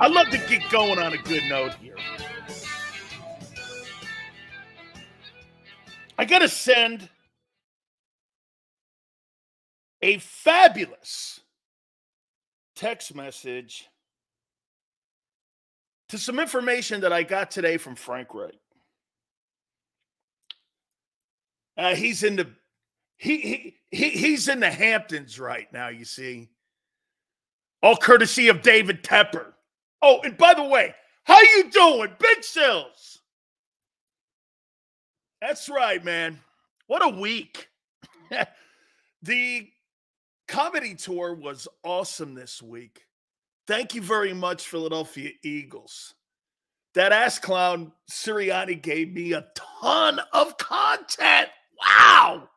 I love to get going on a good note here. I got to send a fabulous text message to some information that I got today from Frank Wright. Uh, he's in the he, he he he's in the Hamptons right now. You see, all courtesy of David Tepper. Oh, and by the way, how you doing, Big Sills? That's right, man. What a week. the comedy tour was awesome this week. Thank you very much, Philadelphia Eagles. That ass clown Sirianni gave me a ton of content. Wow.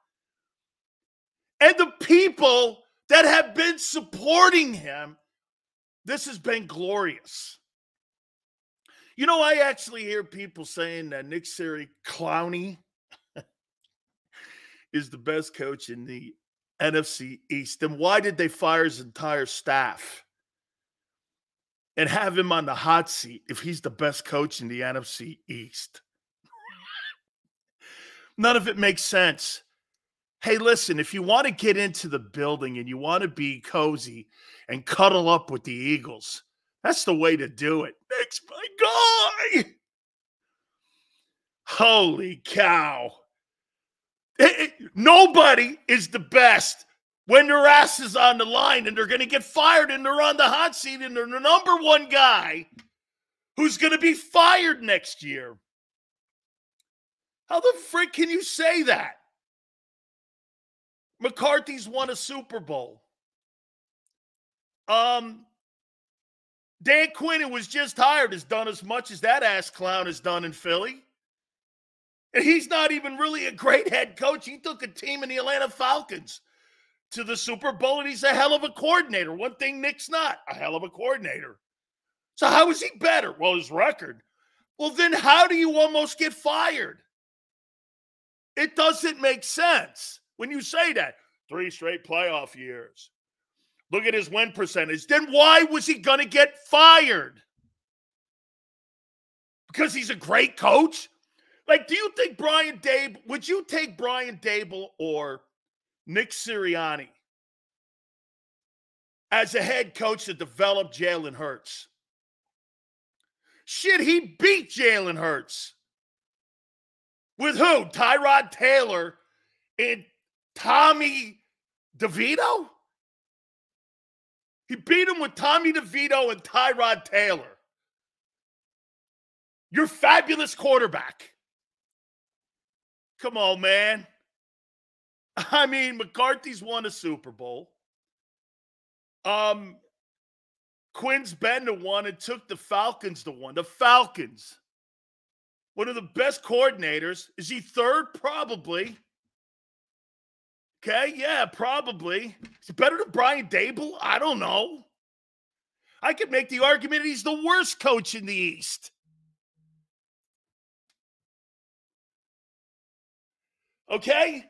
And the people that have been supporting him, this has been glorious. You know, I actually hear people saying that Nick Siri Clowney is the best coach in the NFC East. And why did they fire his entire staff and have him on the hot seat if he's the best coach in the NFC East? None of it makes sense. Hey, listen, if you want to get into the building and you want to be cozy and cuddle up with the Eagles, that's the way to do it. Nick's my guy. Holy cow. It, it, nobody is the best when their ass is on the line and they're going to get fired and they're on the hot seat and they're the number one guy who's going to be fired next year. How the frick can you say that? McCarthy's won a Super Bowl. Um, Dan Quinn, who was just hired, has done as much as that ass clown has done in Philly. And he's not even really a great head coach. He took a team in the Atlanta Falcons to the Super Bowl, and he's a hell of a coordinator. One thing Nick's not a hell of a coordinator. So, how is he better? Well, his record. Well, then how do you almost get fired? It doesn't make sense when you say that. Three straight playoff years. Look at his win percentage. Then why was he going to get fired? Because he's a great coach? Like, do you think Brian Daboll, would you take Brian Daboll or Nick Sirianni as a head coach to develop Jalen Hurts? Shit, he beat Jalen Hurts. With who? Tyrod Taylor and Tommy DeVito? He beat him with Tommy DeVito and Tyrod Taylor. Your fabulous quarterback. Come on, man. I mean, McCarthy's won a Super Bowl. Um, Quinn's been to one and took the Falcons to one. The Falcons, one of the best coordinators. Is he third? Probably. Okay, yeah, probably. Is it better than Brian Daboll? I don't know. I could make the argument he's the worst coach in the East. Okay?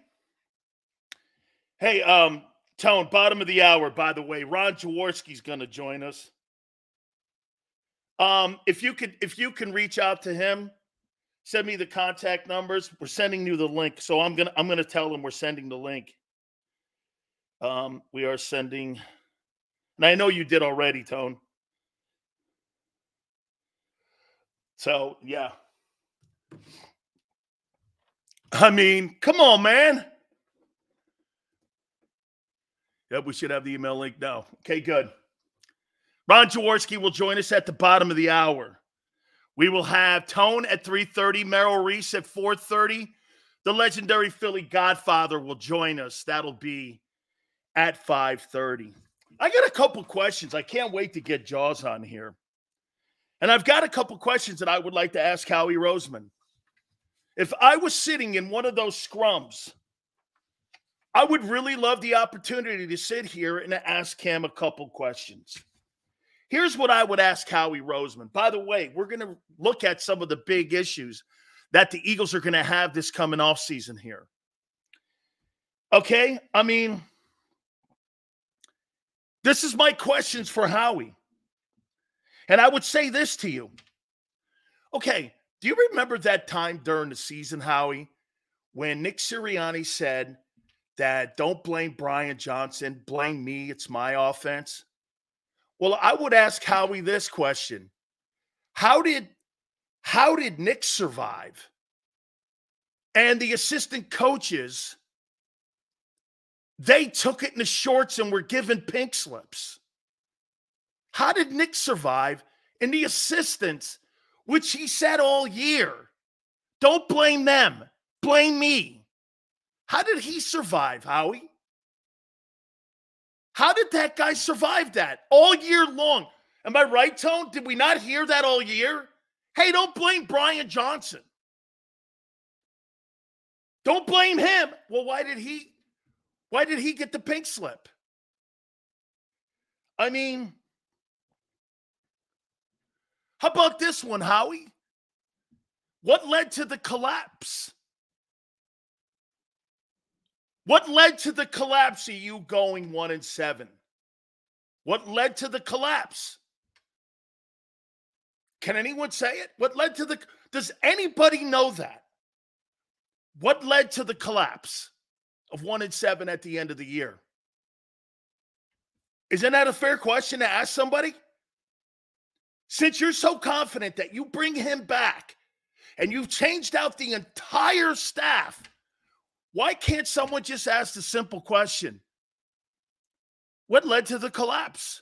Hey, um, Tone, bottom of the hour, by the way, Ron Jaworski's gonna join us. Um, if you could if you can reach out to him, send me the contact numbers. We're sending you the link. So I'm gonna I'm gonna tell him we're sending the link. Um, we are sending, and I know you did already, Tone. So yeah. I mean, come on, man. Yep, we should have the email link now. Okay, good. Ron Jaworski will join us at the bottom of the hour. We will have Tone at 3.30, Merrill Reese at 4.30. The legendary Philly Godfather will join us. That'll be at 5:30. I got a couple questions. I can't wait to get Jaws on here. And I've got a couple questions that I would like to ask Howie Roseman. If I was sitting in one of those scrums, I would really love the opportunity to sit here and ask him a couple questions. Here's what I would ask Howie Roseman. By the way, we're going to look at some of the big issues that the Eagles are going to have this coming off season here. Okay? I mean, this is my questions for Howie. And I would say this to you. Okay, do you remember that time during the season, Howie, when Nick Sirianni said that don't blame Brian Johnson, blame me, it's my offense? Well, I would ask Howie this question. How did how did Nick survive? And the assistant coaches, they took it in the shorts and were given pink slips. How did Nick survive? And the assistants, which he said all year, don't blame them, blame me. How did he survive, Howie? How did that guy survive that all year long? Am I right, Tone? Did we not hear that all year? Hey, don't blame Brian Johnson. Don't blame him. Well, why did he why did he get the pink slip? I mean, how about this one, Howie? What led to the collapse? What led to the collapse of you going one and seven? What led to the collapse? Can anyone say it? What led to the does anybody know that? What led to the collapse of one and seven at the end of the year? Isn't that a fair question to ask somebody? Since you're so confident that you bring him back and you've changed out the entire staff, why can't someone just ask the simple question? What led to the collapse?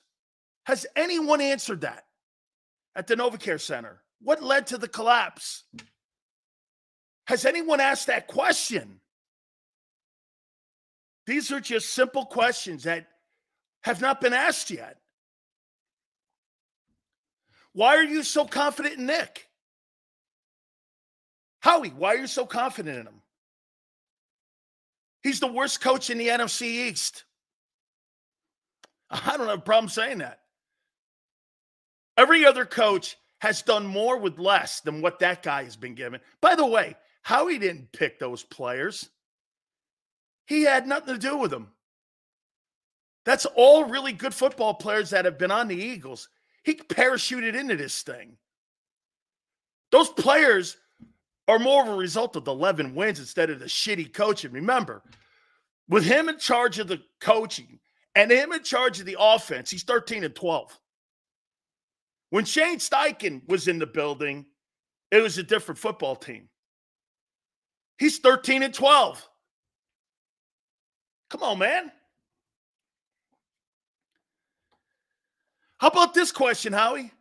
Has anyone answered that at the NovaCare Center? What led to the collapse? Has anyone asked that question? These are just simple questions that have not been asked yet. Why are you so confident in Nick? Howie, why are you so confident in him? He's the worst coach in the NFC East. I don't have a problem saying that. Every other coach has done more with less than what that guy has been given. By the way, Howie didn't pick those players. He had nothing to do with them. That's all really good football players that have been on the Eagles. He parachuted into this thing. Those players are more of a result of the 11 wins instead of the shitty coaching. Remember, with him in charge of the coaching and him in charge of the offense, he's 13 and 12. When Shane Steichen was in the building, it was a different football team. He's 13 and 12. Come on, man. How about this question, Howie?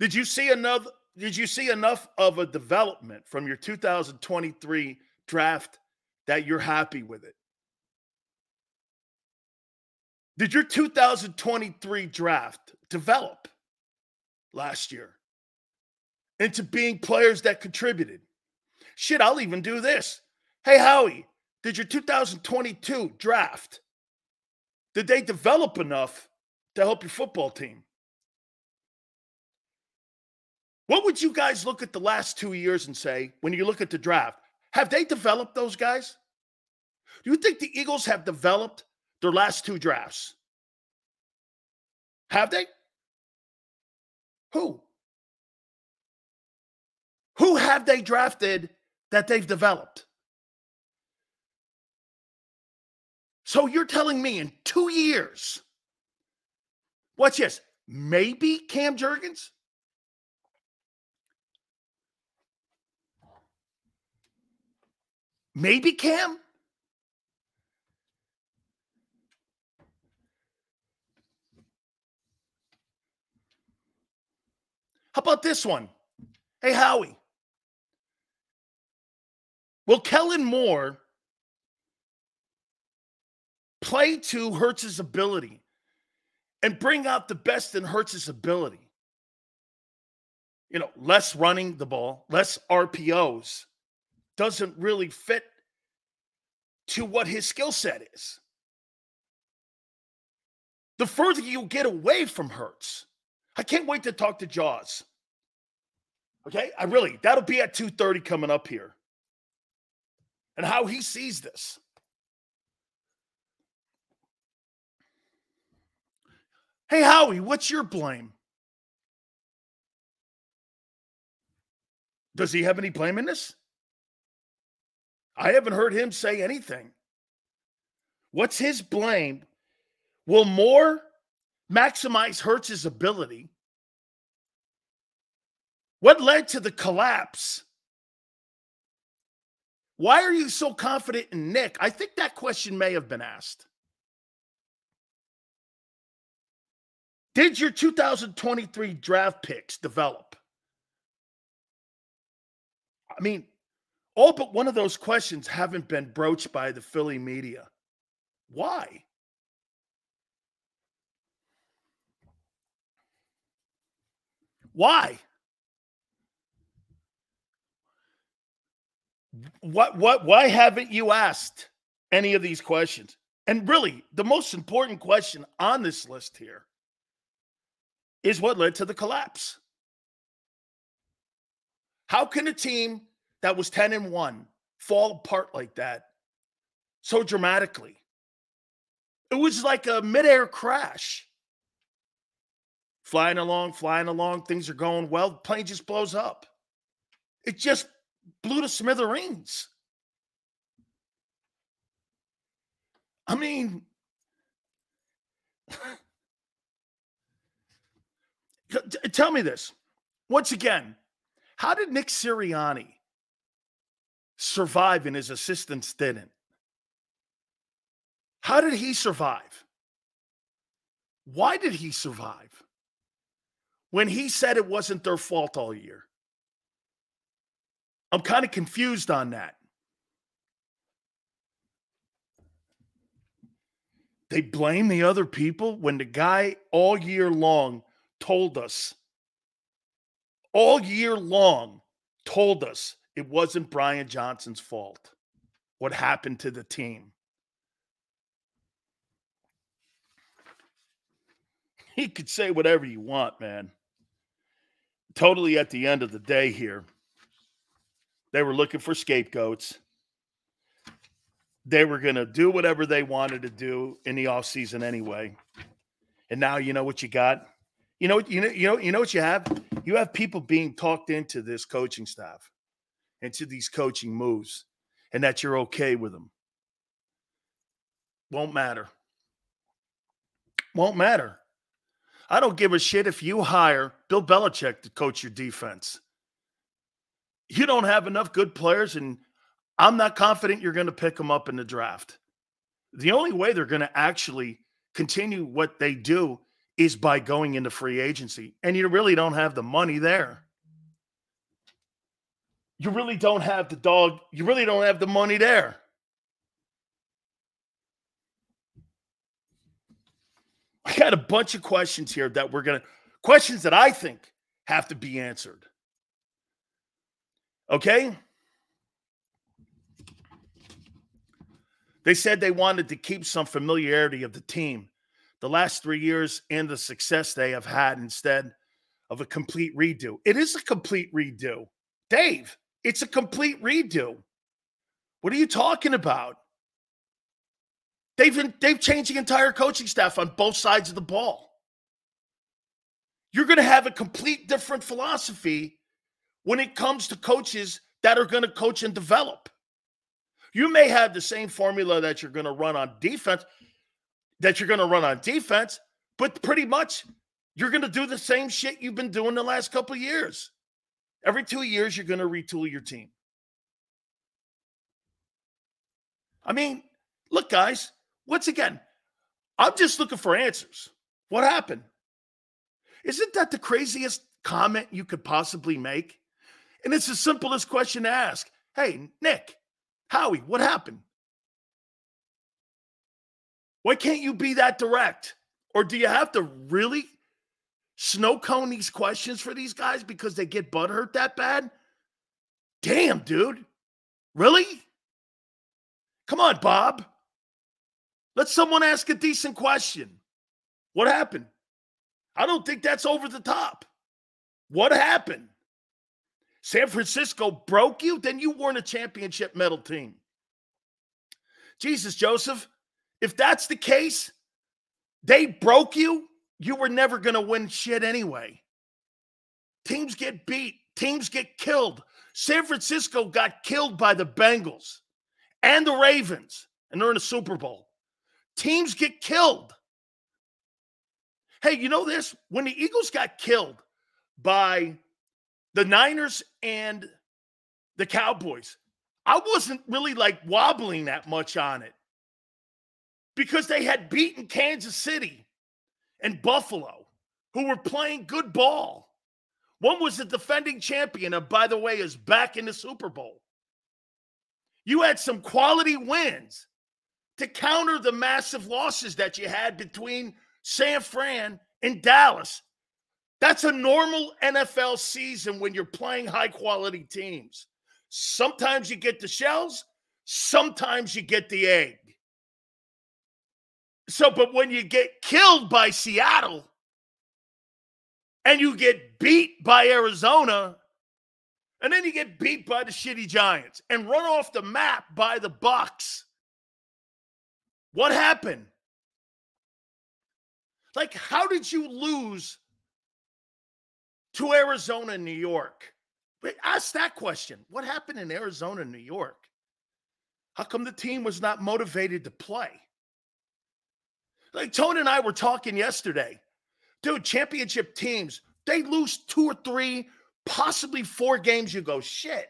Did you see another did you see enough of a development from your 2023 draft that you're happy with it? Did your 2023 draft develop last year into being players that contributed? Shit, I'll even do this. Hey, Howie, did your 2022 draft, did they develop enough to help your football team? What would you guys look at the last two years and say when you look at the draft? Have they developed those guys? Do you think the Eagles have developed their last two drafts? Have they? Who? Who have they drafted that they've developed. So you're telling me in two years, watch this, maybe Cam Jurgens? Maybe Cam? How about this one? Hey, Howie. Will Kellen Moore play to Hurts's ability and bring out the best in Hurts's ability? You know, less running the ball, less RPOs doesn't really fit to what his skill set is. The further you get away from Hurts, I can't wait to talk to Jaws. Okay, I really that'll be at 2:30 coming up here and how he sees this. Hey, Howie, what's your blame? Does he have any blame in this? I haven't heard him say anything. What's his blame? Will Moore maximize Hurts's ability? What led to the collapse? Why are you so confident in Nick? I think that question may have been asked. Did your 2023 draft picks develop? I mean, all but one of those questions haven't been broached by the Philly media. Why? Why? What what why haven't you asked any of these questions? And really, the most important question on this list here is what led to the collapse. How can a team that was 10 and 1 fall apart like that so dramatically? It was like a midair crash. Flying along, flying along, things are going well. Plane just blows up. It just blew to smithereens. I mean, tell me this. Once again, how did Nick Sirianni survive and his assistants didn't? How did he survive? Why did he survive? When he said it wasn't their fault all year. I'm kind of confused on that. They blame the other people when the guy all year long told us, all year long told us it wasn't Brian Johnson's fault. What happened to the team? He could say whatever you want, man. Totally at the end of the day here. They were looking for scapegoats. They were going to do whatever they wanted to do in the offseason anyway. And now you know what you got? You know you know you know you know what you have? You have people being talked into this coaching staff, into these coaching moves, and that you're okay with them. Won't matter. Won't matter. I don't give a shit if you hire Bill Belichick to coach your defense you don't have enough good players, and I'm not confident you're going to pick them up in the draft. The only way they're going to actually continue what they do is by going into free agency. And you really don't have the money there. You really don't have the dog, you really don't have the money there. I got a bunch of questions here that we're going to, questions that I think have to be answered. Okay? They said they wanted to keep some familiarity of the team the last three years and the success they have had instead of a complete redo. It is a complete redo. Dave, it's a complete redo. What are you talking about? They've, they've changed the entire coaching staff on both sides of the ball. You're going to have a complete different philosophy when it comes to coaches that are going to coach and develop. You may have the same formula that you're going to run on defense, that you're going to run on defense, but pretty much you're going to do the same shit you've been doing the last couple years. Every two years, you're going to retool your team. I mean, look, guys, once again, I'm just looking for answers. What happened? Isn't that the craziest comment you could possibly make? And it's the simplest question to ask. Hey, Nick, Howie, what happened? Why can't you be that direct? Or do you have to really snow cone these questions for these guys because they get butthurt that bad? Damn, dude. Really? Come on, Bob. Let someone ask a decent question. What happened? I don't think that's over the top. What happened? San Francisco broke you, then you weren't a championship medal team. Jesus, Joseph, if that's the case, they broke you you were never going to win shit anyway. Teams get beat, teams get killed. San Francisco got killed by the Bengals and the Ravens, and they're in a Super Bowl. Teams get killed. Hey, you know this? When the Eagles got killed by the Niners and the Cowboys, I wasn't really like wobbling that much on it because they had beaten Kansas City and Buffalo, who were playing good ball. One was the defending champion, and by the way, is back in the Super Bowl. You had some quality wins to counter the massive losses that you had between San Fran and Dallas. That's a normal NFL season when you're playing high quality teams. Sometimes you get the shells, sometimes you get the egg. So, but when you get killed by Seattle and you get beat by Arizona, and then you get beat by the shitty Giants and run off the map by the Bucks. What happened? Like, how did you lose to Arizona and New York? Ask that question. What happened in Arizona and New York? How come the team was not motivated to play? Like Tony and I were talking yesterday. Dude, championship teams, they lose two or three, possibly four games. You go, shit.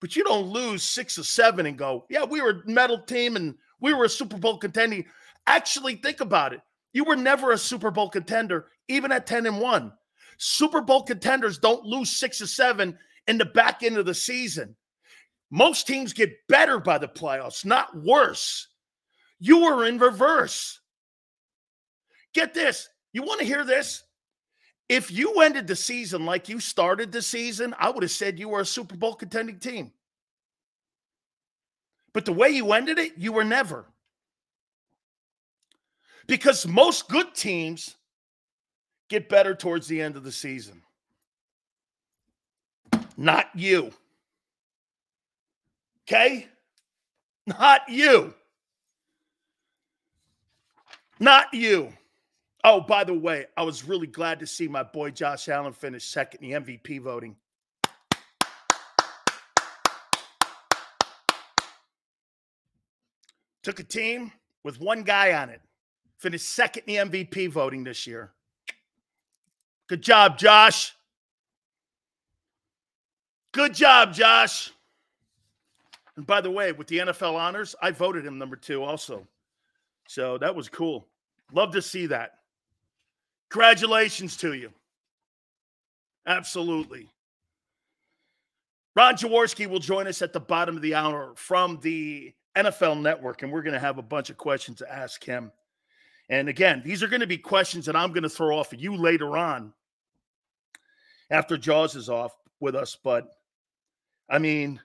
But you don't lose six or seven and go, yeah, we were a medal team and we were a Super Bowl contending. Actually, think about it. You were never a Super Bowl contender, even at 10 and 1. Super Bowl contenders don't lose six or seven in the back end of the season. Most teams get better by the playoffs, not worse. You were in reverse. Get this. You want to hear this? If you ended the season like you started the season, I would have said you were a Super Bowl contending team. But the way you ended it, you were never. Because most good teams get better towards the end of the season. Not you. Okay? Not you. Not you. Oh, by the way, I was really glad to see my boy Josh Allen finish second in the MVP voting. Took a team with one guy on it, finished second in the MVP voting this year. Good job, Josh. Good job, Josh. And by the way, with the NFL honors, I voted him number two also. So that was cool. Love to see that. Congratulations to you. Absolutely. Ron Jaworski will join us at the bottom of the hour from the NFL Network, and we're going to have a bunch of questions to ask him. And again, these are going to be questions that I'm going to throw off at you later on after Jaws is off with us. But I mean,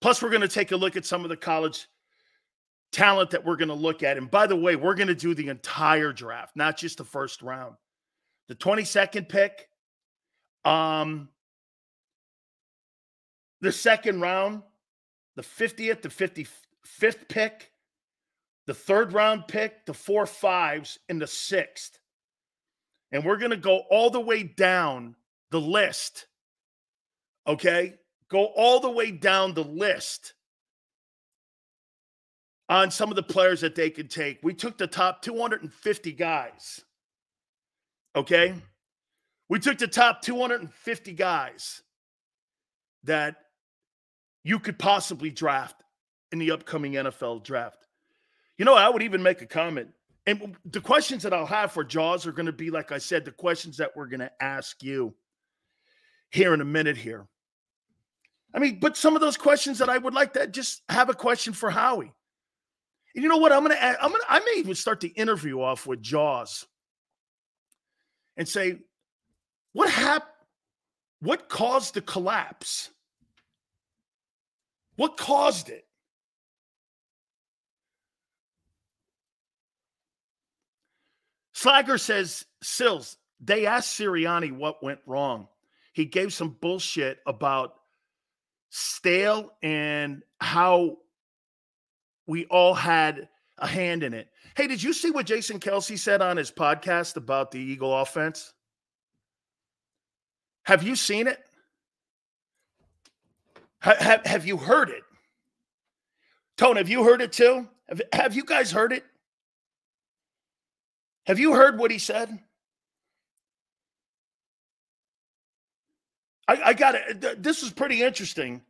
plus, we're going to take a look at some of the college talent that we're going to look at. And by the way, we're going to do the entire draft, not just the first round. The 22nd pick, um, the second round, the 50th, the 55th pick, the third round pick, the four fives, and the sixth. And we're going to go all the way down the list. Okay? Go all the way down the list on some of the players that they could take. We took the top 250 guys. Okay? We took the top 250 guys that you could possibly draft in the upcoming NFL draft. You know, I would even make a comment. And the questions that I'll have for Jaws are going to be, like I said, the questions that we're going to ask you here in a minute here. I mean, but some of those questions that I would like to just have a question for Howie. And you know what? I'm gonna add, I'm gonna I may even start the interview off with Jaws and say, what happened? What caused the collapse? What caused it? Slager says, Sills, they asked Sirianni what went wrong. He gave some bullshit about stale and how we all had a hand in it. Hey, did you see what Jason Kelce said on his podcast about the Eagle offense? Have you seen it? Ha- have, have you heard it? Tone, have you heard it too? Have, have you guys heard it? Have you heard what he said? I, I got it. This was pretty interesting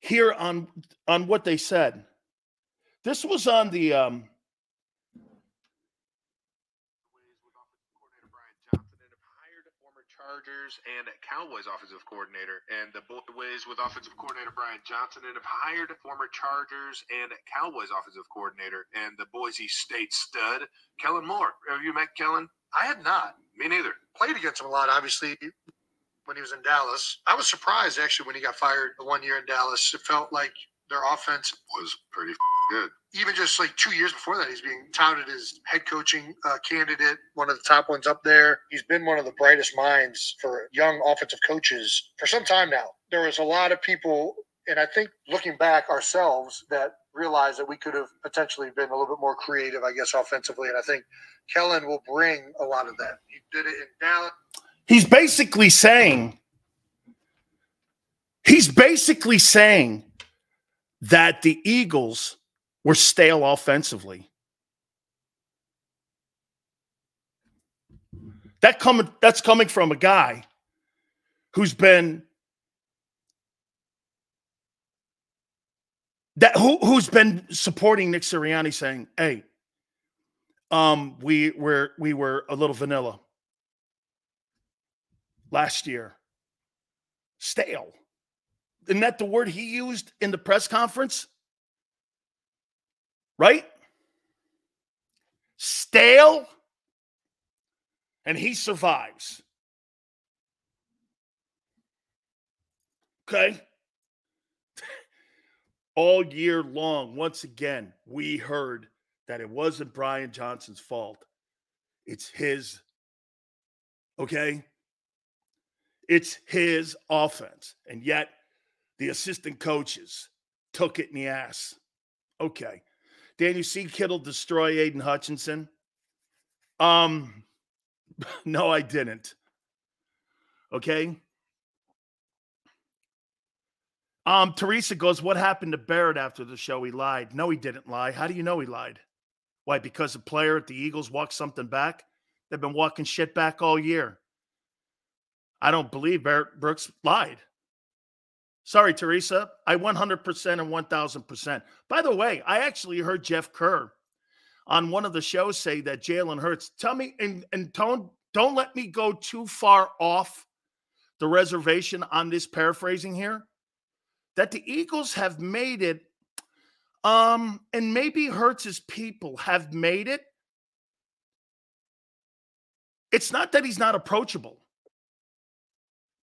here on on what they said. This was on the um, coordinator Brian Johnson and have hired a former Chargers and Cowboys offensive coordinator, and the boys with offensive coordinator Brian Johnson and have hired a former Chargers and Cowboys offensive coordinator and the Boise State stud Kellen Moore. Have you met Kellen? I had not. Me neither. Played against him a lot, obviously, when he was in Dallas. I was surprised actually when he got fired the one year in Dallas. It felt like their offense was pretty good. Even just like two years before that, he's being touted as head coaching uh, candidate, one of the top ones up there. He's been one of the brightest minds for young offensive coaches for some time now. There was a lot of people, and I think looking back ourselves, that realized that we could have potentially been a little bit more creative, I guess, offensively. And I think Kellen will bring a lot of that. He did it in Dallas. He's basically saying, he's basically saying that the Eagles were stale offensively. That coming that's coming from a guy who's been that who who's been supporting Nick Sirianni saying, "Hey, um we were we were a little vanilla last year. Stale." Isn't that the word he used in the press conference? Right? Stale. And he survives. Okay. All year long, once again, we heard that it wasn't Brian Johnson's fault. It's his. Okay. It's his offense. And yet, the assistant coaches took it in the ass. Okay. Dan, you see Kittle destroy Aidan Hutchinson? Um, no, I didn't. Okay. Um, Teresa goes, What happened to Barrett after the show? He lied. No, he didn't lie. How do you know he lied? Why? Because a player at the Eagles walked something back? They've been walking shit back all year. I don't believe Barrett Brooks lied. Sorry, Teresa. I 100% and 1000%. By the way, I actually heard Jeff Kerr on one of the shows say that Jalen Hurts. Tell me, and, and don't, don't let me go too far off the reservation on this paraphrasing here, that the Eagles have made it, um, and maybe Hurts's people have made it. It's not that he's not approachable.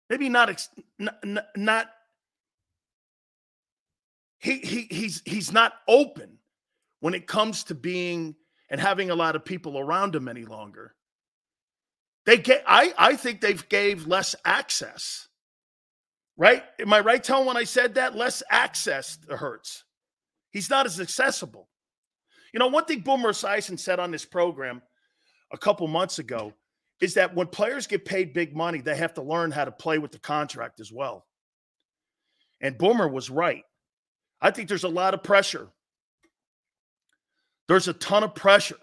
Maybe not, not, not he, he he's he's not open when it comes to being and having a lot of people around him any longer. They get I I think they've gave less access. Right? Am I right, Tone, when I said that? Less access to Hurts. He's not as accessible. You know, one thing Boomer Esiason said on this program a couple months ago is that when players get paid big money, they have to learn how to play with the contract as well. And Boomer was right. I think there's a lot of pressure. There's a ton of pressure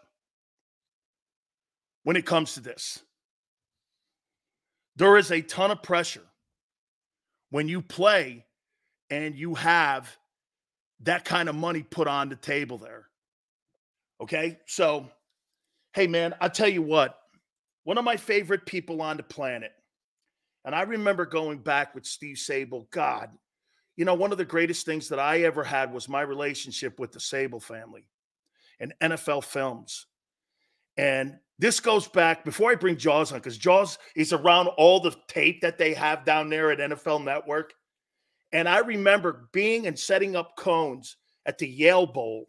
when it comes to this. There is a ton of pressure when you play and you have that kind of money put on the table there. Okay. So, hey, man, I'll tell you what, one of my favorite people on the planet, and I remember going back with Steve Sabol. God, you know, one of the greatest things that I ever had was my relationship with the Sabol family and NFL films. And this goes back before I bring Jaws on, because Jaws is around all the tape that they have down there at NFL Network. And I remember being and setting up cones at the Yale Bowl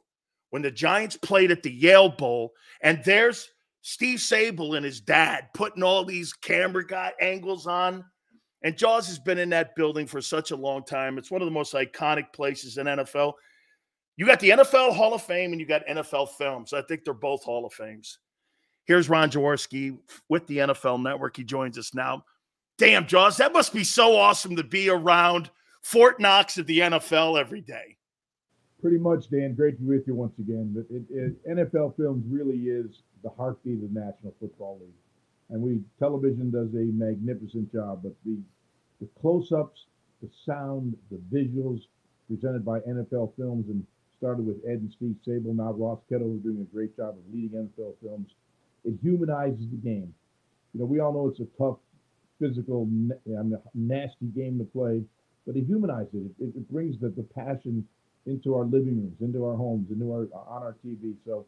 when the Giants played at the Yale Bowl. And there's Steve Sabol and his dad putting all these camera guy angles on. And Jaws has been in that building for such a long time. It's one of the most iconic places in NFL. You got the NFL Hall of Fame and you got NFL Films. I think they're both Hall of Fames. Here's Ron Jaworski with the NFL Network. He joins us now. Damn, Jaws, that must be so awesome to be around Fort Knox of the NFL every day. Pretty much, Dan. Great to be with you once again. It, NFL Films really is the heartbeat of the National Football League, and we television does a magnificent job. But the the close-ups, the sound, the visuals presented by NFL Films, and started with Ed and Steve Sabol. Now Ross Ketover is doing a great job of leading NFL Films. It humanizes the game. You know, we all know it's a tough, physical, nasty game to play, but it humanizes it. It, it brings the, the passion into our living rooms, into our homes, into our on our TV. So,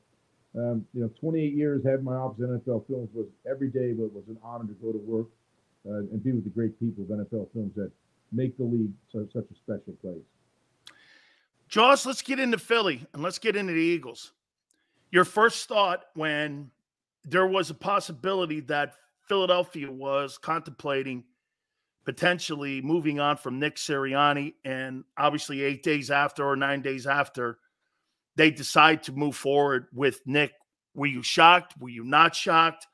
um, you know, 28 years having my office in NFL Films was every day, but it was an honor to go to work uh, and be with the great people of NFL Films that make the league so, such a special place. Jaws, let's get into Philly and let's get into the Eagles. Your first thought when there was a possibility that Philadelphia was contemplating potentially moving on from Nick Sirianni. And obviously, eight days after or nine days after, they decide to move forward with Nick. Were you shocked? Were you not shocked?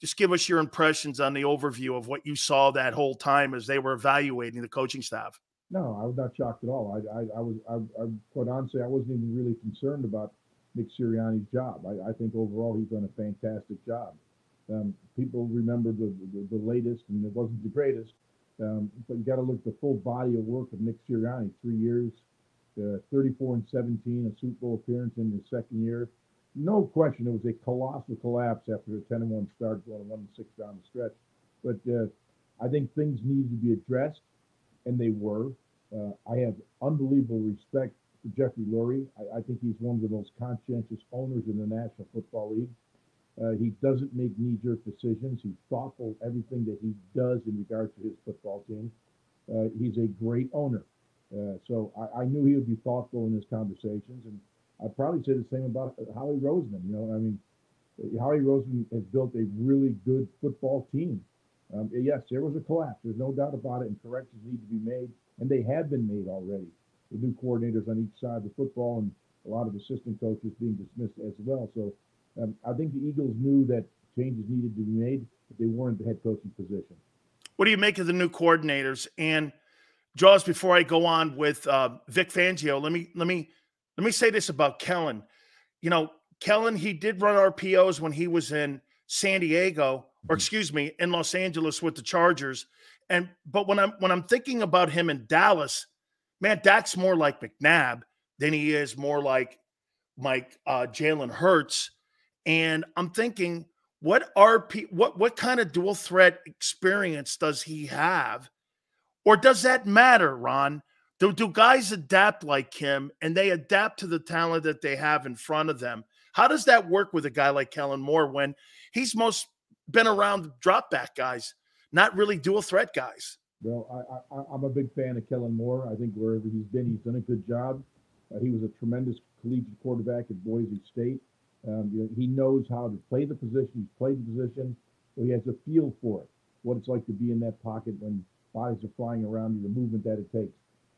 Just give us your impressions on the overview of what you saw that whole time as they were evaluating the coaching staff. No, I was not shocked at all. I, I, I was, I, I, quite honestly, I wasn't even really concerned about Nick Sirianni's job. I, I think overall he's done a fantastic job. Um, people remember the, the, the latest, and it wasn't the greatest, um, but you got to look at the full body of work of Nick Sirianni. Three years, uh, 34 and 17, a Super Bowl appearance in his second year. No question, it was a colossal collapse after a 10 and 1 start, going 1 and 6 down the stretch. But uh, I think things needed to be addressed, and they were. Uh, I have unbelievable respect for Jeffrey Lurie. I, I, think he's one of the most conscientious owners in the National Football League. Uh, he doesn't make knee-jerk decisions. He's thoughtful everything that he does in regard to his football team. Uh, he's a great owner. Uh, so I, I, knew he would be thoughtful in his conversations, and I'd probably say the same about Howie Roseman. You know, I mean, Howie Roseman has built a really good football team. Um, yes, there was a collapse. There's no doubt about it, and corrections need to be made, and they have been made already. The new coordinators on each side of the football, and a lot of assistant coaches being dismissed as well. So um, I think the Eagles knew that changes needed to be made, but they weren't the head coaching position. What do you make of the new coordinators? And Jaws, before I go on with uh, Vic Fangio, let me let me let me say this about Kellen. You know, Kellen, he did run RPOs when he was in San Diego, or mm-hmm. excuse me, in Los Angeles with the Chargers. And but when I'm when I'm thinking about him in Dallas, man, that's more like McNabb than he is more like Mike uh, Jalen Hurts. And I'm thinking, what RP what what kind of dual threat experience does he have? Or does that matter, Ron? Do, do guys adapt like him and they adapt to the talent that they have in front of them? How does that work with a guy like Kellen Moore when he's most been around drop back guys, not really dual threat guys? Well, I, am a big fan of Kellen Moore. I think wherever he's been, he's done a good job. Uh, he was a tremendous collegiate quarterback at Boise State. Um, you know, he knows how to play the position. He's played the position, so he has a feel for it, what it's like to be in that pocket when bodies are flying around you, the movement that it takes.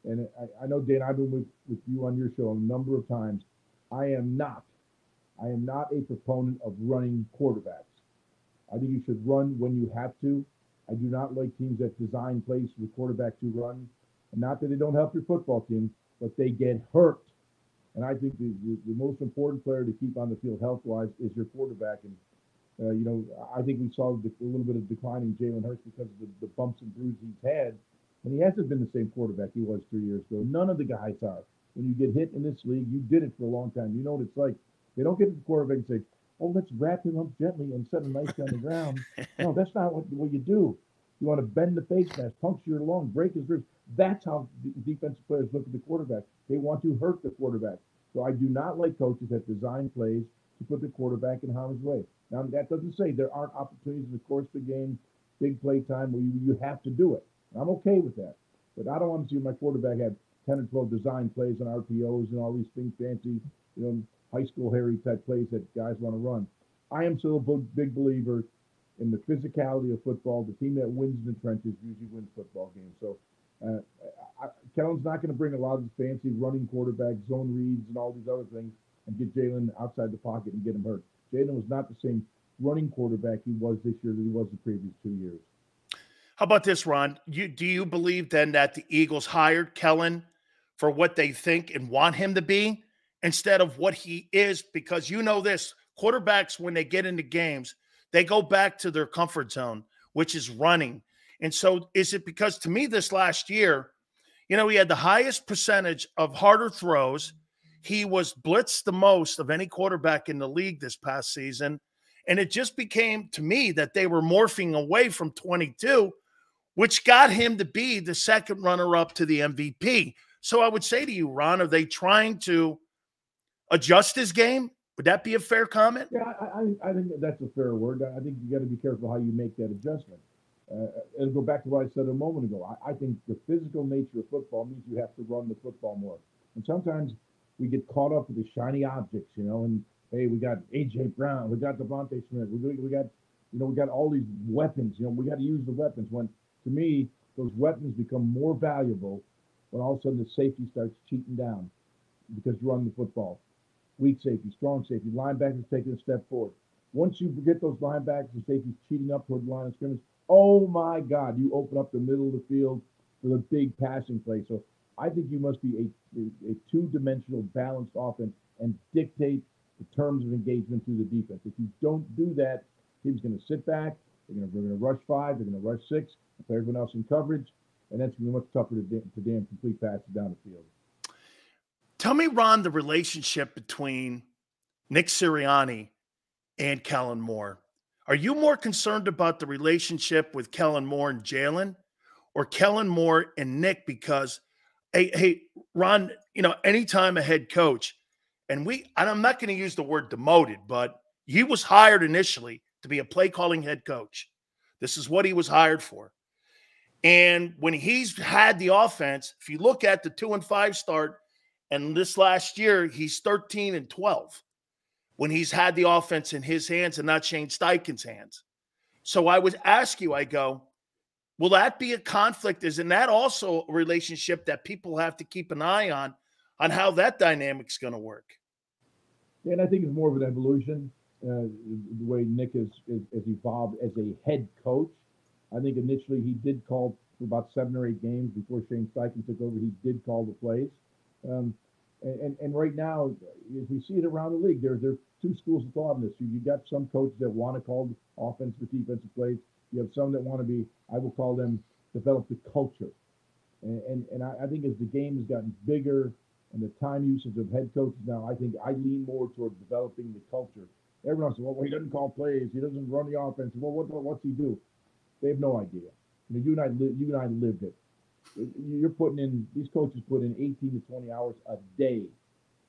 And I, I know, Dan, I've been with, with you on your show a number of times. I am not, I am not a proponent of running quarterbacks. I think you should run when you have to. I do not like teams that design plays for the quarterback to run. And not that they don't help your football team, but they get hurt and I think the, the, the most important player to keep on the field health wise is your quarterback. And, uh, you know, I think we saw a little bit of decline in Jalen Hurts because of the, the bumps and bruises he's had. And he hasn't been the same quarterback he was three years ago. None of the guys are. When you get hit in this league, you did it for a long time. You know what it's like. They don't get to the quarterback and say, oh, let's wrap him up gently and set him nice on the ground. No, that's not what, what you do. You want to bend the face mask, puncture your lung, break his ribs. That's how defensive players look at the quarterback. They want to hurt the quarterback. So I do not like coaches that design plays to put the quarterback in harm's way. Now that doesn't say there aren't opportunities in the course of the game, big play time where you, you have to do it. I'm okay with that. But I don't want to see my quarterback have 10 or 12 design plays and RPOs and all these things fancy, you know, high school Harry type plays that guys want to run. I am still a big believer in the physicality of football. The team that wins in the trenches usually wins football games. So Uh, I, Kellen's not going to bring a lot of fancy running quarterback, zone reads, and all these other things and get Jalen outside the pocket and get him hurt. Jalen was not the same running quarterback he was this year that he was the previous two years. How about this, Ron? You do you believe then that the Eagles hired Kellen for what they think and want him to be instead of what he is? Because you know this quarterbacks, when they get into games, they go back to their comfort zone, which is running. And so, is it because to me, this last year, you know, he had the highest percentage of harder throws. He was blitzed the most of any quarterback in the league this past season. And it just became to me that they were morphing away from 22, which got him to be the second runner up to the MVP. So I would say to you, Ron, are they trying to adjust his game? Would that be a fair comment? Yeah, I, I, think that's a fair word. I think you got to be careful how you make that adjustment. Uh, and go back to what I said a moment ago. I, I, think the physical nature of football means you have to run the football more. And sometimes we get caught up with the shiny objects, you know, and hey, we got AJ Brown, we got DeVonta Smith, we, we got, you know, we got all these weapons. You know, we got to use the weapons. When to me, those weapons become more valuable when all of a sudden the safety starts cheating down because you run the football. Weak safety, strong safety, linebackers taking a step forward. Once you get those linebackers and safeties cheating up toward the line of scrimmage, oh my God, you open up the middle of the field for the big passing play. So I think you must be a, a, a two-dimensional balanced offense and dictate the terms of engagement through the defense. If you don't do that, team's going to sit back. They're going to, rush five. They're going to rush six. Play everyone else in coverage, and that's going to be much tougher to, to damn complete passes down the field. Tell me, Ron, the relationship between Nick Sirianni and Kellen Moore. Are you more concerned about the relationship with Kellen Moore and Jalen or Kellen Moore and Nick? Because, hey, hey, Ron, you know, anytime a head coach, and we, and I'm not going to use the word demoted, but he was hired initially to be a play calling head coach. This is what he was hired for. And when he's had the offense, if you look at the two and five start, and this last year, he's 13 and 12 when he's had the offense in his hands and not Shane Steichen's hands. So I would ask you, I go, will that be a conflict? Isn't that also a relationship that people have to keep an eye on, on how that dynamic's going to work? And I think it's more of an evolution. Uh, the way Nick has, has evolved as a head coach. I think initially he did call for about seven or eight games before Shane Steichen took over. He did call the plays. Um, and, and, right now, as we see it around the league, there, there are two schools of thought in this. You, you got some coaches that want to call offensive, defensive plays. You have some that want to be, I will call them, develop the culture. And, and, and I, I think as the game has gotten bigger and the time usage of head coaches now, I think I lean more toward developing the culture. Everyone says, well, he doesn't call plays. He doesn't run the offense. Well, what, what's he do? They have no idea. You know, you and I, li- you and I lived it you're putting in these coaches put in 18 to 20 hours a day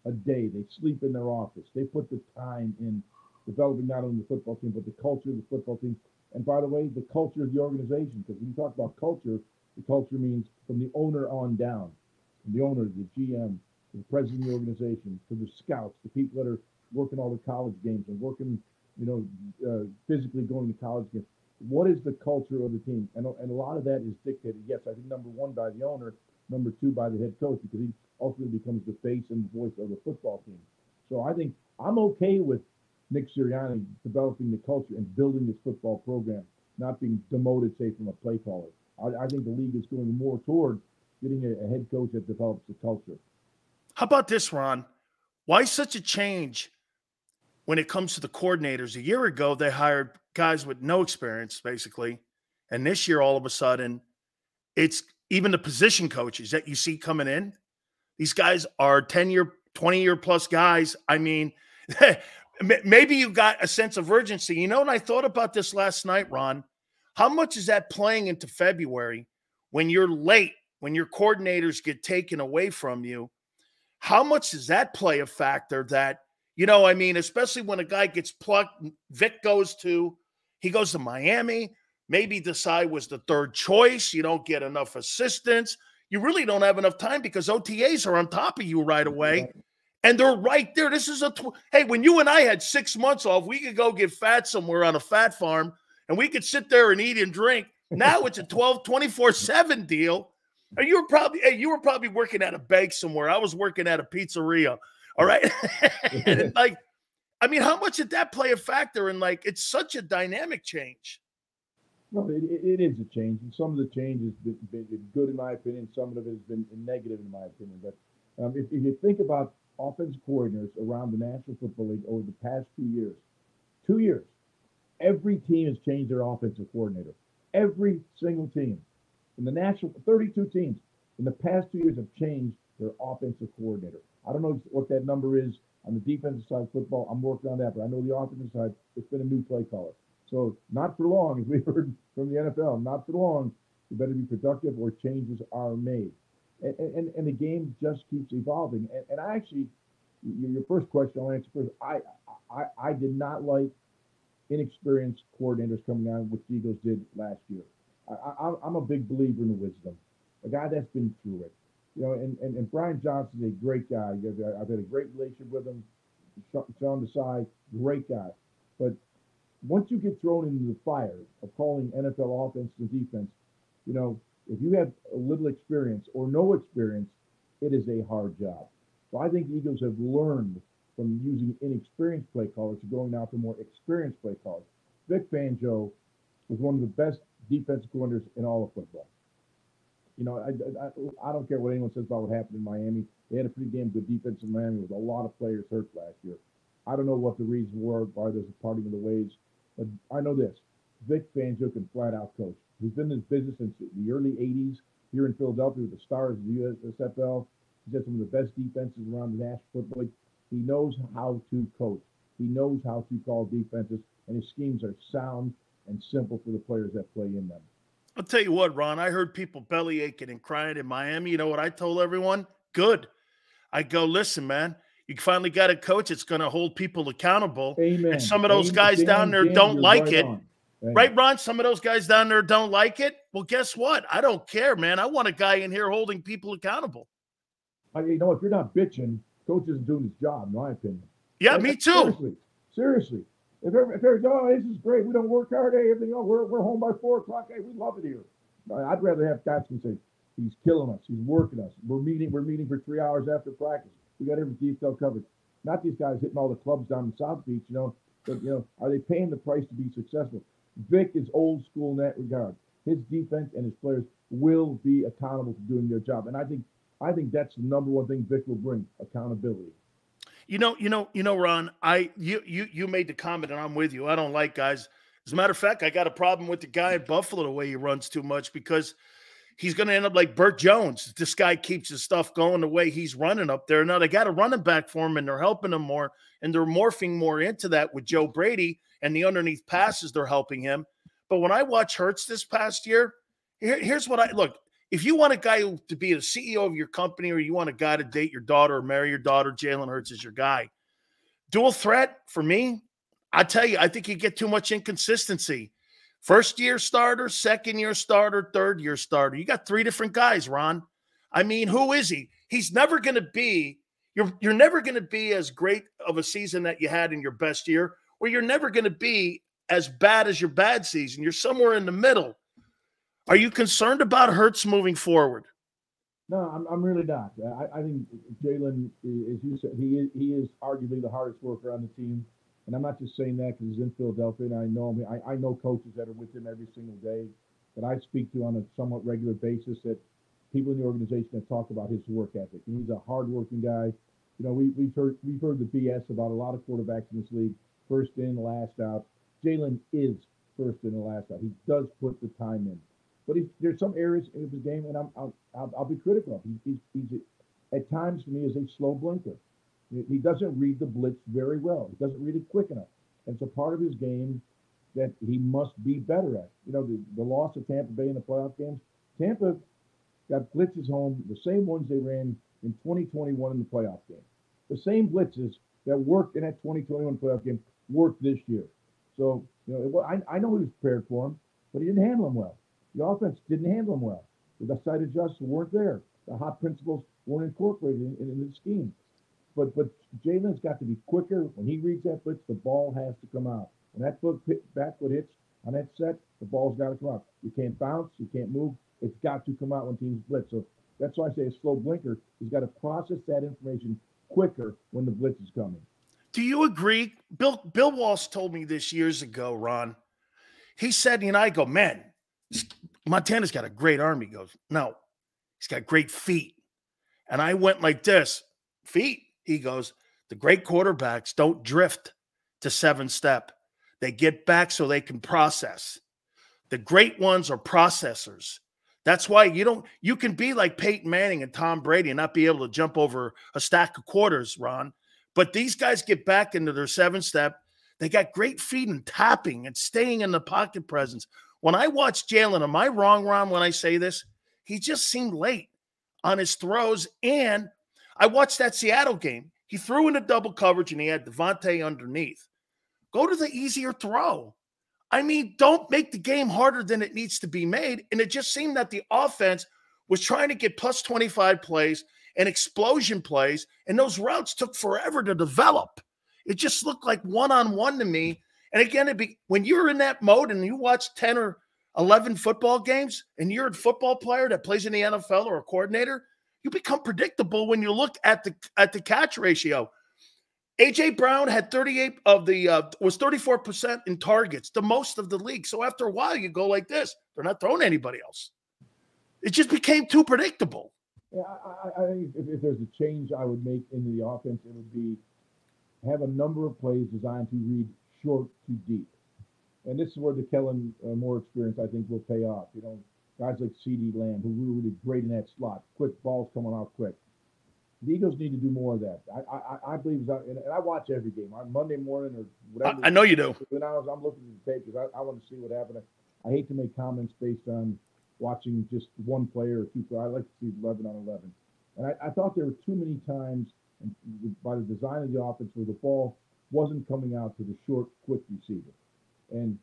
a day they sleep in their office they put the time in developing not only the football team but the culture of the football team and by the way the culture of the organization because when you talk about culture the culture means from the owner on down from the owner the gm the president of the organization to the scouts the people that are working all the college games and working you know uh, physically going to college games what is the culture of the team? And, and a lot of that is dictated, yes, I think number one by the owner, number two by the head coach, because he ultimately becomes the face and voice of the football team. So I think I'm okay with Nick Sirianni developing the culture and building this football program, not being demoted, say, from a play caller. I, I think the league is going more toward getting a, a head coach that develops the culture. How about this, Ron? Why such a change when it comes to the coordinators? A year ago, they hired guys with no experience, basically. And this year, all of a sudden, it's even the position coaches that you see coming in. These guys are 10 year, 20 year plus guys. I mean, maybe you got a sense of urgency. You know, and I thought about this last night, Ron. How much is that playing into February when you're late, when your coordinators get taken away from you? How much does that play a factor that you know, I mean, especially when a guy gets plucked, Vic goes to, he goes to Miami. Maybe Desai was the third choice. You don't get enough assistance. You really don't have enough time because OTAs are on top of you right away. And they're right there. This is a, tw- hey, when you and I had six months off, we could go get fat somewhere on a fat farm and we could sit there and eat and drink. Now it's a 12, 24 7 deal. And You were probably hey, you were probably working at a bank somewhere. I was working at a pizzeria. All right. and like, I mean, how much did that play a factor in like it's such a dynamic change? No, it, it is a change. And some of the change has been, been good in my opinion. Some of it has been negative in my opinion. But um, if, if you think about offensive coordinators around the National Football League over the past two years, two years, every team has changed their offensive coordinator. Every single team. In the national, 32 teams in the past two years have changed their offensive coordinator. I don't know what that number is on the defensive side of football. I'm working on that, but I know the offensive side, it's been a new play caller. So not for long, as we heard from the NFL, not for long. You better be productive or changes are made. And, and, and the game just keeps evolving. And, and I actually, your first question, I'll answer first. I, I, I did not like inexperienced coordinators coming on, which the Eagles did last year. I, am a big believer in wisdom. A guy that's been through it. You know, and, and, and Brian Johnson's a great guy. I've had a great relationship with him. Sean Desai, great guy. But once you get thrown into the fire of calling NFL offense and defense, you know, if you have little experience or no experience, it is a hard job. So I think the Eagles have learned from using inexperienced play callers to going now to more experienced play callers. Vic Fangio was one of the best defensive coordinators in all of football. You know, I, I, I don't care what anyone says about what happened in Miami. They had a pretty damn good defense in Miami with a lot of players hurt last year. I don't know what the reasons were, why there's a parting of the ways, but I know this. Vic Fangio can flat out coach. He's been in this business since the early 80s here in Philadelphia with the stars of the USFL. He's had some of the best defenses around the National Football League. He knows how to coach. He knows how to call defenses, and his schemes are sound and simple for the players that play in them. I'll tell you what, Ron, I heard people belly aching and crying in Miami. You know what I told everyone? Good. I go, listen, man, you finally got a coach that's going to hold people accountable. Amen. And some of those guys Dan, down there Dan, don't like it. on. Right, Ron? Some of those guys down there don't like it. Well, guess what? I don't care, man. I want a guy in here holding people accountable. I, you know, if you're not bitching, coach isn't doing his job, in my opinion. Yeah, Like, me too. Seriously, seriously. If every, if every, oh, this is great. We don't work hard. Hey, everything. Oh, we're, we're home by four o'clock. Hey, we love it here. I'd rather have guys say, he's killing us. He's working us. We're meeting. We're meeting for three hours after practice. We got every detail covered. Not these guys hitting all the clubs down in South Beach. You know, but you know, are they paying the price to be successful? Vic is old school in that regard. His defense and his players will be accountable for doing their job, and I think I think that's the number one thing Vic will bring: accountability. You know, you know, you know, Ron. I you you you made the comment, and I'm with you. I don't like guys. As a matter of fact, I got a problem with the guy at Buffalo the way he runs too much because he's going to end up like Bert Jones. This guy keeps his stuff going the way he's running up there. Now they got a running back for him, and they're helping him more, and they're morphing more into that with Joe Brady and the underneath passes. They're helping him. But when I watch Hurts this past year, here, here's what I look. If you want a guy to be the CEO of your company, or you want a guy to date your daughter or marry your daughter, Jalen Hurts is your guy. Dual threat for me, I tell you, I think you get too much inconsistency. First year starter, second year starter, third year starter. You got three different guys, Ron. I mean, who is he? He's never going to be. You're you're never going to be as great of a season that you had in your best year, or you're never going to be as bad as your bad season. You're somewhere in the middle. Are you concerned about Hurts moving forward? No, I'm, I'm really not. I, I think Jalen, as you said, he is, he is arguably the hardest worker on the team. And I'm not just saying that because he's in Philadelphia and I know him. I, I know coaches that are with him every single day that I speak to on a somewhat regular basis that people in the organization that talk about his work ethic. He's a hardworking guy. You know, we, we've heard we've heard the BS about a lot of quarterbacks in this league, first in, last out. Jalen is first in and last out. He does put the time in. But he's, there's some areas of his game, and I'm, I'll, I'll, I'll be critical of. He, he's, he's at times to me is a slow blinker. He, he doesn't read the blitz very well. He doesn't read it quick enough. And it's a part of his game that he must be better at. You know, the, the loss of Tampa Bay in the playoff games. Tampa got blitzes home, the same ones they ran in 2021 in the playoff game. The same blitzes that worked in that 2021 playoff game worked this year. So, you know, I, I know he was prepared for him, but he didn't handle him well. The offense didn't handle him well. The side adjusts weren't there. The hot principles weren't incorporated in, in, in the scheme. But but Jalen's got to be quicker. When he reads that blitz, the ball has to come out. When that foot hit, back foot hits on that set, the ball's got to come out. You can't bounce. You can't move. It's got to come out when teams blitz. So that's why I say a slow blinker. He's got to process that information quicker when the blitz is coming. Do you agree? Bill Bill Walsh told me this years ago, Ron. He said, and I go, man, Montana's got a great arm. He goes, no, he's got great feet. And I went like this feet. He goes, the great quarterbacks don't drift to seven step. They get back so they can process. The great ones are processors. That's why you don't you can be like Peyton Manning and Tom Brady and not be able to jump over a stack of quarters, Ron. But these guys get back into their seven step. They got great feet and tapping and staying in the pocket presence. When I watched Jalen, am I wrong, Ron, when I say this? He just seemed late on his throws. And I watched that Seattle game. He threw into double coverage and he had DeVonta underneath. Go to the easier throw. I mean, don't make the game harder than it needs to be made. And it just seemed that the offense was trying to get plus 25 plays and explosion plays, and those routes took forever to develop. It just looked like one on one to me. And again, it be, when you're in that mode and you watch 10 or 11 football games and you're a football player that plays in the NFL or a coordinator, you become predictable when you look at the at the catch ratio. AJ Brown had 38 of the uh, was 34% in targets, the most of the league. So after a while, you go like this: they're not throwing anybody else. It just became too predictable. Yeah, I, I think if, if, there's a change I would make in the offense, it would be have a number of plays designed to read short to deep, and this is where the Kellen uh, Moore experience I think will pay off. You know, guys like CeeDee Lamb who were really great in that slot, quick balls coming out quick the Eagles need to do more of that. I I, I believe, and I watch every game on Monday morning or whatever. I, I know you do. When I was, I'm looking at the tape because I, I want to see what happened. I, hate to make comments based on watching just one player or two. I like to see 11 on 11. And I, I thought there were too many times and by the design of the offense where the ball wasn't coming out to the short, quick receiver. And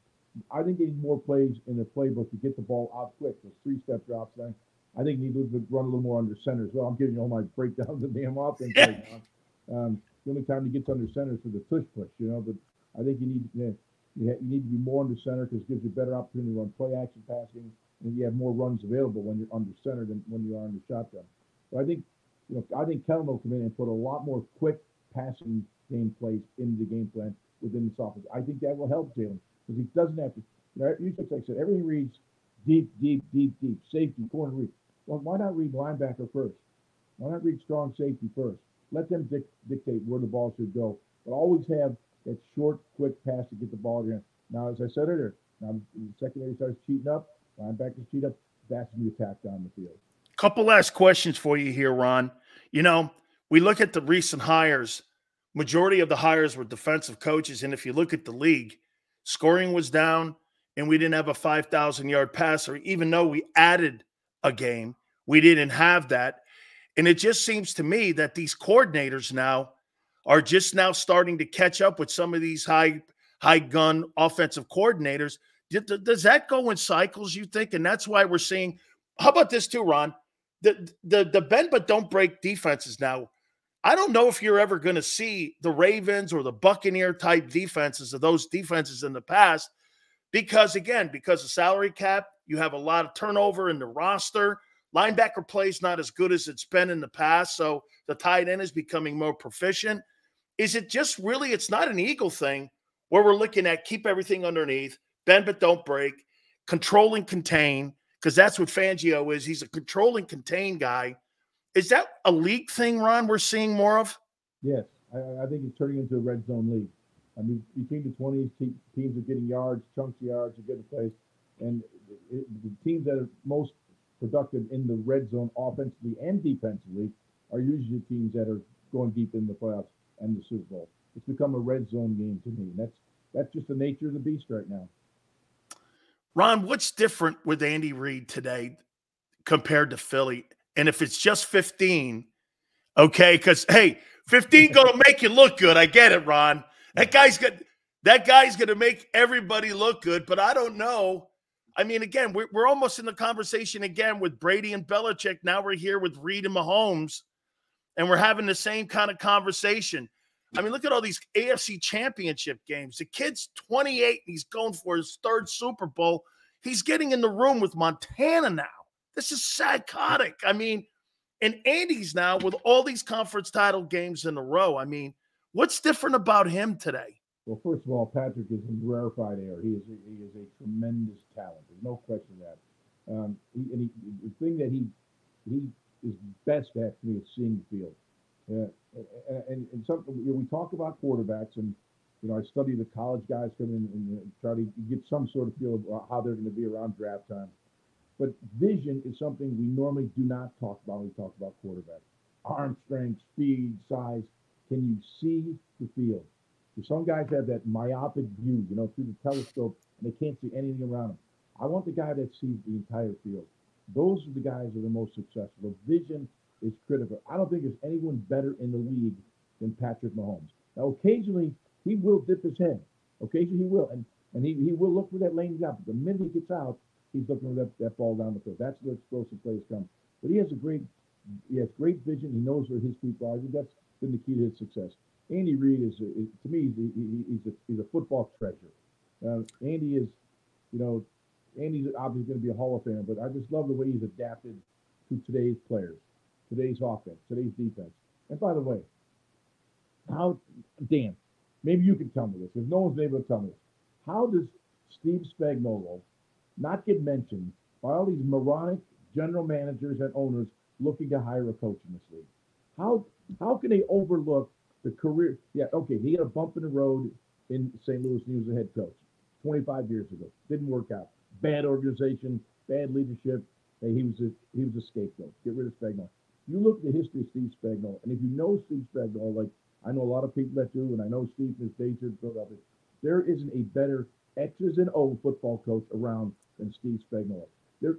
I think they need more plays in the playbook to get the ball out quick. Those three-step drops. And I think he needs to run a little more under center as well. I'm giving you all my breakdowns of the damn offense right now. Um, the only time he gets under center is for the tush push, you know. But I think you need you, you need to be more under center because it gives you a better opportunity to run play action passing, and you have more runs available when you're under center than when you are under shotgun. So I think you know I think Kellen will come in and put a lot more quick passing game plays into the game plan within this offense. I think that will help Jalen because he doesn't have to. You know, like I said, everything reads deep, deep, deep, deep, safety, corner read. Well, why not read linebacker first? Why not read strong safety first? Let them dic- dictate where the ball should go, but always have that short, quick pass to get the ball in. Now, as I said earlier, now the secondary starts cheating up, linebackers cheat up. That's the attack down the field. Couple last questions for you here, Ron. You know, we look at the recent hires. Majority of the hires were defensive coaches, and if you look at the league, scoring was down, and we didn't have a 5,000 yard passer, even though we added a game. We didn't have that. And it just seems to me that these coordinators now are just now starting to catch up with some of these high high gun offensive coordinators. Does that go in cycles, you think? And that's why we're seeing how about this too, Ron? The the the bend but don't break defenses now. I don't know if you're ever going to see the Ravens or the Buccaneer type defenses of those defenses in the past because again, because of salary cap, you have a lot of turnover in the roster. Linebacker play is not as good as it's been in the past. So the tight end is becoming more proficient. Is it just really, it's not an Eagle thing where we're looking at keep everything underneath, bend but don't break, control and contain, because that's what Fangio is. He's a control and contain guy. Is that a league thing, Ron, we're seeing more of? Yes. I, I think it's turning into a red zone league. I mean, between the 20s, teams are getting yards, chunks of yards, are getting plays. And it, the teams that are most productive in the red zone offensively and defensively are usually teams that are going deep in the playoffs and the Super Bowl. It's become a red zone game to me. That's that's just the nature of the beast right now. Ron, what's different with Andy Reid today compared to Philly? And if it's just 15, okay, because hey, 15 gonna make you look good. I get it, Ron. That guy's got that guy's gonna make everybody look good, but I don't know I mean, again, we're, we're almost in the conversation again with Brady and Belichick. Now we're here with Reid and Mahomes, and we're having the same kind of conversation. I mean, look at all these AFC championship games. The kid's 28 and he's going for his third Super Bowl. He's getting in the room with Montana now. This is psychotic. I mean, and Andy's now with all these conference title games in a row. I mean, what's different about him today? Well, first of all, Patrick is in rarefied air. He is a, he is a tremendous talent. There's no question that. Um, he, and he, the thing that he he is best at to me is seeing the field. Uh, and, and something you know, we talk about quarterbacks, and you know I study the college guys coming in and uh, try to get some sort of feel of uh, how they're going to be around draft time. But vision is something we normally do not talk about when we talk about quarterbacks. Arm strength, speed, size. Can you see the field? Some guys have that myopic view, you know, through the telescope, and they can't see anything around them. I want the guy that sees the entire field. Those are the guys that are the most successful. The vision is critical. I don't think there's anyone better in the league than Patrick Mahomes. Now, occasionally he will dip his head. Occasionally he will, and and he, he will look for that lane out. But the minute he gets out, he's looking for that, that ball down the field. That's where explosive plays come. But he has a great he has great vision. He knows where his people are. I think that's been the key to his success. Andy Reid is, is to me he's, he's a he's a football treasure. Uh, Andy is, you know, Andy's obviously going to be a Hall of Famer, but I just love the way he's adapted to today's players, today's offense, today's defense. And by the way, how Dan, maybe you can tell me this because no one's been able to tell me this. How does Steve Spagnuolo not get mentioned by all these moronic general managers and owners looking to hire a coach in this league? How how can they overlook the career? Yeah, okay, he had a bump in the road in St. Louis and he was a head coach 25 years ago. Didn't work out. Bad organization, bad leadership. He was a he was a scapegoat. Get rid of Spagnuolo. You look at the history of Steve Spagnuolo, and if you know Steve Spagnuolo, like I know a lot of people that do, and I know Steve is days in Philadelphia, there isn't a better X's and O football coach around than Steve Spagnuolo. There,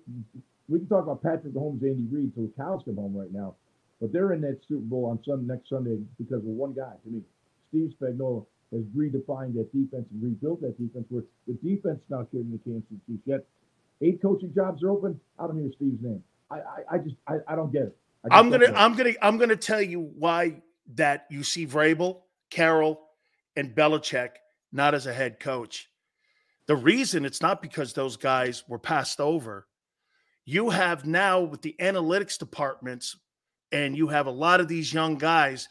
we can talk about Patrick Mahomes, Andy Reid till the cows come home right now, but they're in that Super Bowl on Sunday next Sunday because of one guy. To me, Steve Spagnuolo has redefined that defense and rebuilt that defense where the defense now carrying the Kansas City Chiefs. Yet eight coaching jobs are open. I don't hear Steve's name. I I, I just I, I don't get it. I'm gonna I'm gonna I'm gonna tell you why that you see Vrabel, Carroll, and Belichick not as a head coach. The reason it's not because those guys were passed over. You have now with the analytics departments, and you have a lot of these young guys.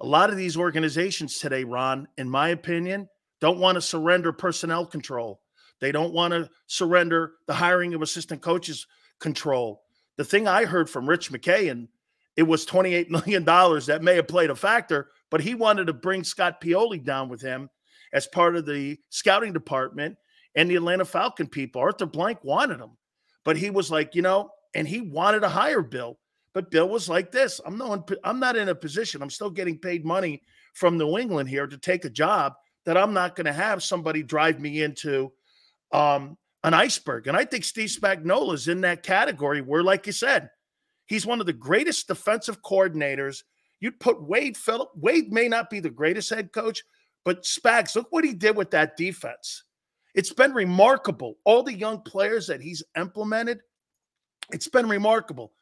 A lot of these organizations today, Ron, in my opinion, don't want to surrender personnel control. They don't want to surrender the hiring of assistant coaches control. The thing I heard from Rich McKay, and it was $28 million that may have played a factor, but he wanted to bring Scott Pioli down with him as part of the scouting department and the Atlanta Falcon people. Arthur Blank wanted him, but he was like, you know, and he wanted to hire Bill. But Bill was like this: I'm not, I'm not in a position. I'm still getting paid money from New England here to take a job that I'm not going to have somebody drive me into um, an iceberg. And I think Steve Spagnuolo is in that category where, like you said, he's one of the greatest defensive coordinators. You'd put Wade Phillip. Wade may not be the greatest head coach, but Spags, look what he did with that defense. It's been remarkable. All the young players that he's implemented, it's been remarkable.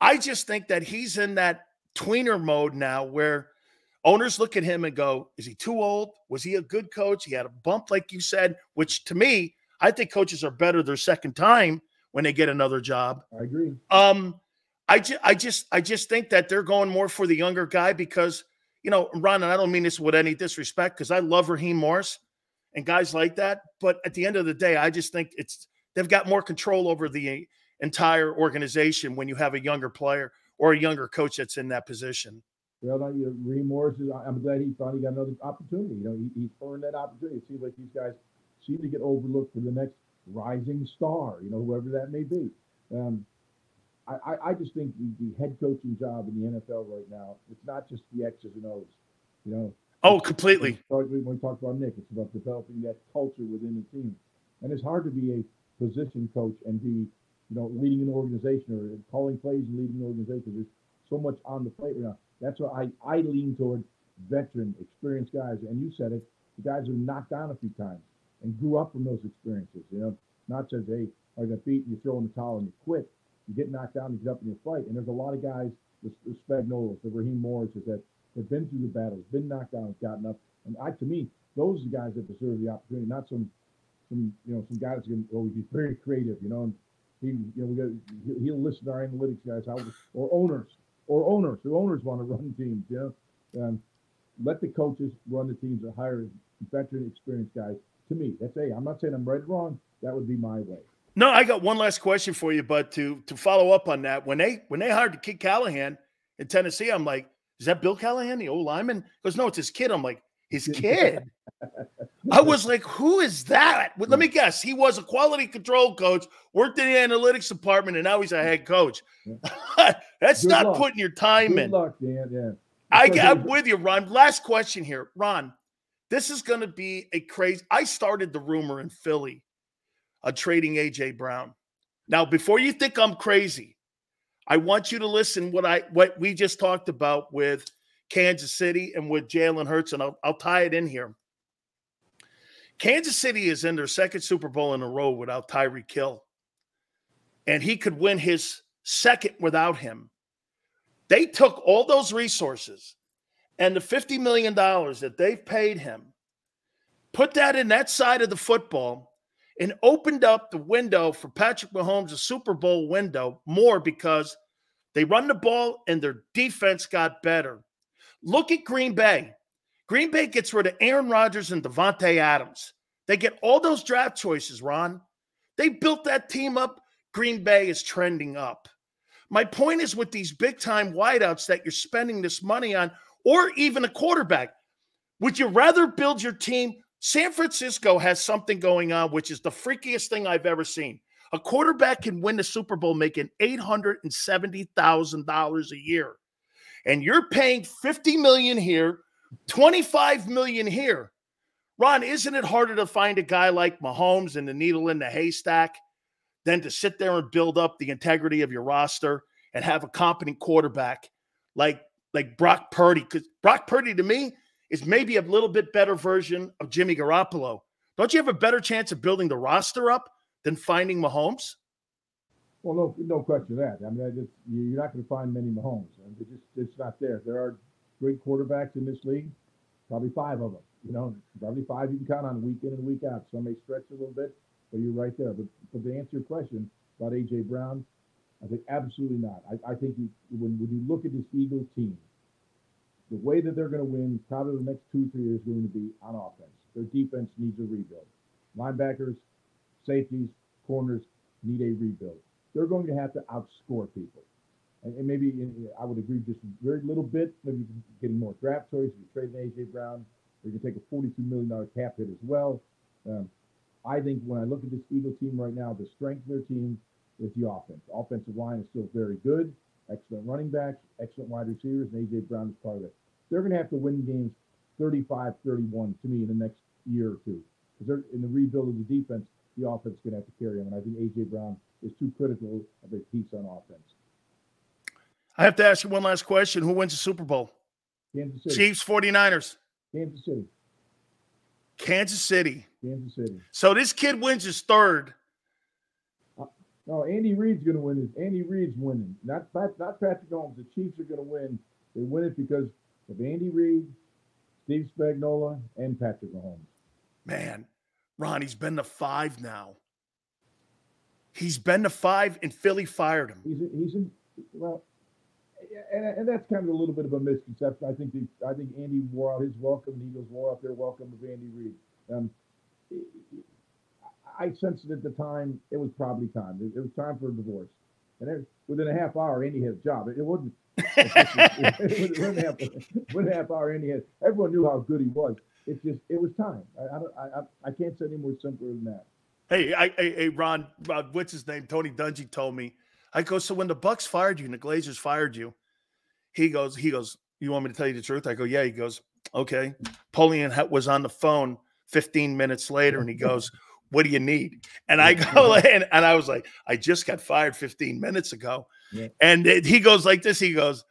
I just think that he's in that tweener mode now where owners look at him and go, is he too old? Was he a good coach? He had a bump, like you said, which to me, I think coaches are better their second time when they get another job. I agree. Um, I just, I just, I just think that they're going more for the younger guy because, you know, Ron, and I don't mean this with any disrespect because I love Raheem Morris and guys like that. But at the end of the day, I just think it's they've got more control over the entire organization when you have a younger player or a younger coach that's in that position. Well, no, you know, Raheem Morris is. I'm glad he finally got another opportunity. You know, he, he's earned that opportunity. It seems like these guys seem to get overlooked for the next rising star. You know, whoever that may be. Um, I, I just think the, the head coaching job in the NFL right now, it's not just the X's and O's. You know. Oh, completely. When we talk about Nick, it's about developing that culture within the team, and it's hard to be a position coach and be, you know, leading an organization or calling plays and leading an organization. There's so much on the plate right now. That's why I, I lean toward veteran, experienced guys. And you said it, the guys who knocked down a few times and grew up from those experiences. You know, not just hey, I got beat, and you throw in the towel and you quit. You get knocked down, you get up and you fight. And there's a lot of guys, the, the Spagnuolos, the Raheem Morrises that have been through the battles, been knocked down, gotten up. And I, to me, those are the guys that deserve the opportunity, not some, some, you know, some guys that can, oh, he's very creative, you know. And He, you know, we got he'll listen to our analytics guys, how or owners or owners the owners want to run teams. You know, um, let the coaches run the teams that hire veteran, experienced guys. To me, that's a. I'm not saying I'm right or wrong. That would be my way. No, I got one last question for you, but to to follow up on that, when they when they hired the Kid Callahan in Tennessee, I'm like, is that Bill Callahan, the old lineman? He goes, no, it's his kid. I'm like, his kid. I was like, who is that? Well, let me guess. He was a quality control coach, worked in the analytics department, and now he's a head coach. That's Good not luck. putting your time Good in. Luck, Dan. Yeah. I, I'm with you, Ron. Last question here. Ron, this is going to be a crazy. I started the rumor in Philly of trading AJ Brown. Now, before you think I'm crazy, I want you to listen what I what we just talked about with Kansas City and with Jalen Hurts, and I'll, I'll tie it in here. Kansas City is in their second Super Bowl in a row without Tyreek Hill, and he could win his second without him. They took all those resources and the $50 million that they've paid him, put that in that side of the football, and opened up the window for Patrick Mahomes, a Super Bowl window, more because they run the ball and their defense got better. Look at Green Bay. Green Bay gets rid of Aaron Rodgers and Davante Adams. They get all those draft choices, Ron. They built that team up. Green Bay is trending up. My point is with these big time wideouts that you're spending this money on, or even a quarterback, would you rather build your team? San Francisco has something going on, which is the freakiest thing I've ever seen. A quarterback can win the Super Bowl making $870,000 a year and you're paying 50 million here, 25 million here. Ron, isn't it harder to find a guy like Mahomes and the needle in the haystack than to sit there and build up the integrity of your roster and have a competent quarterback like like Brock Purdy? Because Brock Purdy to me is maybe a little bit better version of Jimmy Garoppolo. Don't you have a better chance of building the roster up than finding Mahomes? Well, no, no question of that. I mean, just, you're not going to find many Mahomes. I mean, it's just it's not there. There are great quarterbacks in this league, probably five of them. You know, probably five you can count on week in and week out. Some may stretch a little bit, but you're right there. But, but to answer your question about AJ Brown, I think absolutely not. I, I think you, when when you look at this Eagles team, the way that they're going to win probably the next two three years is going to be on offense. Their defense needs a rebuild. Linebackers, safeties, corners need a rebuild they're going to have to outscore people. And, and maybe I would agree just a very little bit, maybe getting more draft choices, you trade AJ Brown, you can take a $42 million cap hit as well. Um, I think when I look at this Eagle team right now, the strength of their team is the offense. Offensive line is still very good. Excellent running backs, excellent wide receivers, and AJ Brown is part of it. They're going to have to win games 35 31 to me in the next year or two. Because they're in the rebuild of the defense, the offense is going to have to carry them. And I think AJ Brown is too critical of a piece on offense. I have to ask you one last question. Who wins the Super Bowl? Kansas City. Chiefs, 49ers. Kansas City. Kansas City. Kansas City. So this kid wins his third. No, Andy Reid's going to win. His, Andy Reid's winning. Not not Patrick Mahomes. The Chiefs are going to win. They win it because of Andy Reid, Steve Spagnuolo, and Patrick Mahomes. Man, Ronnie's been to five now. He's been to five, and Philly fired him. He's he's in, well, and, and that's kind of a little bit of a misconception. I think the, I think Andy wore out his welcome. The Eagles wore out their welcome of Andy Reid. Um, I sensed it at the time. It was probably time. It, it was time for a divorce. And it, within a half hour, Andy had a job. It, it wasn't. within, a half, within a half hour, Andy had. Everyone knew how good he was. It's just it was time. I I, I, I can't say any more simpler than that. Hey, I, hey, hey, Ron, Ron, what's his name? Tony Dungy told me. I go, so when the Bucks fired you and the Glazers fired you, he goes, he goes, you want me to tell you the truth? I go, yeah. He goes, okay. Polian was on the phone 15 minutes later, and he goes, what do you need? And I go, and, and I was like, I just got fired 15 minutes ago. Yeah. And it, he goes like this. He goes,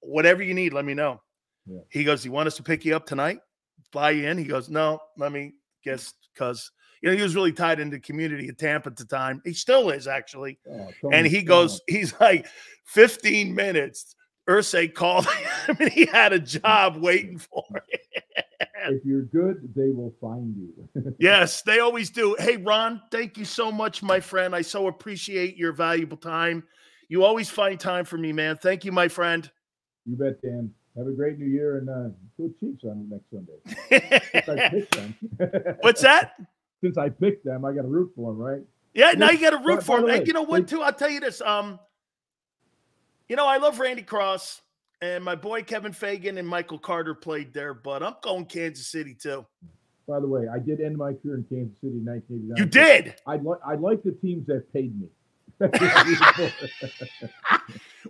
whatever you need, let me know. Yeah. He goes, you want us to pick you up tonight? Fly you in? He goes, no, let me guess because you know, he was really tied into community at Tampa at the time. He still is actually. Oh, and he goes, he's like 15 minutes. Irsay called him and he had a job waiting for him. If you're good, they will find you. yes, they always do. Hey, Ron, thank you so much, my friend. I so appreciate your valuable time. You always find time for me, man. Thank you, my friend. You bet, Dan. Have a great new year and uh, go Chiefs on next Sunday. Since I picked them. What's that? Since I picked them, I got to root for them, right? Yeah, now you got to root for by the him. Hey, you know what? Too, I'll tell you this. Um, you know, I love Randy Cross, and my boy Kevin Fagan and Michael Carter played there, but I'm going Kansas City too. By the way, I did end my career in Kansas City in 1989. You did. I like I like the teams that paid me.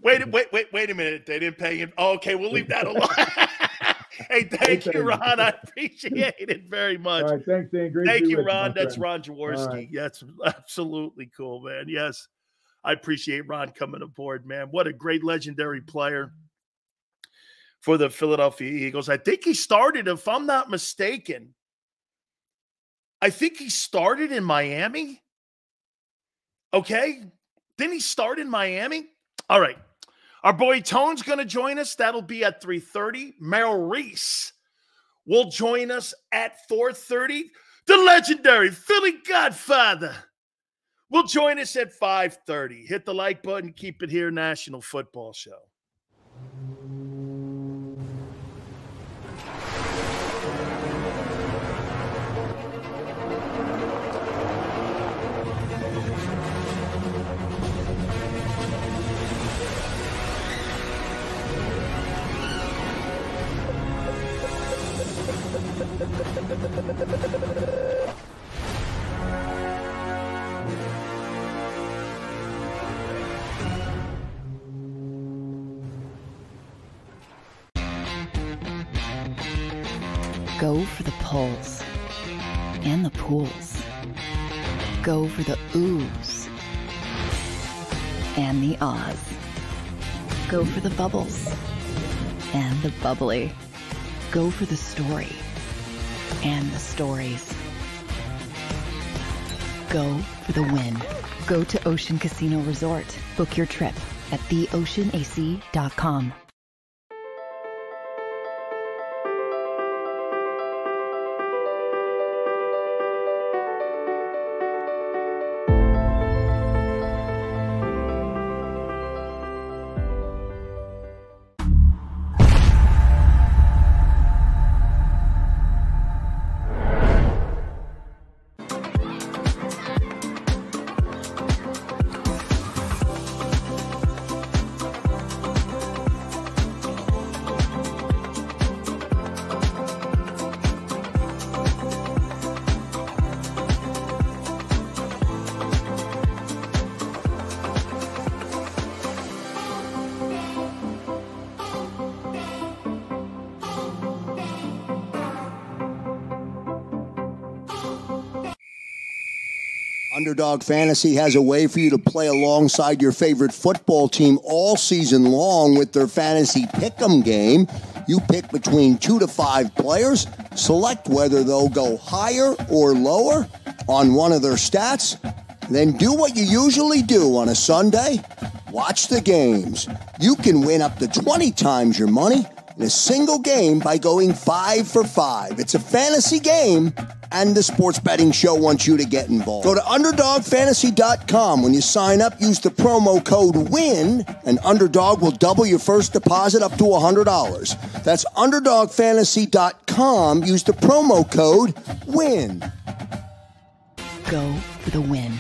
Wait, wait, wait, wait a minute. They didn't pay him. Oh, okay, we'll leave that alone. hey, thank you, Ron. I appreciate it very much. All right, thanks, Dan. Great. Thank you, Ron. That's friend. Ron Jaworski. right. That's absolutely cool, man. Yes. I appreciate Ron coming aboard, man. What a great legendary player for the Philadelphia Eagles. I think he started, if I'm not mistaken, I think he started in Miami. Okay. Didn't he start in Miami? All right. Our boy Tone's going to join us. That'll be at 3:30. Merrill Reese will join us at 4:30. The legendary Philly Godfather will join us at 5:30. Hit the like button, keep it here, National Football Show. For the oohs and the ahs. Go for the bubbles and the bubbly. Go for the story and the stories. Go for the win. Go to Ocean Casino Resort. Book your trip at theoceanac.com. Underdog Fantasy has a way for you to play alongside your favorite football team all season long with their fantasy pick'em game. You pick between two to five players, select whether they'll go higher or lower on one of their stats, then do what you usually do on a Sunday watch the games. You can win up to 20 times your money in a single game by going five for five. It's a fantasy game, and the sports betting show wants you to get involved. Go to UnderdogFantasy.com. When you sign up, use the promo code WIN, and Underdog will double your first deposit up to $100. That's UnderdogFantasy.com. Use the promo code WIN. Go for the win.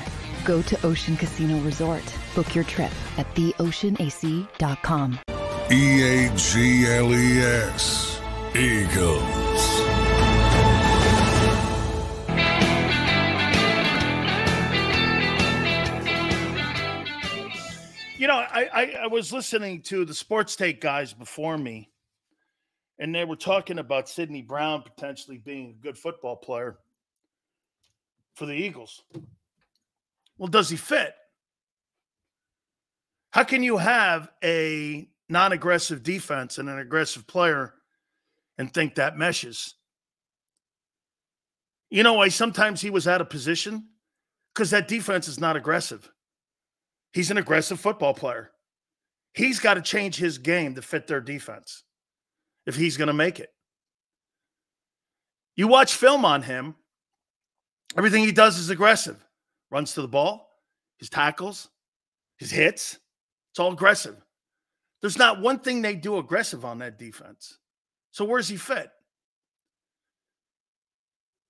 Go to Ocean Casino Resort. Book your trip at theoceanac.com. E A G L E S. Eagles. You know, I, I I was listening to the sports take guys before me, and they were talking about Sydney Brown potentially being a good football player for the Eagles. Well, does he fit? How can you have a non-aggressive defense and an aggressive player and think that meshes? You know why sometimes he was out of position? Because that defense is not aggressive. He's an aggressive football player. He's got to change his game to fit their defense if he's going to make it. You watch film on him, everything he does is aggressive. Runs to the ball, his tackles, his hits. It's all aggressive. There's not one thing they do aggressive on that defense. So where's he fit?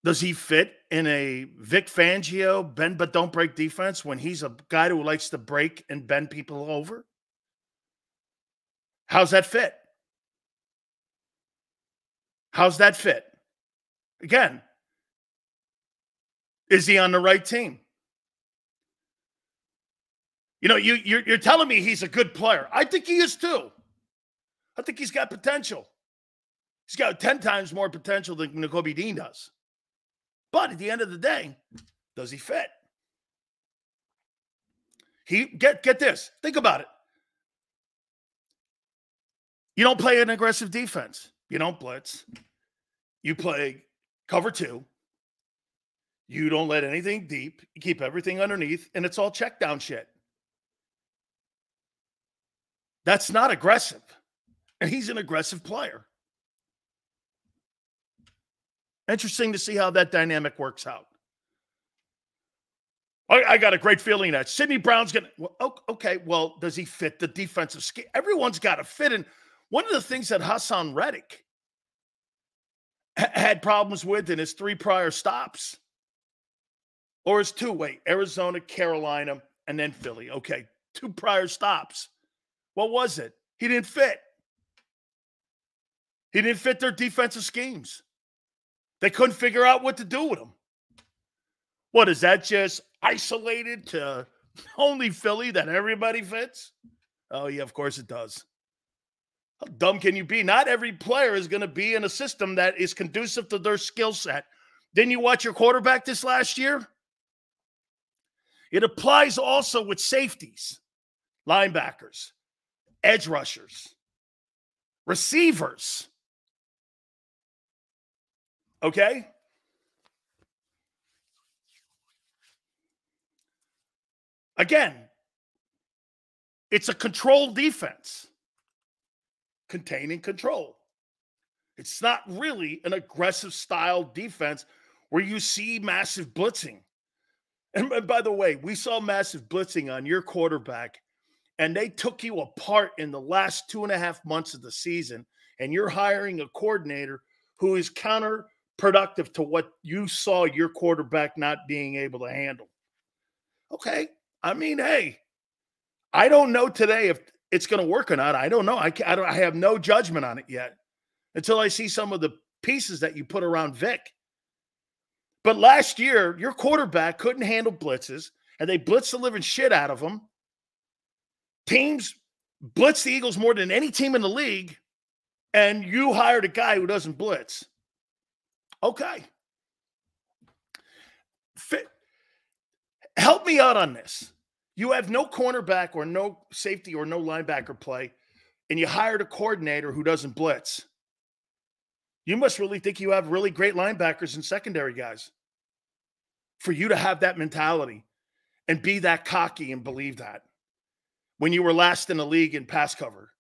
Does he fit in a Vic Fangio bend but don't break defense when he's a guy who likes to break and bend people over? How's that fit? How's that fit? Again, is he on the right team? You know, you you're, you're telling me he's a good player. I think he is too. I think he's got potential. He's got 10 times more potential than Nakobe Dean does. But at the end of the day, does he fit? He get get this. Think about it. You don't play an aggressive defense. You don't blitz. You play cover two. You don't let anything deep. You keep everything underneath, and it's all check down shit. That's not aggressive. And he's an aggressive player. Interesting to see how that dynamic works out. I, I got a great feeling that Sydney Brown's going to. Well, okay, well, does he fit the defensive scheme? Everyone's got to fit in. One of the things that Haason Reddick ha- had problems with in his three prior stops, or his two wait, Arizona, Carolina, and then Philly. Okay, two prior stops. What was it? He didn't fit. He didn't fit their defensive schemes. They couldn't figure out what to do with him. What is that just isolated to only Philly that everybody fits? Oh, yeah, of course it does. How dumb can you be? Not every player is going to be in a system that is conducive to their skill set. Didn't you watch your quarterback this last year? It applies also with safeties, linebackers, edge rushers, receivers. Okay? Again, it's a controlled defense, containing control. It's not really an aggressive style defense where you see massive blitzing. And by the way, we saw massive blitzing on your quarterback, and they took you apart in the last two and a half months of the season. And you're hiring a coordinator who is counterproductive to what you saw your quarterback not being able to handle. Okay. I mean, hey, I don't know today if it's going to work or not. I don't know. I, I, don't, I have no judgment on it yet until I see some of the pieces that you put around Vic. But last year, your quarterback couldn't handle blitzes, and they blitzed the living shit out of him. Teams blitz the Eagles more than any team in the league, and you hired a guy who doesn't blitz. Okay. Fit. Help me out on this. You have no cornerback or no safety or no linebacker play, and you hired a coordinator who doesn't blitz. You must really think you have really great linebackers and secondary guys for you to have that mentality and be that cocky and believe that when you were last in the league in pass cover.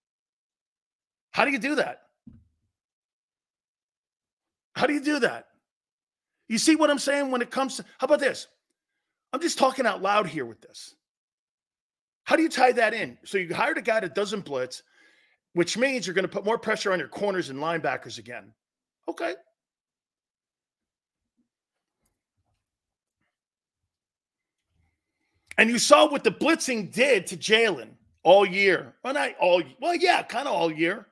How do you do that? How do you do that? You see what I'm saying when it comes to how about this? I'm just talking out loud here with this. How do you tie that in? So you hired a guy that doesn't blitz, which means you're going to put more pressure on your corners and linebackers again. Okay. And you saw what the blitzing did to Jalen all year. Well, not all. Well, yeah, kind of all year.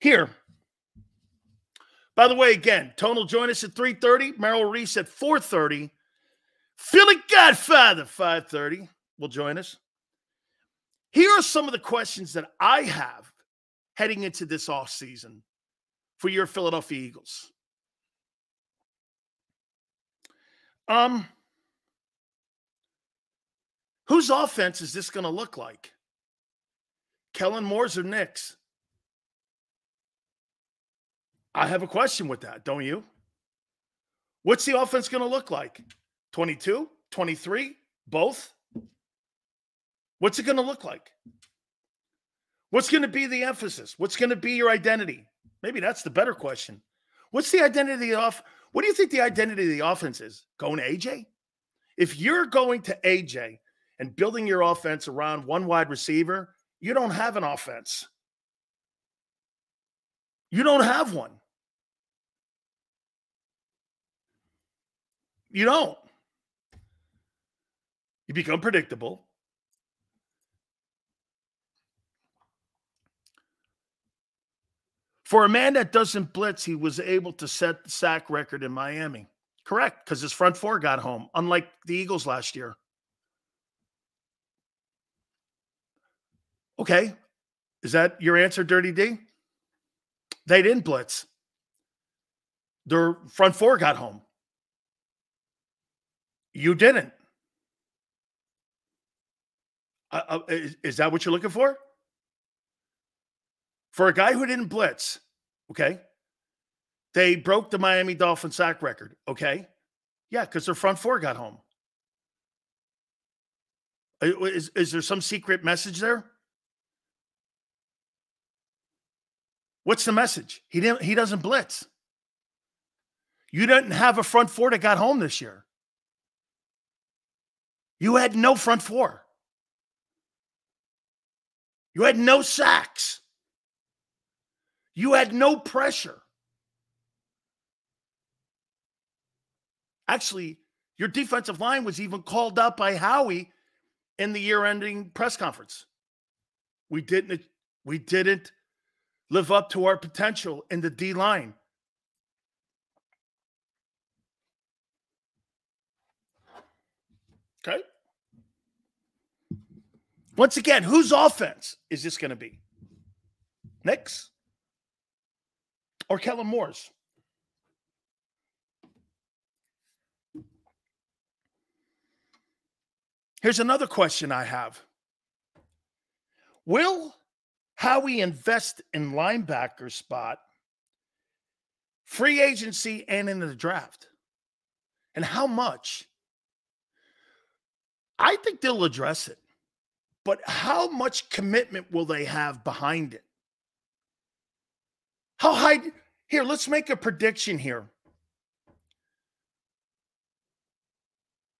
Here. By the way, again, Tone will join us at 3.30. Merrill Reese at 4.30. Philly Godfather, 5.30, will join us. Here are some of the questions that I have heading into this off season for your Philadelphia Eagles. Um, whose offense is this going to look like? Kellen Moore's or Nick's? I have a question with that, don't you? What's the offense going to look like? 22, 23, both? What's it going to look like? What's going to be the emphasis? What's going to be your identity? Maybe that's the better question. What's the identity of what do you think the identity of the offense is? Going to AJ? If you're going to AJ and building your offense around one wide receiver, you don't have an offense. You don't have one. You don't. You become predictable. For a man that doesn't blitz, he was able to set the sack record in Miami. Correct, because his front four got home, unlike the Eagles last year. Okay. Is that your answer, Dirty D? They didn't blitz. Their front four got home. You didn't. Uh, uh, is, is that what you're looking for? For a guy who didn't blitz, okay, they broke the Miami Dolphin sack record, okay? Yeah, because their front four got home. Is, is there some secret message there? What's the message? He didn't he doesn't blitz. You didn't have a front four that got home this year. You had no front four. You had no sacks. You had no pressure. Actually, your defensive line was even called up by Howie in the year-ending press conference. We didn't we didn't live up to our potential in the D line. Okay. Once again, whose offense is this going to be? Nick's or Kellen Moore's? Here's another question I have Will Howie invest in linebacker spot, free agency, and in the draft? And how much? I think they'll address it. But how much commitment will they have behind it? How high? Here, let's make a prediction here.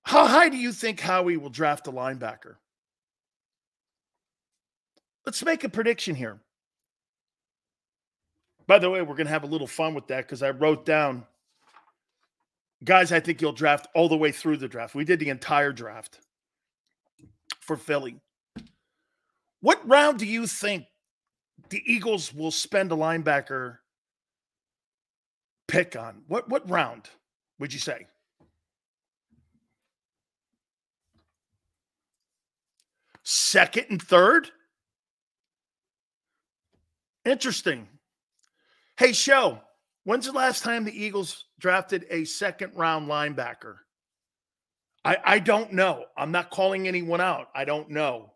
How high do you think Howie will draft a linebacker? Let's make a prediction here. By the way, we're going to have a little fun with that because I wrote down guys I think you'll draft all the way through the draft. We did the entire draft for Philly. What round do you think the Eagles will spend a linebacker pick on? What what round would you say? Second and third? Interesting. Hey, show. When's the last time the Eagles drafted a second round linebacker? I, I don't know. I'm not calling anyone out. I don't know.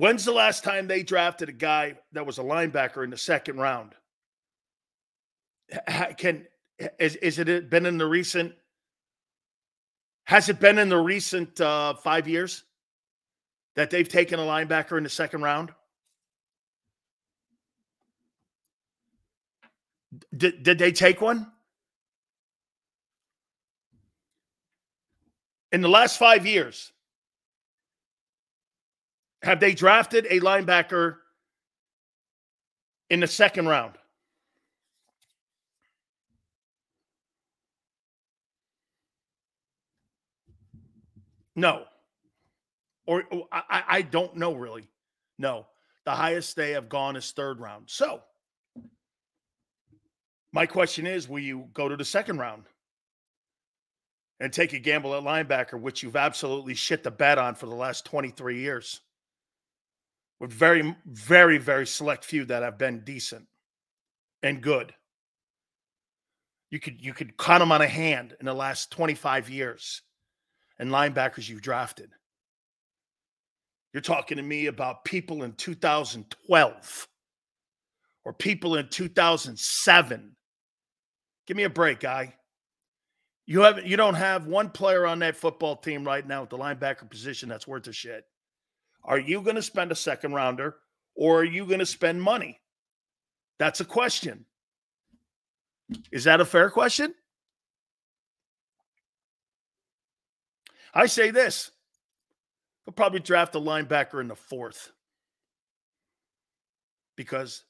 When's the last time they drafted a guy that was a linebacker in the second round? Can is is it been in the recent? Has it been in the recent uh, five years that they've taken a linebacker in the second round? Did, did they take one? In the last five years, have they drafted a linebacker in the second round? No. Or, oh, or I, I don't know really. No. The highest they have gone is third round. So my question is will you go to the second round and take a gamble at linebacker, which you've absolutely shit the bed on for the last 23 years? With very, very, very select few that have been decent and good. You could you could count them on a hand in the last 25 years and linebackers you've drafted. You're talking to me about people in 2012 or people in 2007 Give me a break, guy. You have you don't have one player on that football team right now at the linebacker position that's worth a shit. Are you going to spend a second rounder or are you going to spend money? That's a question. Is that a fair question? I say this. He'll probably draft a linebacker in the fourth. Because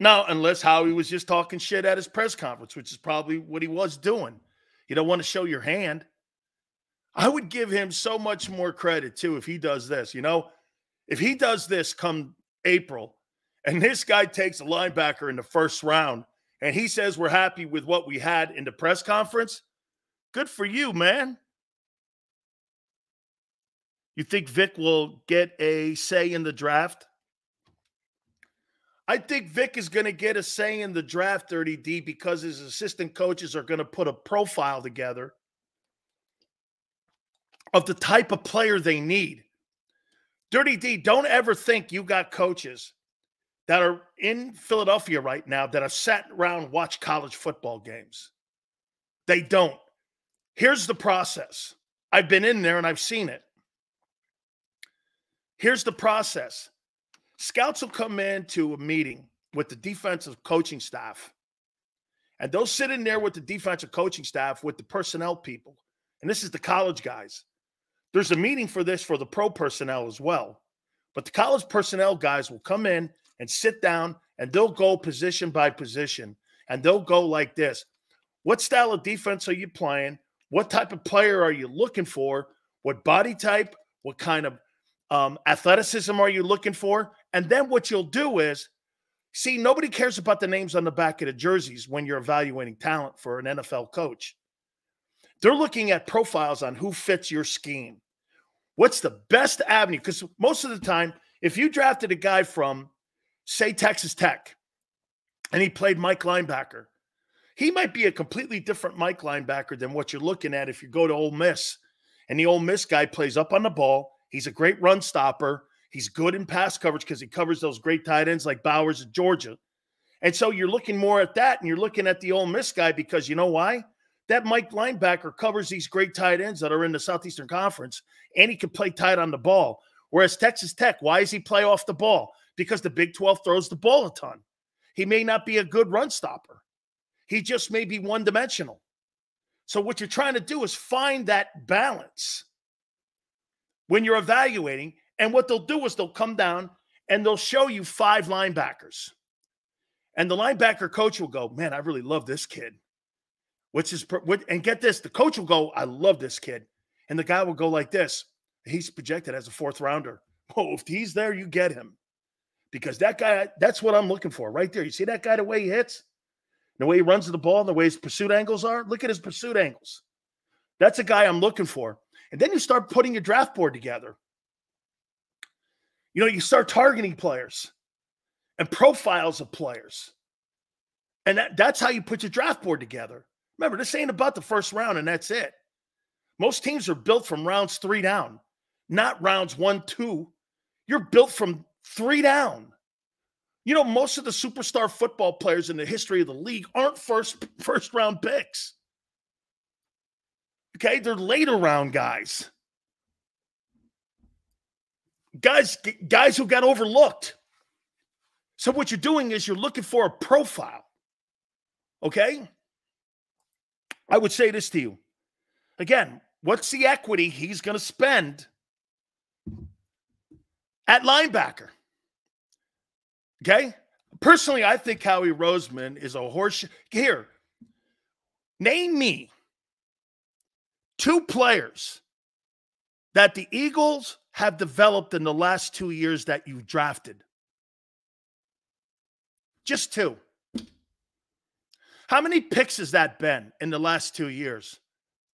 now, unless Howie was just talking shit at his press conference, which is probably what he was doing. You don't want to show your hand. I would give him so much more credit too if he does this. You know, if he does this come April and this guy takes a linebacker in the first round and he says we're happy with what we had in the press conference, good for you, man. You think Vic will get a say in the draft? I think Vic is going to get a say in the draft, Dirty D, because his assistant coaches are going to put a profile together of the type of player they need. Dirty D, don't ever think you got coaches that are in Philadelphia right now that have sat around watch college football games. They don't. Here's the process. I've been in there and I've seen it. Here's the process. Scouts will come into a meeting with the defensive coaching staff, and they'll sit in there with the defensive coaching staff with the personnel people. And this is the college guys. There's a meeting for this for the pro personnel as well. But the college personnel guys will come in and sit down and they'll go position by position and they'll go like this What style of defense are you playing? What type of player are you looking for? What body type? What kind of um, athleticism are you looking for? And then what you'll do is see, nobody cares about the names on the back of the jerseys when you're evaluating talent for an NFL coach. They're looking at profiles on who fits your scheme. What's the best avenue? Because most of the time, if you drafted a guy from, say, Texas Tech, and he played Mike linebacker, he might be a completely different Mike linebacker than what you're looking at if you go to Ole Miss. And the Ole Miss guy plays up on the ball. He's a great run stopper. He's good in pass coverage because he covers those great tight ends like Bowers of Georgia. And so you're looking more at that, and you're looking at the Ole Miss guy because you know why? That Mike linebacker covers these great tight ends that are in the Southeastern Conference, and he can play tight on the ball. Whereas Texas Tech, why does he play off the ball? Because the Big 12 throws the ball a ton. He may not be a good run stopper, he just may be one dimensional. So, what you're trying to do is find that balance when you're evaluating. And what they'll do is they'll come down and they'll show you five linebackers. And the linebacker coach will go, Man, I really love this kid. What's is what, and get this? The coach will go, I love this kid. And the guy will go like this. He's projected as a fourth rounder. Oh, if he's there, you get him. Because that guy, that's what I'm looking for right there. You see that guy, the way he hits, the way he runs the ball, and the way his pursuit angles are. Look at his pursuit angles. That's a guy I'm looking for. And then you start putting your draft board together. You know, you start targeting players and profiles of players. And that, that's how you put your draft board together. Remember, this ain't about the first round and that's it. Most teams are built from rounds three down, not rounds one, two. You're built from three down. You know, most of the superstar football players in the history of the league aren't first first round picks. Okay, they're later round guys. Guys, guys who got overlooked. So what you're doing is you're looking for a profile. Okay? I would say this to you. Again, what's the equity he's going to spend at linebacker? Okay. Personally, I think Howie Roseman is a horse. Here, name me two players that the Eagles have developed in the last two years that you drafted. Just two. How many picks has that been in the last two years?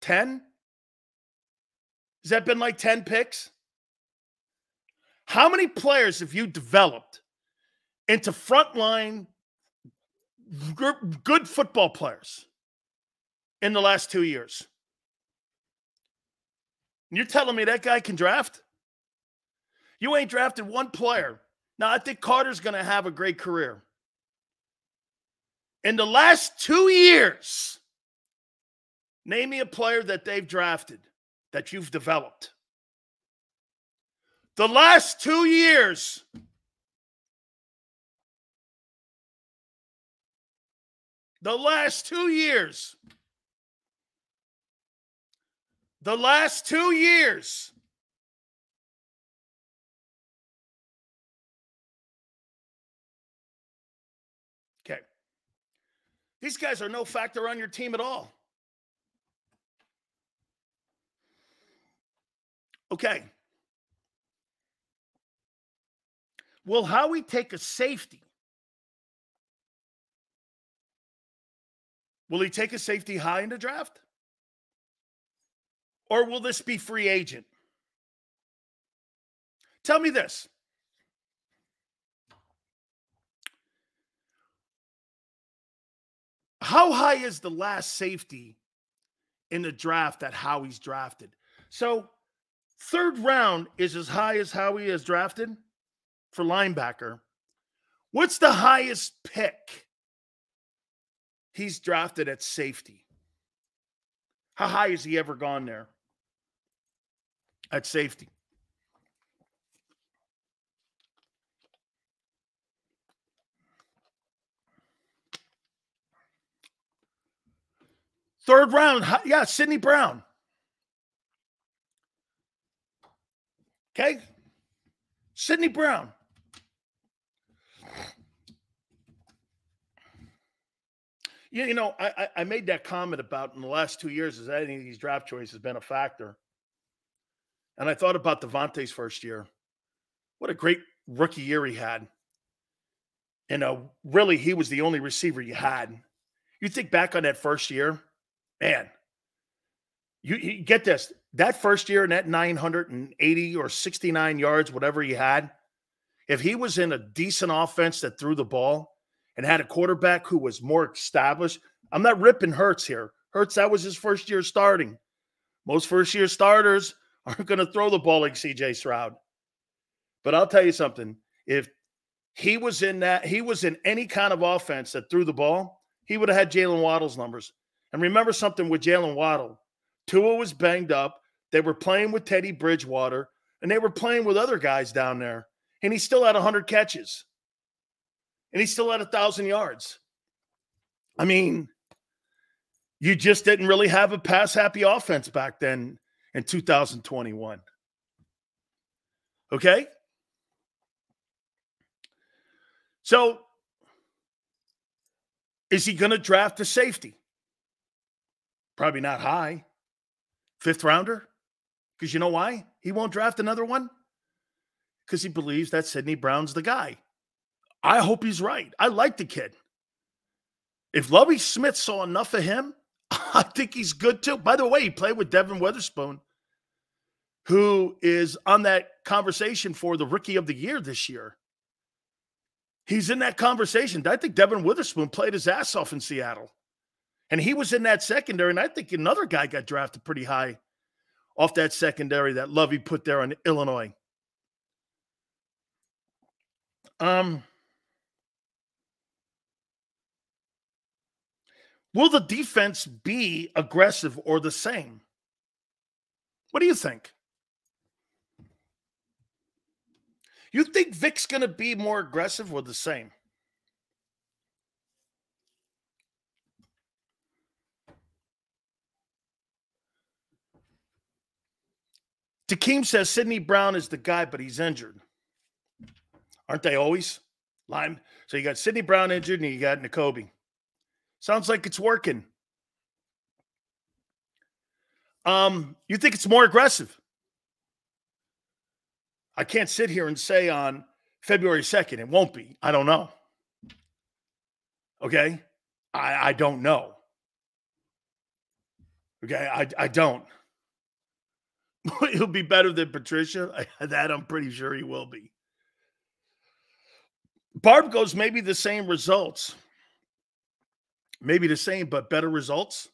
10? Has that been like 10 picks? How many players have you developed into frontline good football players in the last two years? You're telling me that guy can draft? You ain't drafted one player. Now, I think Carter's going to have a great career in the last two years, name me a player that they've drafted that you've developed. The last two years, the last two years, the last two years, these guys are no factor on your team at all. Okay. Will Howie take a safety? Will he take a safety high in the draft? Or will this be free agent? Tell me this. How high is the last safety in the draft that Howie's drafted? So, third round is as high as Howie has drafted for linebacker. What's the highest pick he's drafted at safety? How high has he ever gone there at safety? Third round, yeah, Sydney Brown. Okay. Sydney Brown. Yeah, you know, I, I made that comment about in the last two years is any of these draft choices has been a factor. And I thought about DeVonta's first year. What a great rookie year he had. And uh, really, he was the only receiver you had. You think back on that first year, man, you, you get this. That first year in that 980 or 69 yards, whatever he had, if he was in a decent offense that threw the ball, and had a quarterback who was more established. I'm not ripping Hurts here. Hurts, that was his first year starting. Most first year starters aren't going to throw the ball like CJ Stroud. But I'll tell you something. If he was in that, he was in any kind of offense that threw the ball, he would have had Jaylen Waddle's numbers. And remember something with Jaylen Waddle. Tua was banged up. They were playing with Teddy Bridgewater, and they were playing with other guys down there. And he still had 100 catches and he still had a thousand yards. I mean, you just didn't really have a pass happy offense back then in 2021. Okay? So, is he going to draft a safety? Probably not high. Fifth rounder? Because you know why? He won't draft another one? Because he believes that Sydney Brown's the guy. I hope he's right. I like the kid. If Lovie Smith saw enough of him, I think he's good too. By the way, he played with Devon Witherspoon, who is on that conversation for the rookie of the year this year. He's in that conversation. I think Devon Witherspoon played his ass off in Seattle. And he was in that secondary. And I think another guy got drafted pretty high off that secondary that Lovie put there in Illinois. Um, Will the defense be aggressive or the same? What do you think? You think Vic's going to be more aggressive or the same? Takeem says Sydney Brown is the guy, but he's injured. Aren't they always? Lime. So you got Sydney Brown injured and you got Nakobe. Sounds like it's working. Um, you think it's more aggressive? I can't sit here and say on February 2nd it won't be. I don't know. Okay? I, I don't know. Okay, I, I don't. He'll be better than Patricia. that I'm pretty sure he will be. Barb goes maybe the same results maybe the same, but better results.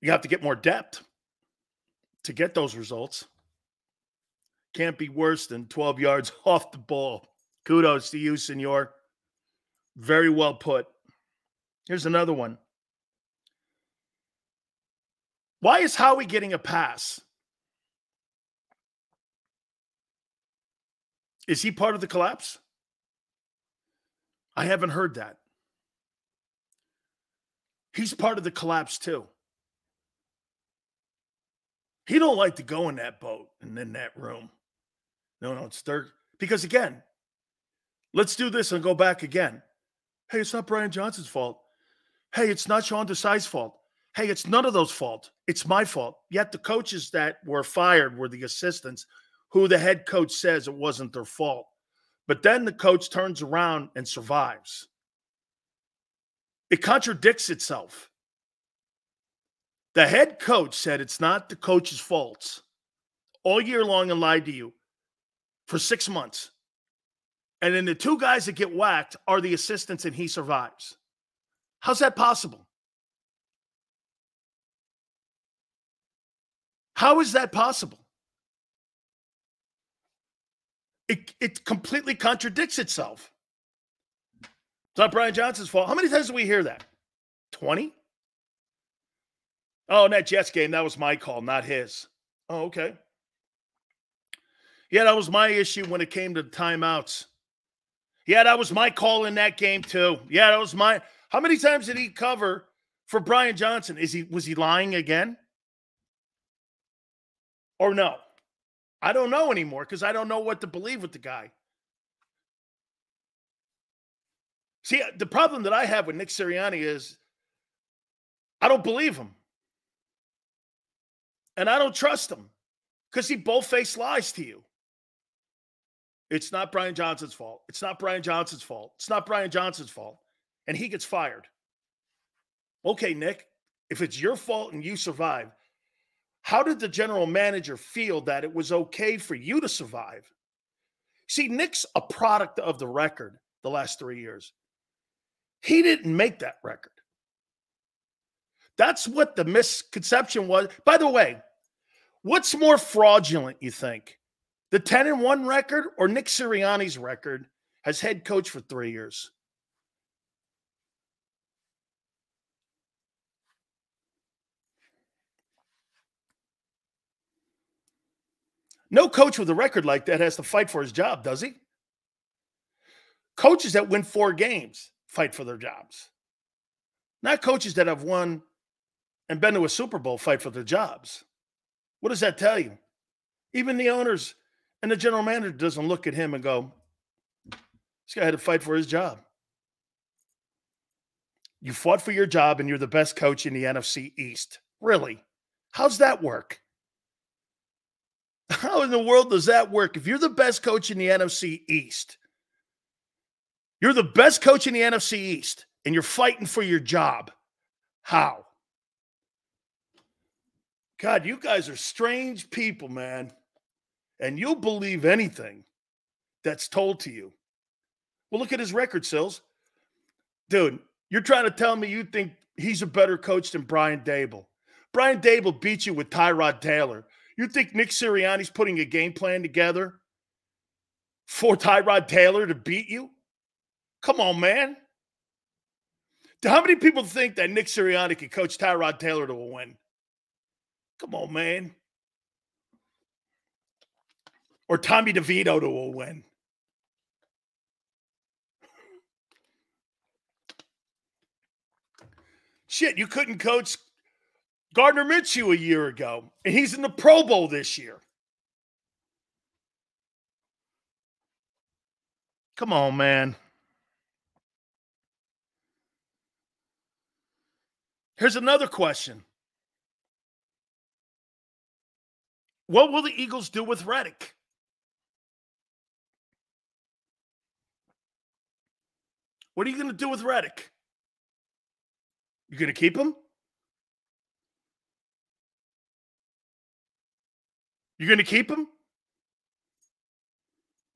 You have to get more depth to get those results. Can't be worse than 12 yards off the ball. Kudos to you, senor. Very well put. Here's another one. Why is Howie getting a pass? Is he part of the collapse? I haven't heard that. He's part of the collapse too. He don't like to go in that boat and in that room. No, no, it's their because again, let's do this and go back again. Hey, it's not Brian Johnson's fault. Hey, it's not Sean Desai's fault. Hey, it's none of those fault. It's my fault. Yet the coaches that were fired were the assistants who the head coach says it wasn't their fault. But then the coach turns around and survives. It contradicts itself. The head coach said it's not the coach's faults all year long and lied to you for six months. And then the two guys that get whacked are the assistants and he survives. How's that possible? How is that possible? It, it completely contradicts itself. It's not Brian Johnson's fault. How many times do we hear that? 20? Oh, in that Jets game, that was my call, not his. Oh, okay. Yeah, that was my issue when it came to timeouts. Yeah, that was my call in that game too. Yeah, that was my. How many times did he cover for Brian Johnson? Is he was he lying again? Or no? I don't know anymore because I don't know what to believe with the guy. See, uh, the problem that I have with Nick Sirianni is I don't believe him. And I don't trust him because he both face lies to you. It's not Brian Johnson's fault. It's not Brian Johnson's fault. It's not Brian Johnson's fault. And he gets fired. Okay, Nick, if it's your fault and you survive, how did the general manager feel that it was okay for you to survive? See, Nick's a product of the record the last three years. He didn't make that record. That's what the misconception was. By the way, what's more fraudulent, you think? The 10 and 1 record or Nick Sirianni's record as head coach for three years? No coach with a record like that has to fight for his job, does he? Coaches that win four games fight for their jobs. Not coaches that have won and been to a Super Bowl fight for their jobs. What does that tell you? Even the owners and the general manager doesn't look at him and go, this guy had to fight for his job. You fought for your job and you're the best coach in the NFC East. Really? How's that work? How in the world does that work? If you're the best coach in the NFC East, you're the best coach in the NFC East, and you're fighting for your job. How? God, you guys are strange people, man. And you'll believe anything that's told to you. Well, look at his record, Sills. Dude, you're trying to tell me you think he's a better coach than Brian Daboll. Brian Daboll beat you with Tyrod Taylor. You think Nick Sirianni's putting a game plan together for Tyrod Taylor to beat you? Come on, man. How many people think that Nick Sirianni can coach Tyrod Taylor to a win? Come on, man. Or Tommy DeVito to a win. Shit, you couldn't coach Gardner Minshew a year ago, and he's in the Pro Bowl this year. Come on, man. Here's another question. What will the Eagles do with Reddick? What are you going to do with Reddick? You going to keep him? You going to keep him?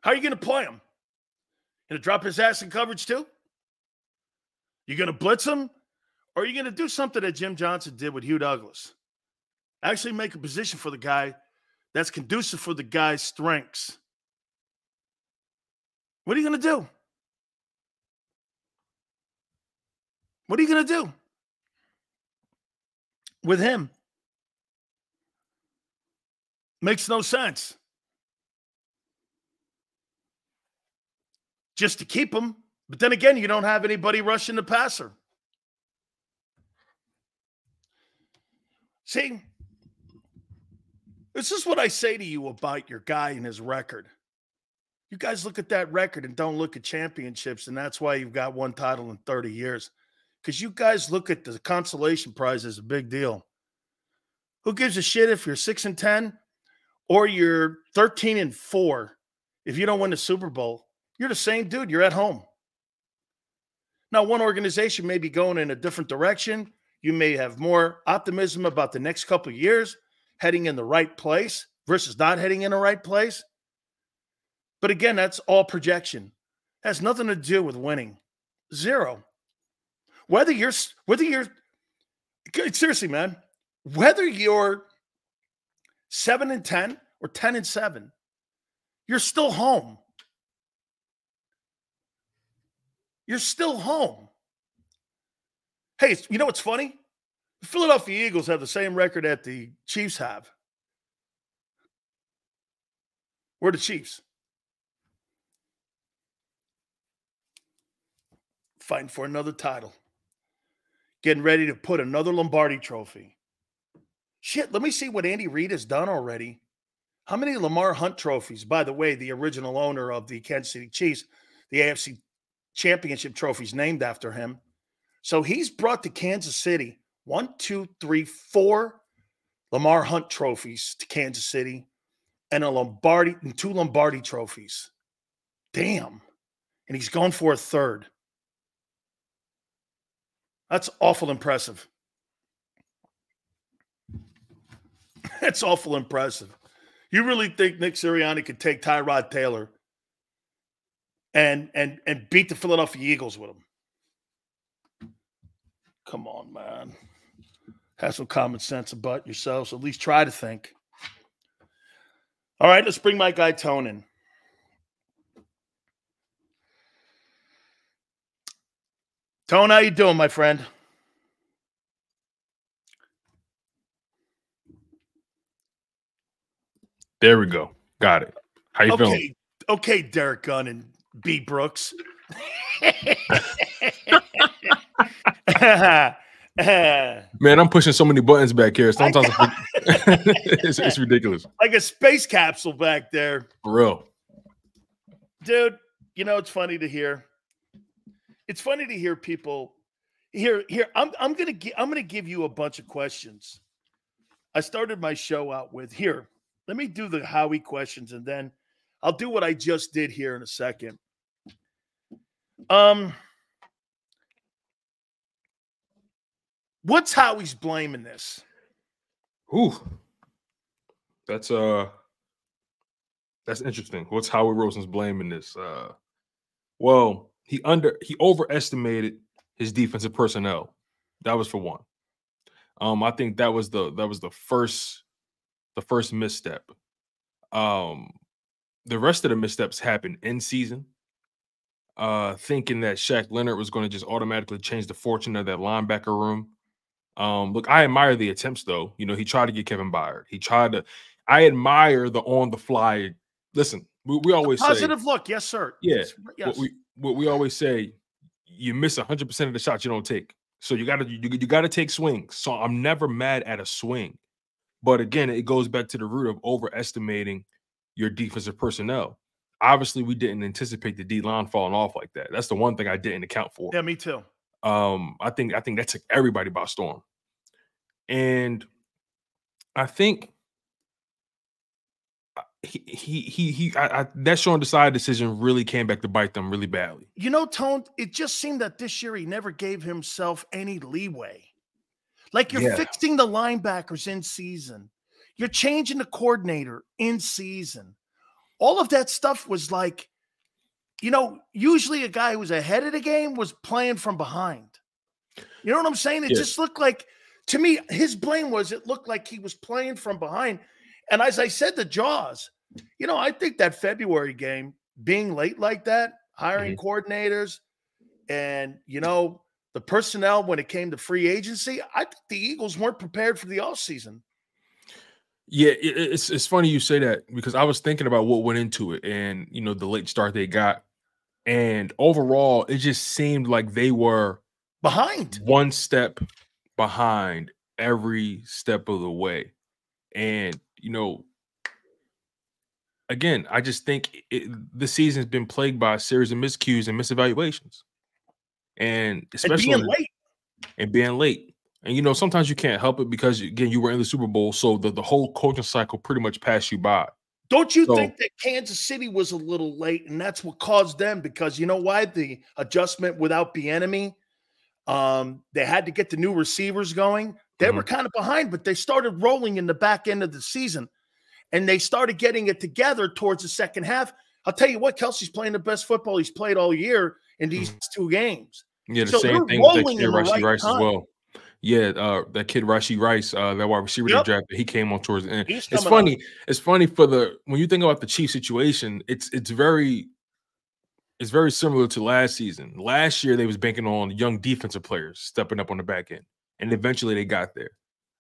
How are you going to play him? Going to drop his ass in coverage too? You're going to blitz him? Or are you going to do something that Jim Johnson did with Hugh Douglas? Actually, make a position for the guy that's conducive for the guy's strengths. What are you going to do? What are you going to do with him? Makes no sense. Just to keep him But then again, you don't have anybody rushing the passer. See, this is what I say to you about your guy and his record. You guys look at that record and don't look at championships, and that's why you've got one title in 30 years. Because you guys look at the consolation prize as a big deal. Who gives a shit if you're six and 10 or you're 13 and four? If you don't win the Super Bowl, you're the same dude. You're at home. Now, one organization may be going in a different direction. You may have more optimism about the next couple years heading in the right place versus not heading in the right place. But again, that's all projection. It has nothing to do with winning. Zero. Whether you're whether you're seriously, man, whether you're seven and ten or ten and seven, you're still home. You're still home. Hey, you know what's funny? The Philadelphia Eagles have the same record that the Chiefs have. We're the Chiefs. Fighting for another title. Getting ready to put another Lombardi trophy. Shit, let me see what Andy Reid has done already. How many Lamar Hunt trophies? By the way, the original owner of the Kansas City Chiefs, the AFC championship trophies named after him. So he's brought to Kansas City one, two, three, four Lamar Hunt trophies to Kansas City and a Lombardi and two Lombardi trophies. Damn. And he's going for a third. That's awful impressive. That's awful impressive. You really think Nick Sirianni could take Tyrod Taylor and and and beat the Philadelphia Eagles with him? Come on, man. Have some common sense about yourselves. At least try to think. All right, let's bring my guy Tone in. Tone, how you doing, my friend? There we go. Got it. How you okay, feeling? okay, Derek Gunn and B Brooks. Man, I'm pushing so many buttons back here. Sometimes it's, it's ridiculous. like a space capsule back there. For real. dude you know it's funny to hear it's funny to hear people here here i'm, I'm gonna gi- i'm gonna give you a bunch of questions i started my show out with here let me do the howie questions and then i'll do what i just did here in a second um what's howie's blaming this Ooh. That's uh that's interesting. What's Howie Roseman's blaming this? Uh well, he under he overestimated his defensive personnel. That was for one. Um, I think that was the that was the first the first misstep. Um, the rest of the missteps happened in season. Uh, thinking that Shaq Leonard was going to just automatically change the fortune of that linebacker room. Um, look, I admire the attempts though. You know, he tried to get Kevin Byard. He tried to. I admire the on the fly. Listen, we, we always say positive look yes sir Yeah, yes, yes. what we what we always say, you miss hundred percent of the shots you don't take. So you gotta you, you gotta take swings. So I'm never mad at a swing. But again, it goes back to the root of overestimating your defensive personnel. Obviously, we didn't anticipate the D line falling off like that. That's the one thing I didn't account for. yeah me too Um, I think I think that took everybody by storm. And I think uh, he he he, he I, I, that Sean Desai decision really came back to bite them really badly. You know, Tone, it just seemed that this year he never gave himself any leeway. Like you're Yeah. fixing the linebackers in season, you're changing the coordinator in season. All of that stuff was like, you know, usually a guy who was ahead of the game was playing from behind. You know what I'm saying? It Yeah. just looked like, to me, his blame was it looked like he was playing from behind. And as I said to Jaws, you know, I think that February game being late like that, hiring mm-hmm. coordinators, and you know, the personnel when it came to free agency, I think the Eagles weren't prepared for the offseason. Yeah, it, it- it's it's funny you say that because I was thinking about what went into it, and you know the late start they got. And overall, it just seemed like they were behind, one step behind every step of the way. And, you know, again, I just think it, the season's been plagued by a series of miscues and misevaluations. And especially and being late. And being late. And you know, sometimes you can't help it because again, you were in the Super Bowl, so the, the whole coaching cycle pretty much passed you by. Don't you so, think that Kansas City was a little late, and that's what caused them? Because you know why the adjustment without Bieniemy, um, they had to get the new receivers going. They mm-hmm. were kind of behind, but they started rolling in the back end of the season, and they started getting it together towards the second half. I'll tell you what, Kelce's playing the best football he's played all year in these mm-hmm. two games. Yeah, the so same thing with Rashee right Rice time. as well. Yeah, uh, that kid Rashee Rice, uh, that wide receiver yep. drafted, he came on towards the end. He's it's funny. Up. It's funny for the when you think about the Chief situation. It's it's very it's very similar to last season. Last year they was banking on young defensive players stepping up on the back end, and eventually they got there.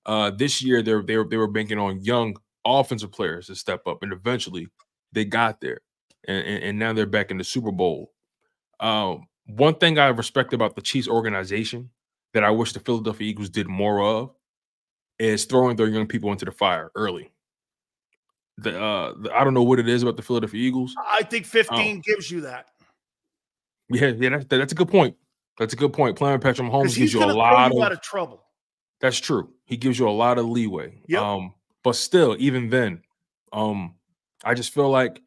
Uh, this year they they were they were banking on young offensive players to step up, and eventually they got there, and, and, and now they're back in the Super Bowl. Um, one thing I respect about the Chiefs organization that I wish the Philadelphia Eagles did more of is throwing their young people into the fire early. The, uh, the, I don't know what it is about the Philadelphia Eagles. I think 15 um, gives you that. Yeah, yeah, that's, that's a good point. That's a good point. Playing Patrick Mahomes gives you a lot you of, of, trouble. That's true. He gives you a lot of leeway. Yep. Um, but still, even then, um, I just feel like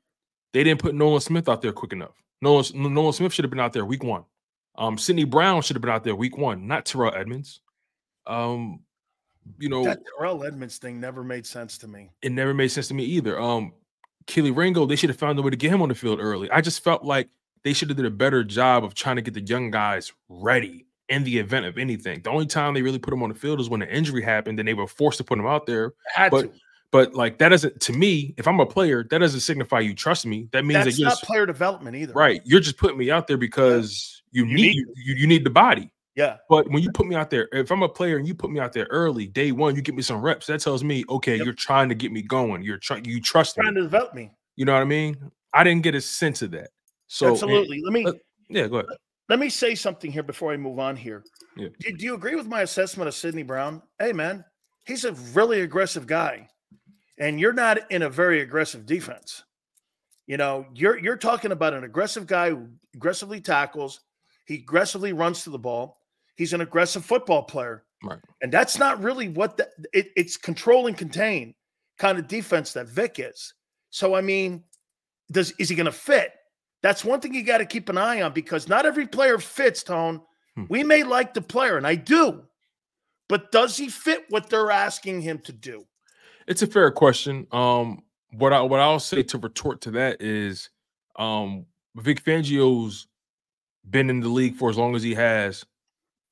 they didn't put Nolan Smith out there quick enough. Nolan Smith should have been out there week one. Um, Sydney Brown should have been out there week one, not Terrell Edmunds. Um, you know, that Terrell Edmunds thing never made sense to me. It never made sense to me either. Um, Kelee Ringo, they should have found a way to get him on the field early. I just felt like they should have did a better job of trying to get the young guys ready in the event of anything. The only time they really put them on the field is when an injury happened, and they were forced to put them out there. Had but to. But like that doesn't to me, if I'm a player, that doesn't signify you trust me. That means That's that you're not player development either. Right. You're just putting me out there because you, you need, need you, you need the body. Yeah. But when you put me out there, if I'm a player and you put me out there early, day one, you get me some reps. That tells me, okay, yep. you're trying to get me going. You're trying, you trust trying me. to develop me. You know what I mean? I didn't get a sense of that. So absolutely. let me. Let, yeah, go ahead. Let me say something here before I move on here. Yeah. Do, do you agree with my assessment of Sydney Brown? Hey, man, he's a really aggressive guy and you're not in a very aggressive defense. You know, you're you're talking about an aggressive guy who aggressively tackles, he aggressively runs to the ball. He's an aggressive football player. Right. And that's not really what the, it, it's control and contain kind of defense that Vic is. So I mean, does is he going to fit? That's one thing you got to keep an eye on because not every player fits, Tone. Hmm. We may like the player, and I do, but does he fit what they're asking him to do? It's a fair question. Um, what I what I'll say to retort to that is, um, Vic Fangio's been in the league for as long as he has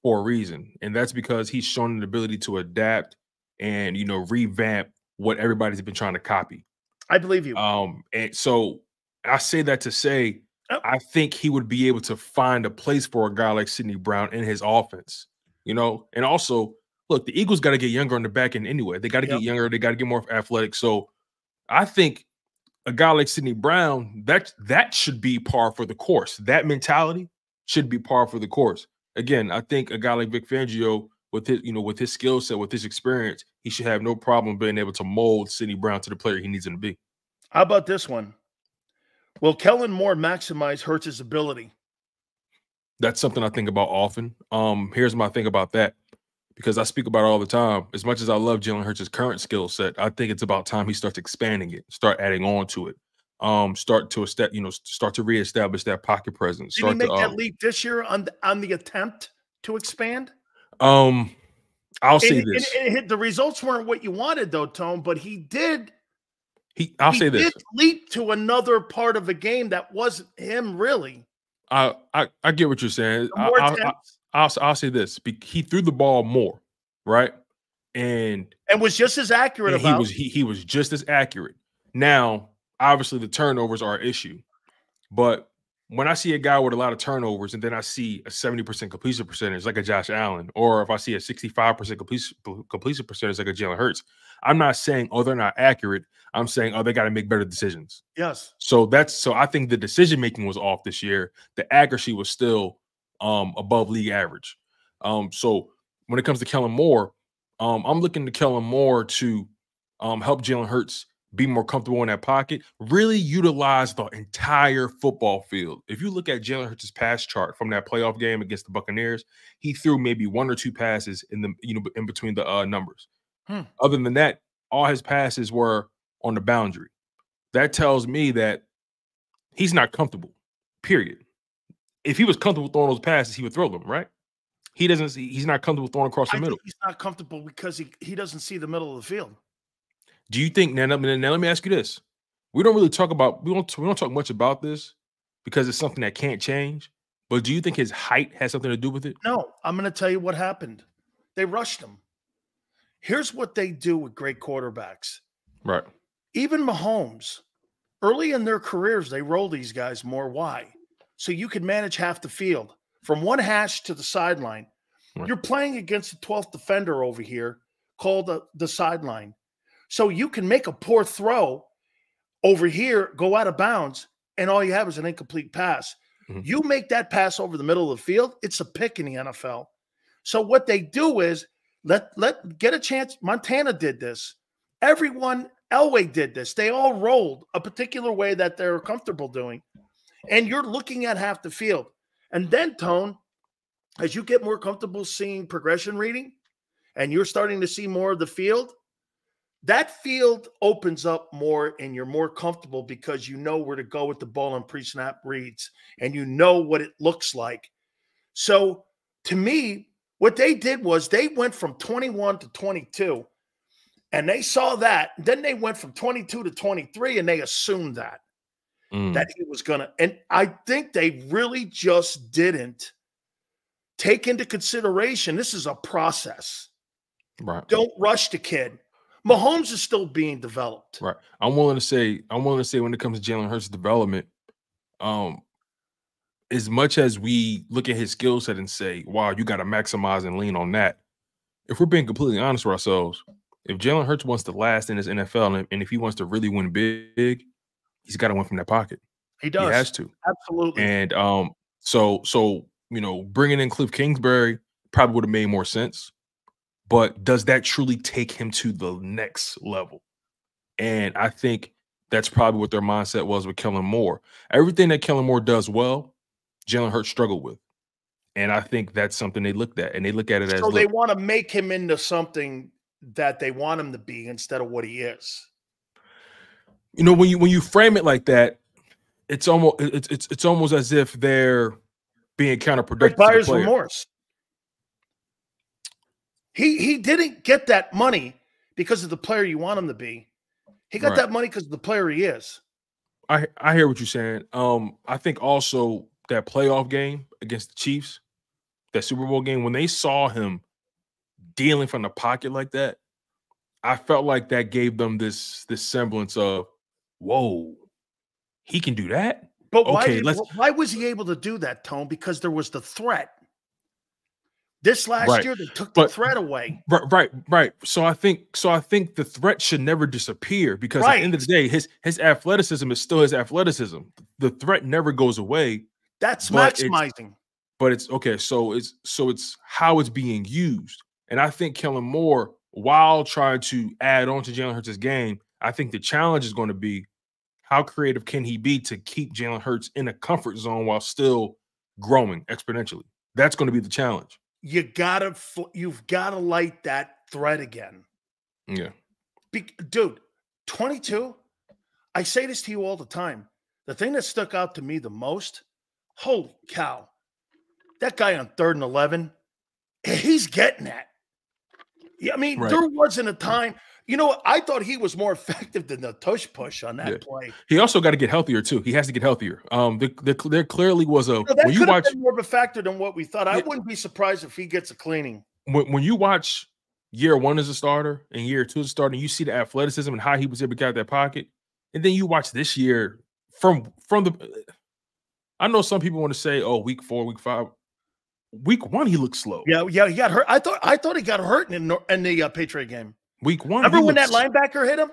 for a reason, and that's because he's shown an ability to adapt and you know revamp what everybody's been trying to copy. I believe you. Um, and so I say that to say oh. I think he would be able to find a place for a guy like Sydney Brown in his offense, you know, and also look, the Eagles got to get younger on the back end anyway. They got to yep. get younger. They got to get more athletic. So I think a guy like Sydney Brown, that that should be par for the course. That mentality should be par for the course. Again, I think a guy like Vic Fangio, with his, you know, with his skill set, with his experience, he should have no problem being able to mold Sydney Brown to the player he needs him to be. How about this one? Will Kellen Moore maximize Hurts's ability? That's something I think about often. Um, here's my thing about that because I speak about it all the time. As much as I love Jalen Hurts' current skill set, I think it's about time he starts expanding it, start adding on to it, um, start to step, you know, start to reestablish that pocket presence. Did he make to, that um, leap this year on the, on the attempt to expand? Um, I'll say this: it, it, the results weren't what you wanted, though, Tone. But he did. He, I'll he say this: leap to another part of the game that wasn't him, really. I I, I get what you're saying. I, I, I'll I'll say this: he threw the ball more, right? And and was just as accurate. he was he he was just as accurate. Now, obviously, the turnovers are an issue, but when I see a guy with a lot of turnovers and then I see a 70% completion percentage like a Josh Allen, or if I see a 65% completion, completion percentage like a Jalen Hurts, I'm not saying, oh, they're not accurate. I'm saying, oh, they got to make better decisions. Yes. So that's so I think the decision making was off this year. The accuracy was still um above league average. Um, so when it comes to Kellen Moore, um, I'm looking to Kellen Moore to um help Jalen Hurts be more comfortable in that pocket, really utilize the entire football field. If you look at Jalen Hurts' pass chart from that playoff game against the Buccaneers, he threw maybe one or two passes in the you know in between the uh, numbers. Hmm. Other than that, all his passes were on the boundary. That tells me that he's not comfortable. Period. If he was comfortable throwing those passes, he would throw them, right? He doesn't. See, he's not comfortable throwing across the I middle. he's not comfortable because he, he doesn't see the middle of the field. Do you think now, now? Now let me ask you this: We don't really talk about we don't we don't talk much about this because it's something that can't change. But do you think his height has something to do with it? No, I'm going to tell you what happened. They rushed him. Here's what they do with great quarterbacks. Right. Even Mahomes, early in their careers, they roll these guys more. Why? So you can manage half the field from one hash to the sideline. Right. You're playing against the 12th defender over here called the, the sideline. So you can make a poor throw over here, go out of bounds, and all you have is an incomplete pass. Mhm. You make that pass over the middle of the field, it's a pick in the NFL. So what they do is let let get a chance. Montana did this. Everyone, Elway did this. They all rolled a particular way that they're comfortable doing. And you're looking at half the field. And then, Tone, as you get more comfortable seeing progression reading and you're starting to see more of the field, that field opens up more and you're more comfortable because you know where to go with the ball and pre-snap reads and you know what it looks like. So to me, what they did was they went from 21 to 22 and they saw that. Then they went from 22 to 23 and they assumed that Mm. that he was going to and I think they really just didn't take into consideration this is a process. Right. Don't rush the kid. Mahomes is still being developed. Right. I'm willing to say, I'm willing to say when it comes to Jalen Hurts' development, um, as much as we look at his skill set and say, wow, you got to maximize and lean on that. If we're being completely honest with ourselves, if Jalen Hurts wants to last in his NFL and, and if he wants to really win big, he's got to win from that pocket. He does. He has to. Absolutely. And um, so so you know, bringing in Cliff Kingsbury probably would have made more sense. But does that truly take him to the next level? And I think that's probably what their mindset was with Kellen Moore. Everything that Kellen Moore does well, Jalen Hurts struggled with. And I think that's something they looked at, and they look at it as so they look, want to make him into something that they want him to be instead of what he is. You know when you when you frame it like that, it's almost it's it's it's almost as if they're being counterproductive. Like buyer's remorse. He he didn't get that money because of the player you want him to be. He got Right. that money because of the player he is. I I hear what you're saying. Um, I think also that playoff game against the Chiefs, that Super Bowl game, when they saw him dealing from the pocket like that, I felt like that gave them this this semblance of, whoa, he can do that. But why, Okay, did- let's- why was he able to do that, Tone? Because there was the threat. This last Right. year, they took the But- threat away. Right, right, right. So I think so I think the threat should never disappear because at the end of the day, his his athleticism is still his athleticism. The threat never goes away. That's but it's- maximizing. but it's okay. So it's so it's how it's being used, and I think Kellen Moore, while trying to add on to Jalen Hurts' game, I think the challenge is going to be how creative can he be to keep Jalen Hurts in a comfort zone while still growing exponentially. That's going to be the challenge. You gotta, you've got to light that thread again. Yeah, Be- dude, 22. I say this to you all the time. The thing that stuck out to me the most, holy cow, that guy on third and 11, he's getting that. Yeah, I mean, Right. there wasn't a time, you know. I thought he was more effective than the tush push on that Yeah. play. he also got to get healthier too. He has to get healthier. Um, there, there, there clearly was a You know, that when you could watch been more of a factor than what we thought. I Yeah. wouldn't be surprised if he gets a cleaning. when, when you watch year one as a starter and year two as a starter, and you see the athleticism and how he was able to get out that pocket, and then you watch this year from from the I know some people want to say, "Oh, week four, week five, week one, he looked slow." Yeah, yeah, he got hurt. I thought I thought he got hurt in, the- in the uh, Patriot game. Week one. Remember he when that linebacker hit him?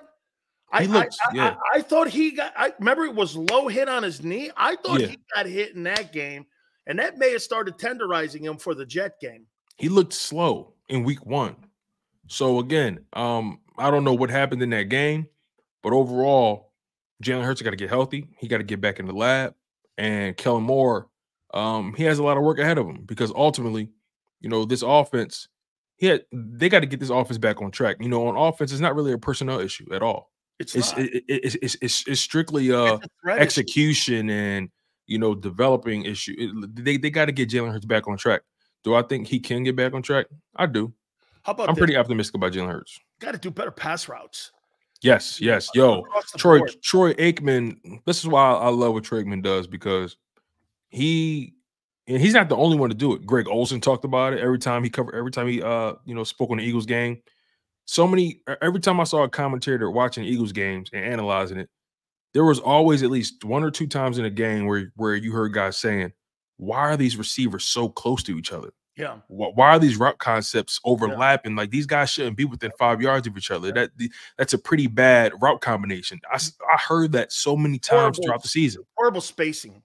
I, I, I- yeah. I, I thought he got. I remember it was low hit on his knee. I thought Yeah. he got hit in that game, and that may have started tenderizing him for the Jet game. he looked slow in week one. So again, um, I don't know what happened in that game, but overall, Jalen Hurts got to get healthy. He got to get back in the lab, and Kellen Moore, um, he has a lot of work ahead of him because ultimately, you know, this offense, had, they got to get this offense back on track. You know, on offense, it's not really a personnel issue at all. It's, It's it, it- it's, it's it's strictly uh It's threat issue. execution and you know developing issue. It- they they got to get Jalen Hurts back on track. Do I think he can get back on track? I do. How about I'm this? pretty optimistic about Jalen Hurts. Got to do better pass routes. Yes, yes, yo, Troy board. Troy Aikman. This is why I love what Troy Aikman does because he and he's not the only one to do it. Greg Olsen talked about it every time he covered every time he uh you know spoke on the Eagles game. So many every time I saw a commentator watching Eagles games and analyzing it, there was always at least one or two times in a game where where you heard guys saying, "Why are these receivers so close to each other? Yeah. Why, are these route concepts overlapping? Like these guys shouldn't be within five yards of each other. That the- that's a pretty bad route combination. I I heard that so many times Horrible. throughout the season. Horrible spacing.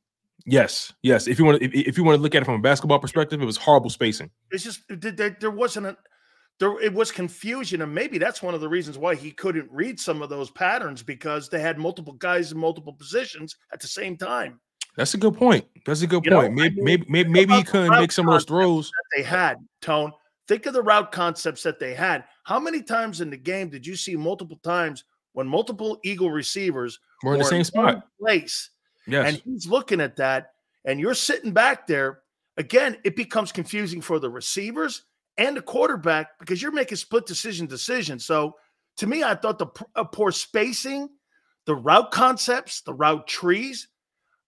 Yes, yes. If you want, if, if you want to look at it from a basketball perspective, it was horrible spacing. It's just there, there, wasn't a there. It was confusion, and maybe that's one of the reasons why he couldn't read some of those patterns because they had multiple guys in multiple positions at the same time. That's a good point. That's a good You know, point. I maybe mean, maybe maybe, maybe he couldn't make some of those throws. That they had tone. Think of the route concepts that they had. How many times in the game did you see multiple times when multiple Eagle receivers We're in the same spot. place? Yes. and he's looking at that, and you're sitting back there. Again, it becomes confusing for the receivers and the quarterback because you're making split decision decisions. So, to me, I thought the uh, poor spacing, the route concepts, the route trees.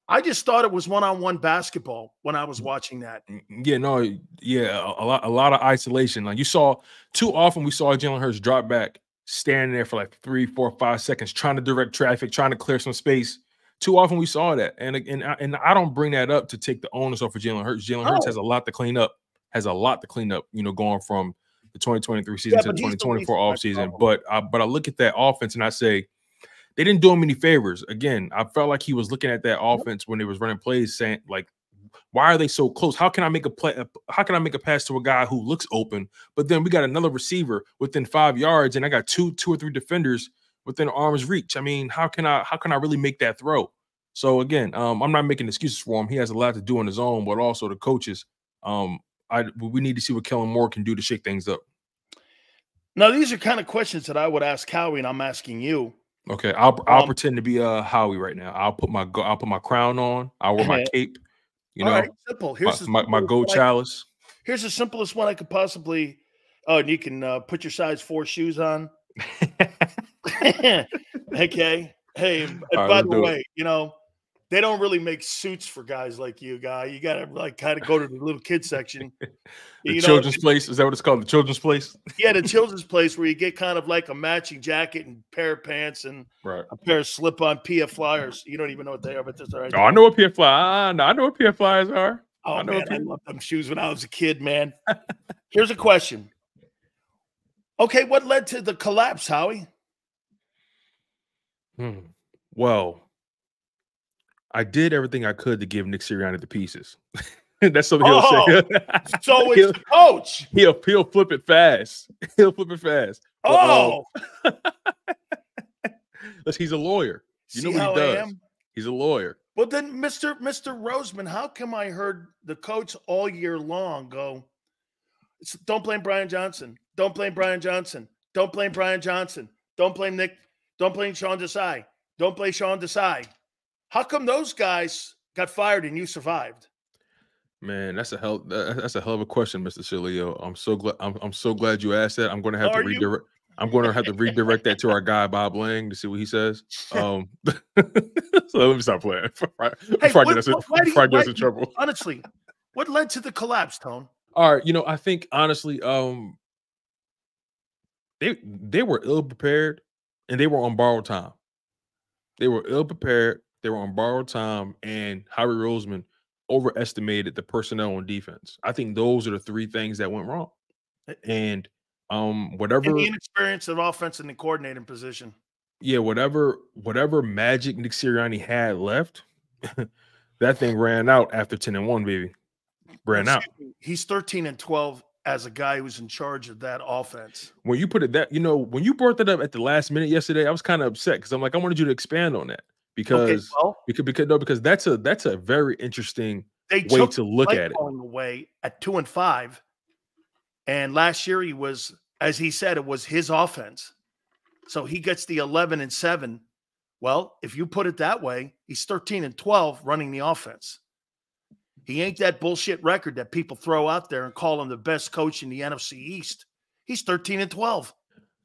I just thought it was one-on-one basketball when I Mm. was watching that. Yeah, no, yeah, a, a lot, a lot of isolation. Like you saw too often, we saw Jalen Hurts drop back, standing there for like three, four, five seconds, trying to direct traffic, trying to clear some space. Too often we saw that, and and I- and I don't bring that up to take the onus off of Jalen Hurts. Jalen Hurts No. has a lot to clean up, has a lot to clean up. You know, going from the 2023 season Yeah, to the but the 2024 least of my off season. But I, but I look at that offense and I say they didn't do him any favors. Again, I felt like he was looking at that offense when they was running plays, saying like, "Why are they so close? How can I make a play? Uh, how can I make a pass to a guy who looks open, but then we got another receiver within five yards, and I got two, two or three defenders within arm's reach? I mean, how can I, how can I really make that throw? So again, um, I'm not making excuses for him. He has a lot to do on his own, but also the coaches. Um, I we need to see what Kellen Moore can do to shake things up. Now, these are kind of questions that I would ask Howie, and I'm asking you. Okay, I'll I'll Um, pretend to be uh Howie right now. I'll put my go- I'll put my crown on. I'll wear my cape. You know, right, simple. my, Here's the my, my gold chalice. Here's the simplest one I could possibly. Oh, and you can uh, put your size four shoes on. okay. Hey, and by the do it. way, you know, they don't really make suits for guys like you, guy. You got to like kind of go to the little kid section. The you know, children's place is that what it's called? The children's place. yeah, the children's place where you get kind of like a matching jacket and pair of pants and Right. a pair of slip-on PF flyers. You don't even know what they are, but that's all right. Oh, I know what PF fly. I know, I know what PF flyers are. Oh I know man, what I loved them shoes when I was a kid, man. Here's a question. Okay, what led to the collapse, Howie? Hmm. Well, I did everything I could to give Nick Sirianni the pieces. That's something he'll say. So it's he'll, coach. he'll he'll flip it fast. He'll flip it fast. Oh, he's a lawyer. You know what how he I does. am? He's a lawyer. Well, then, Mr. Mr. Roseman, how come I heard the coach all year long go, don't blame Brian Johnson. Don't blame Brian Johnson. Don't blame Brian Johnson. Don't blame Nick. Don't blame Sean Desai. Don't blame Sean Desai. How come those guys got fired and you survived? Man, that's a hell. That's a hell of a question, Mister Sileo. I'm so glad. I'm, I'm so glad you asked that. I'm going to have Are to you? redirect. I'm going to have to redirect that to our guy Bob Lang to see what he says. Um, so let me stop playing before I, before I what- get us in, what- why do you- before I get us why- in trouble. Honestly, what led to the collapse, Tone? All right, you know, I think honestly, um, they they were ill prepared and they were on borrowed time. They were ill prepared they were on borrowed time, and Howie Roseman overestimated the personnel on defense. I think those are the three things that went wrong. And um, whatever And the inexperience of offense in the coordinating position. yeah, whatever whatever magic Nick Sirianni had left, that thing ran out after 10 and 1, baby. Ran out. Me, He's 13 and 12 as a guy who's in charge of that offense. When you put it that, you know, when you brought that up at the last minute yesterday, I was kind of upset because I'm like, I wanted you to expand on that because Okay, well, because because no, because that's a that's a very interesting way to look at it. away at two and five. And last year he was, as he said, it was his offense. So he gets the 11 and seven. Well, if you put it that way, he's 13 and 12 running the offense. He ain't that bullshit record that people throw out there and call him the best coach in the NFC East. He's 13 and 12.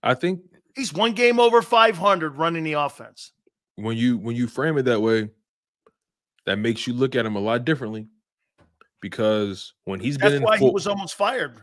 I think He's one game over 500 running the offense. when you when you frame it that way, that makes you look at him a lot differently. Because when he's been That's in why he was almost fired.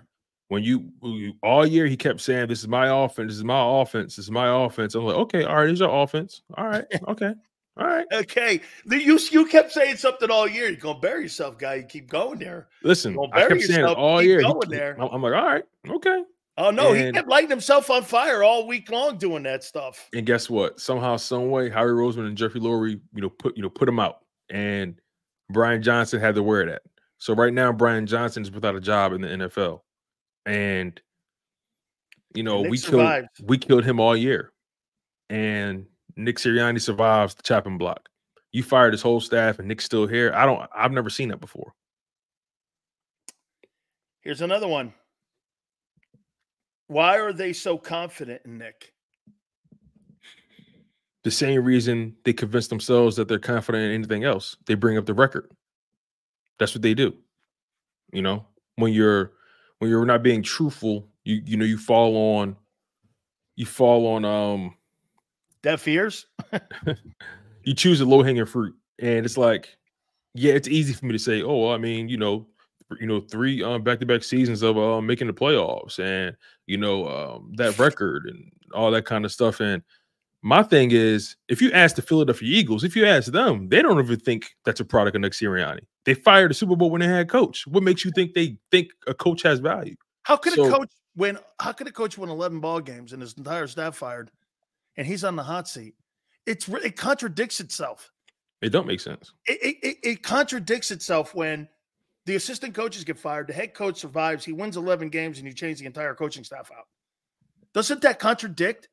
when you, you- all year he kept saying, "This is my offense. This is my offense. This is my offense." I'm like, okay, all right, here's your offense. All right, okay, all right. Okay. The, you, you kept saying something all year. You're going to bury yourself, guy. You keep going there. Listen, Well, I bury kept saying yourself, all keep year. Going he- there. I'm like, all right, okay. Oh no, he kept lighting himself on fire all week long doing that stuff. And guess what? Somehow, some way, Howie Roseman and Jeffrey Lurie, you know, put you know put him out, and Brian Johnson had to wear that. So right now, Brian Johnson is without a job in the NFL, and you know Nick we killed we killed him all year, and Nick Sirianni survives the chopping block. You fired his whole staff, and Nick's still here. I don't. I've never seen that before. Here's another one. Why are they so confident in Nick? The same reason they convince themselves that they're confident in anything else. They bring up the record. That's what they do. You know, when you're when you're not being truthful, you you know you fall on you fall on um Deaf ears? you choose a low hanging fruit, and it's like, yeah, it's easy for me to say, oh, well, I mean, you know, you know, three um back to back seasons of uh, making the playoffs, and you know um, that record and all that kind of stuff. And my thing is, if you ask the Philadelphia Eagles, if you ask them, they don't even think that's a product of Nick Sirianni. They fired a Super Bowl when they had coach. What makes you think they think a coach has value? How could a coach win? How could a coach win 11 ball games and his entire staff fired, and he's on the hot seat? It's it contradicts itself. It don't make sense. It, it, it, contradicts itself when the assistant coaches get fired, the head coach survives, he wins 11 games, and you change the entire coaching staff out. Doesn't that contradict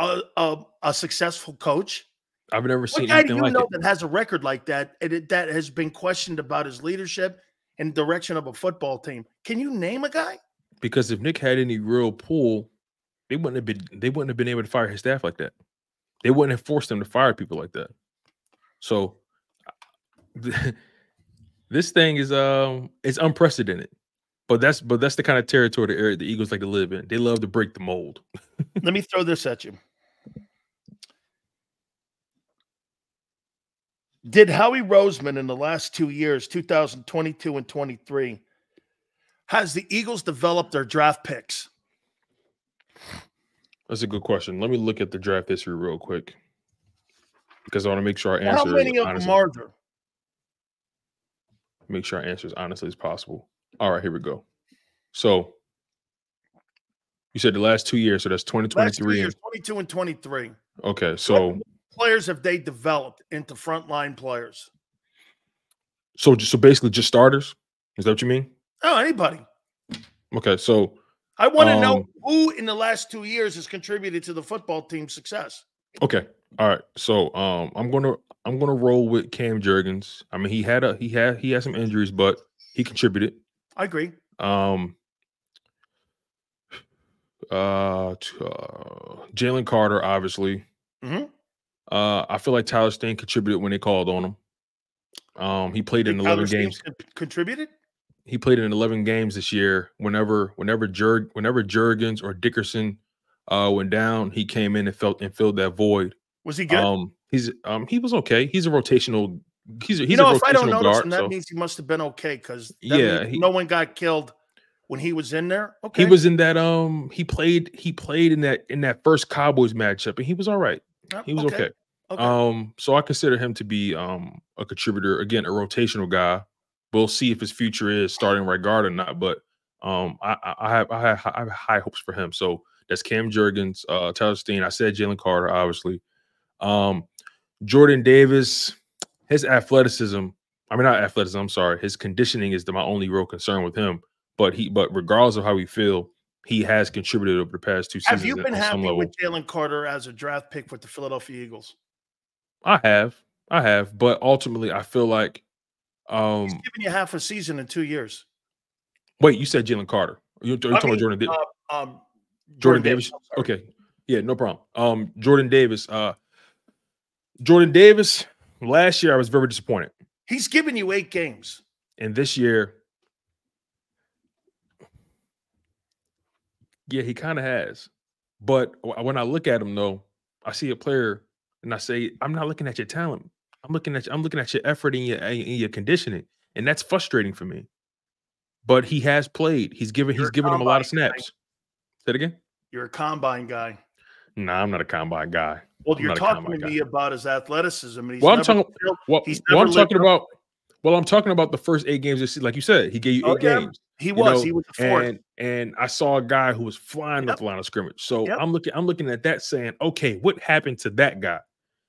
a, a, a successful coach? I've never What seen guy do anything you like know it. that has a record like that and it, that has been questioned about his leadership and direction of a football team? Can you name a guy? because if Nick had any real pull, they wouldn't have been they wouldn't have been able to fire his staff like that. They wouldn't have forced him to fire people like that. So this thing is um it's unprecedented. But that's but that's the kind of territory the the Eagles like to live in. They love to break the mold. Let me throw this at you. Did Howie Roseman in the last two years, 2022 and 23, has the Eagles developed their draft picks? That's a good question. Let me look at the draft history real quick. Because I want to make sure I answer. How many of them are there? make sure I answer as honestly as possible. All right, here we go. So you said the last two years, so that's Last two 2023. years, 22 and 23. Okay, so Players have they developed into frontline players? so just so basically just starters. Is that what you mean? Oh, anybody. Okay, so I want to know Um, who in the last two years has contributed to the football team's success. okay, all right. So um, I'm gonna I'm gonna roll with Cam Jurgens. I mean, he had a he had he had some injuries, but he contributed. I agree. Um, uh, uh Jalen Carter, obviously. Mhm. Uh, I feel like Tyler Steen contributed when they called on him. Um, he played in Think 11 Tyler games. con- contributed. He played in 11 games this year. Whenever, whenever whenever Jurgens or Dickerson uh went down, he came in and felt and filled that void. Was he good? Um, he's um he was okay. He's a rotational. He's a, he's you know, a if I don't rotational notice guard. him, that so- means he must have been okay because Yeah, he- no one got killed when he was in there. Okay, He was in that um he played he played in that in that first Cowboys matchup and he was all right. He was okay. Okay. Um, so I consider him to be um a contributor, again, a rotational guy. We'll see if his future is starting right guard or not, but um I, I have I have I have high hopes for him. So that's Cam Jurgens, uh Tyler Steen. I said Jalen Carter, obviously. Um Jordan Davis, his athleticism, I mean not athleticism, I'm sorry, his conditioning is the, my only real concern with him. But he but regardless of how we feel, he has contributed over the past two seasons. Have you been happy with Jalen Carter as a draft pick with the Philadelphia Eagles? I have. I have, but ultimately I feel like um He's giving you half a season in two years. wait, you said Jalen Carter. You, you I talking mean, about Jordan Davis? uh, um, Jordan Davis. I'm. Okay. Yeah, no problem. Um, Jordan Davis. Uh Jordan Davis, last year I was very disappointed. He's given you eight games. And this year, yeah, he kind of has. But when I look at him though, I see a player and I say, I'm not looking at your talent. I'm looking at you, I'm looking at your effort and your and your conditioning. And that's frustrating for me. But he has played. He's given You're he's given him a lot of combine guy. snaps. Say it again. You're a combine guy. Nah, I'm not a combine guy. Well, I'm you're talking to guy. me about his athleticism, and he's Well, I'm never talking- Well, He's well, I'm talking about. Well, I'm talking about the first eight games. Like you said, he gave you Oh, eight yeah. games. He you was. know, he was the fourth. and and I saw a guy who was flying Yep. up the line of scrimmage. So Yep. I'm looking, I'm looking at that, saying, okay, what happened to that guy?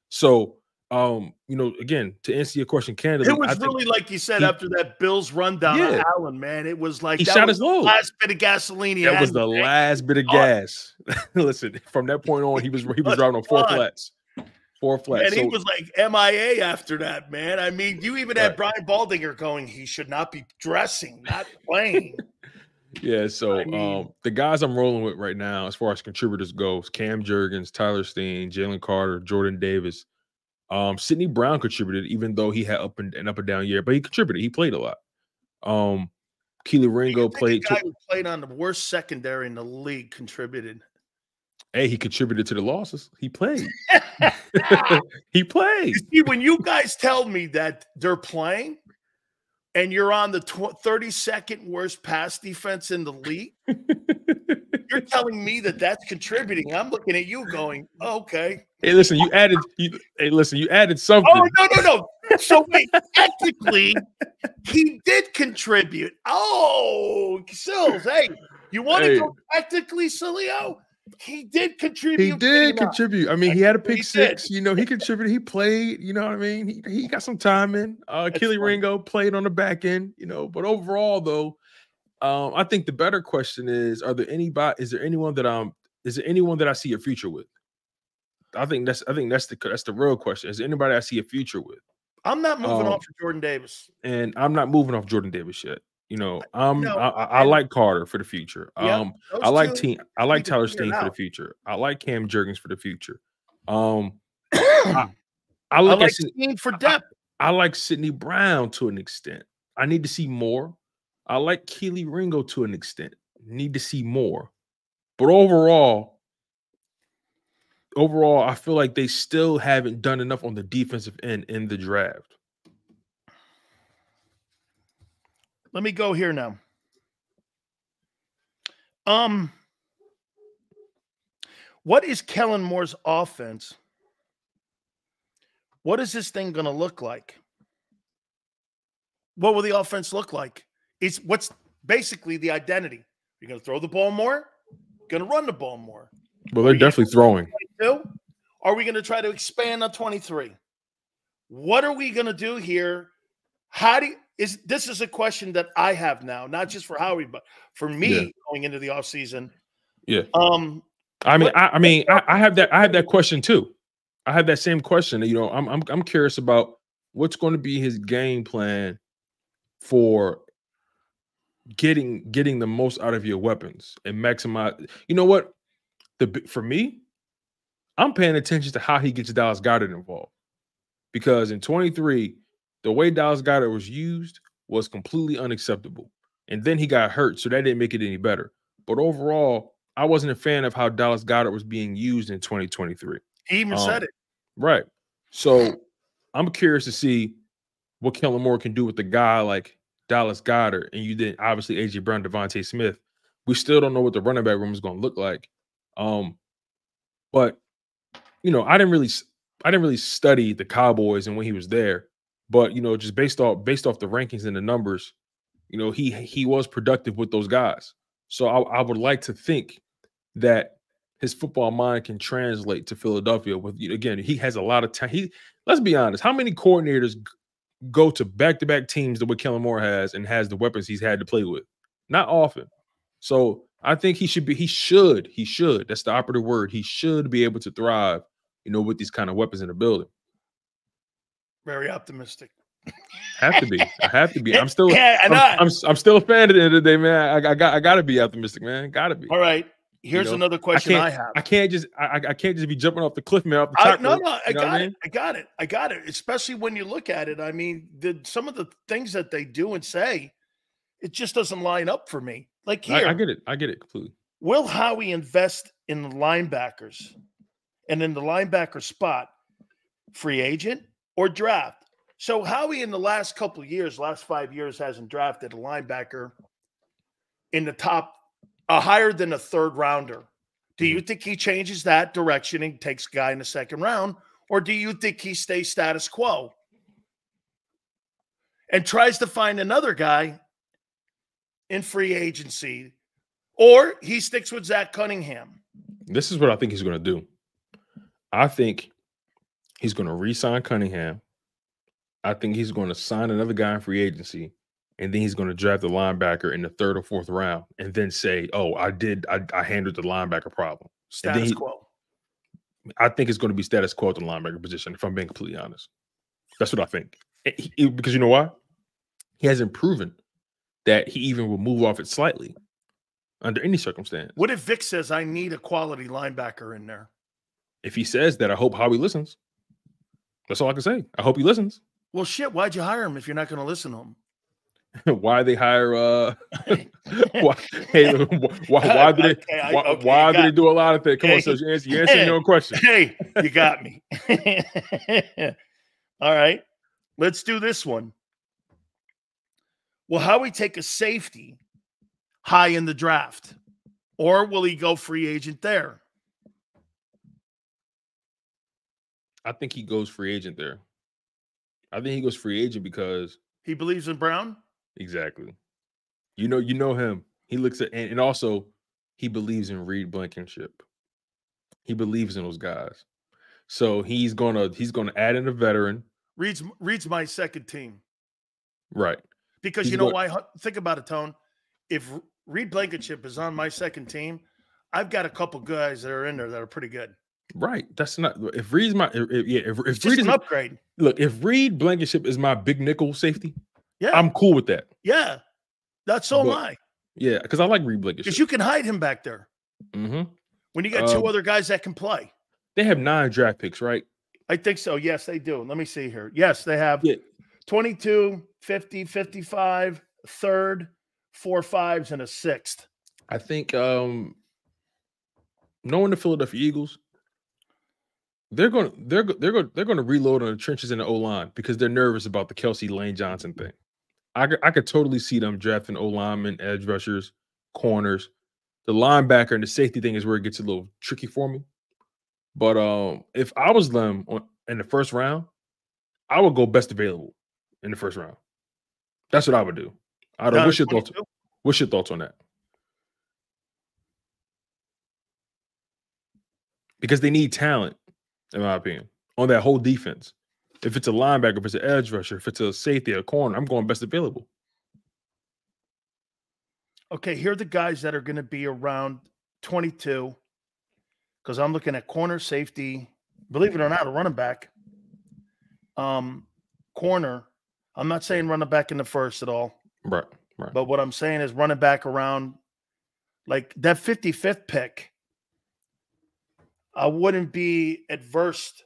So, um, you know, again, to answer your question candidly, it was I really like you said he- after that Bills rundown Yeah. Allen, man. It was like he that shot was his load. the last bit of gasoline he That was the tank. last bit of gas. Listen, from that point on, he was he was driving on four fun. flats, four flats. And he was like MIA after that, man. I mean, you even had Right. Brian Baldinger going, he should not be dressing, not playing. Yeah, so I mean- um, the guys I'm rolling with right now, as far as contributors goes, Cam Jurgens, Tyler Steen, Jalen Carter, Jordan Davis, um, Sydney Brown contributed, even though he had up and an up and down year, but he contributed. He played a lot. Um, Kelee Ringo played. guy who played on the worst secondary in the league contributed. hey, he contributed to the losses. He played. he played. You see, when you guys tell me that they're playing and you're on the tw- 32nd worst pass defense in the league, you're telling me that that's contributing. I'm looking at you going, okay. Hey, listen, you added. You, hey, listen, you added something. Oh, no, no, no. So, wait, technically, he did contribute. Oh, Sills, hey, you want to Hey. go technically, Sileo? He did contribute. He did pretty much. contribute. I mean, he had a pick did. six. You know, he contributed. He played. You know what I mean? He, he got some time in. Uh, That's funny. Ringo played on the back end. You know, but overall, though, um, I think the better question is: Are there anybody? Is there anyone that I'm? Is there anyone that I see a future with? I think that's. I think that's the that's the real question. Is there anybody I see a future with? I'm not moving Um, off of Jordan Davis. And I'm not moving off Jordan Davis yet. You know, I'm. No, I, I, I like Carter for the future. Yep, Um, I like team. I like Tyler Steen for the future. I like Cam Jurgens for the future. Um, I I look like at Syd- for depth. I like Sydney Brown to an extent. I need to see more. I like Kelee Ringo to an extent. Need to see more. But overall, overall, I feel like they still haven't done enough on the defensive end in the draft. Let me go here now. Um, what is Kellen Moore's offense? What is this thing going to look like? What will the offense look like? It's what's basically the identity. You're going to throw the ball more. Going to run the ball more. Well, they're definitely throwing. Are we going to try to expand on 23? What are we going to do here? How do you, is this is a question that I have now, not just for Howie, but for me Yeah. going into the offseason. Yeah. Um, I mean, I, I mean, I, I have that. I have that question too. I have that same question. You know, I'm I'm I'm curious about what's going to be his game plan for getting getting the most out of your weapons and maximize. You know what? The for me, I'm paying attention to how he gets Dallas Goedert involved because in 23, the way Dallas Goedert was used was completely unacceptable, and then he got hurt, so that didn't make it any better. But overall, I wasn't a fan of how Dallas Goedert was being used in 2023. he even Um, said it. Right. So I'm curious to see what Kellen Moore can do with the guy like Dallas Goedert, and you did obviously AJ Brown, DeVonta Smith. We still don't know what the running back room is going to look like. Um, but you know, I didn't really, I didn't really study the Cowboys and when he was there, but you know, just based off based off the rankings and the numbers, you know, he he was productive with those guys. So I, I would like to think that his football mind can translate to Philadelphia. With again, he has a lot of time. He let's be honest, how many coordinators go to back to back teams the way Kellen Moore has and has the weapons he's had to play with? Not often. So I think he should be. He should. He should. That's the operative word. He should be able to thrive. You know, with these kind of weapons in the building. Very optimistic. Have to be. I have to be. I'm still. Yeah, I'm. I'm, I'm still a fan at the end of the day, man. I, I got. I got to be optimistic, man. Got to be. All right. Here's know, another question can't, I, have. I can't just. I, I can't just be jumping off the cliff, man. Off the I, no, rope, no, I you got mean? it. I got it. I got it. Especially when you look at it. I mean, the some of the things that they do and say, it just doesn't line up for me. Like here, I, I get it. I get it completely. will Howie invest in the linebackers and in the linebacker spot, free agent or draft? So Howie in the last couple of years, last five years, hasn't drafted a linebacker in the top, uh, higher than a third rounder. Do you think he changes that direction and takes a guy in the second round, or do you think he stays status quo and tries to find another guy in free agency, or he sticks with Zach Cunningham? This is what I think he's going to do. I think he's going to re-sign Cunningham. I think he's going to sign another guy in free agency, and then he's going to draft the linebacker in the third or fourth round, and then say, "Oh, I did. I, I handled the linebacker problem." Status he- quo. I think it's going to be status quo at the linebacker position. If I'm being completely honest, that's what I think. He- he- because you know why? He hasn't proven that he even will move off it slightly under any circumstance. What if Vic says I need a quality linebacker in there? If he says that, I hope Howie listens. That's all I can say. I hope he listens. Well, shit, why'd you hire him if you're not going to listen to him? why they hire uh why, hey, why, why did they Okay, why, okay, why did they do a lot of things? Come on, Hey. so you answer, you answer your own question. Hey, you got me. All right, let's do this one. Will Howie take a safety high in the draft, or will he go free agent there? I think he goes free agent there. I think he goes free agent because He believes in Brown. Exactly. You know, you know him. He looks at and, and also he believes in Reed Blankenship. He believes in those guys. So he's gonna he's gonna add in a veteran. Reed's Reed's my second team Right. because He's you know going- why? Think about it, Tone. If Reed Blankenship is on my second team, I've got a couple guys that are in there that are pretty good. Right. That's not if Reed's my if, yeah, if, if Reed is an upgrade. look, if Reed Blankenship is my big nickel safety, Yeah, I'm cool with that. yeah. That's so am I. Yeah, because I like Reed Blankenship. Because you can hide him back there hmm when you got two Um, other guys that can play. They have nine draft picks, right? I think so. Yes, they do. Let me see here. Yes, they have Yeah. 22, 50, 55, third, four fives, and a sixth. I think um knowing the Philadelphia Eagles, they're going to they're they're going they're going to reload on the trenches in the O line because they're nervous about the Kelce Lane Johnson thing. I could, I could totally see them drafting O linemen, edge rushers, corners. The linebacker and the safety thing is where it gets a little tricky for me. But um, if I was them on, in the first round, I would go best available in the first round. That's what I would do. I don't. What's your thoughts? What's your thoughts on that? Because they need talent, in my opinion, on that whole defense. If it's a linebacker, if it's an edge rusher, if it's a safety, a corner, I'm going best available. Okay, here are the guys that are going to be around 22 because I'm looking at corner safety, believe it or not, a running back. Um, corner. I'm not saying running back in the first at all, Right, right. but what I'm saying is running back around like that 55th pick. I wouldn't be adverse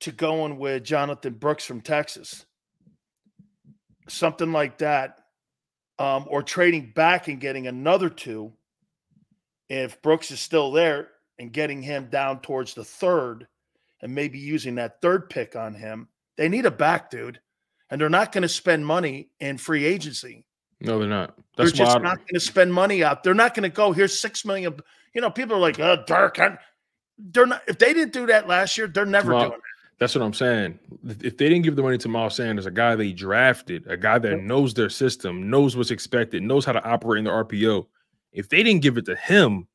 to going with Jonathan Brooks from Texas. Something like that. Um, or trading back and getting another two if Brooks is still there and getting him down towards the third and maybe using that third pick on him. They need a back, dude. And they're not going to spend money in free agency. No, they're not. That's they're just not going to spend money out. They're not going to go, here's six million. You know, people are like, oh, Dirk. I'm-" They're not, if they didn't do that last year, they're never Well, doing it. That's what I'm saying. If they didn't give the money to Miles Sanders, a guy they drafted, a guy that knows their system, knows what's expected, knows how to operate in the RPO, if they didn't give it to him,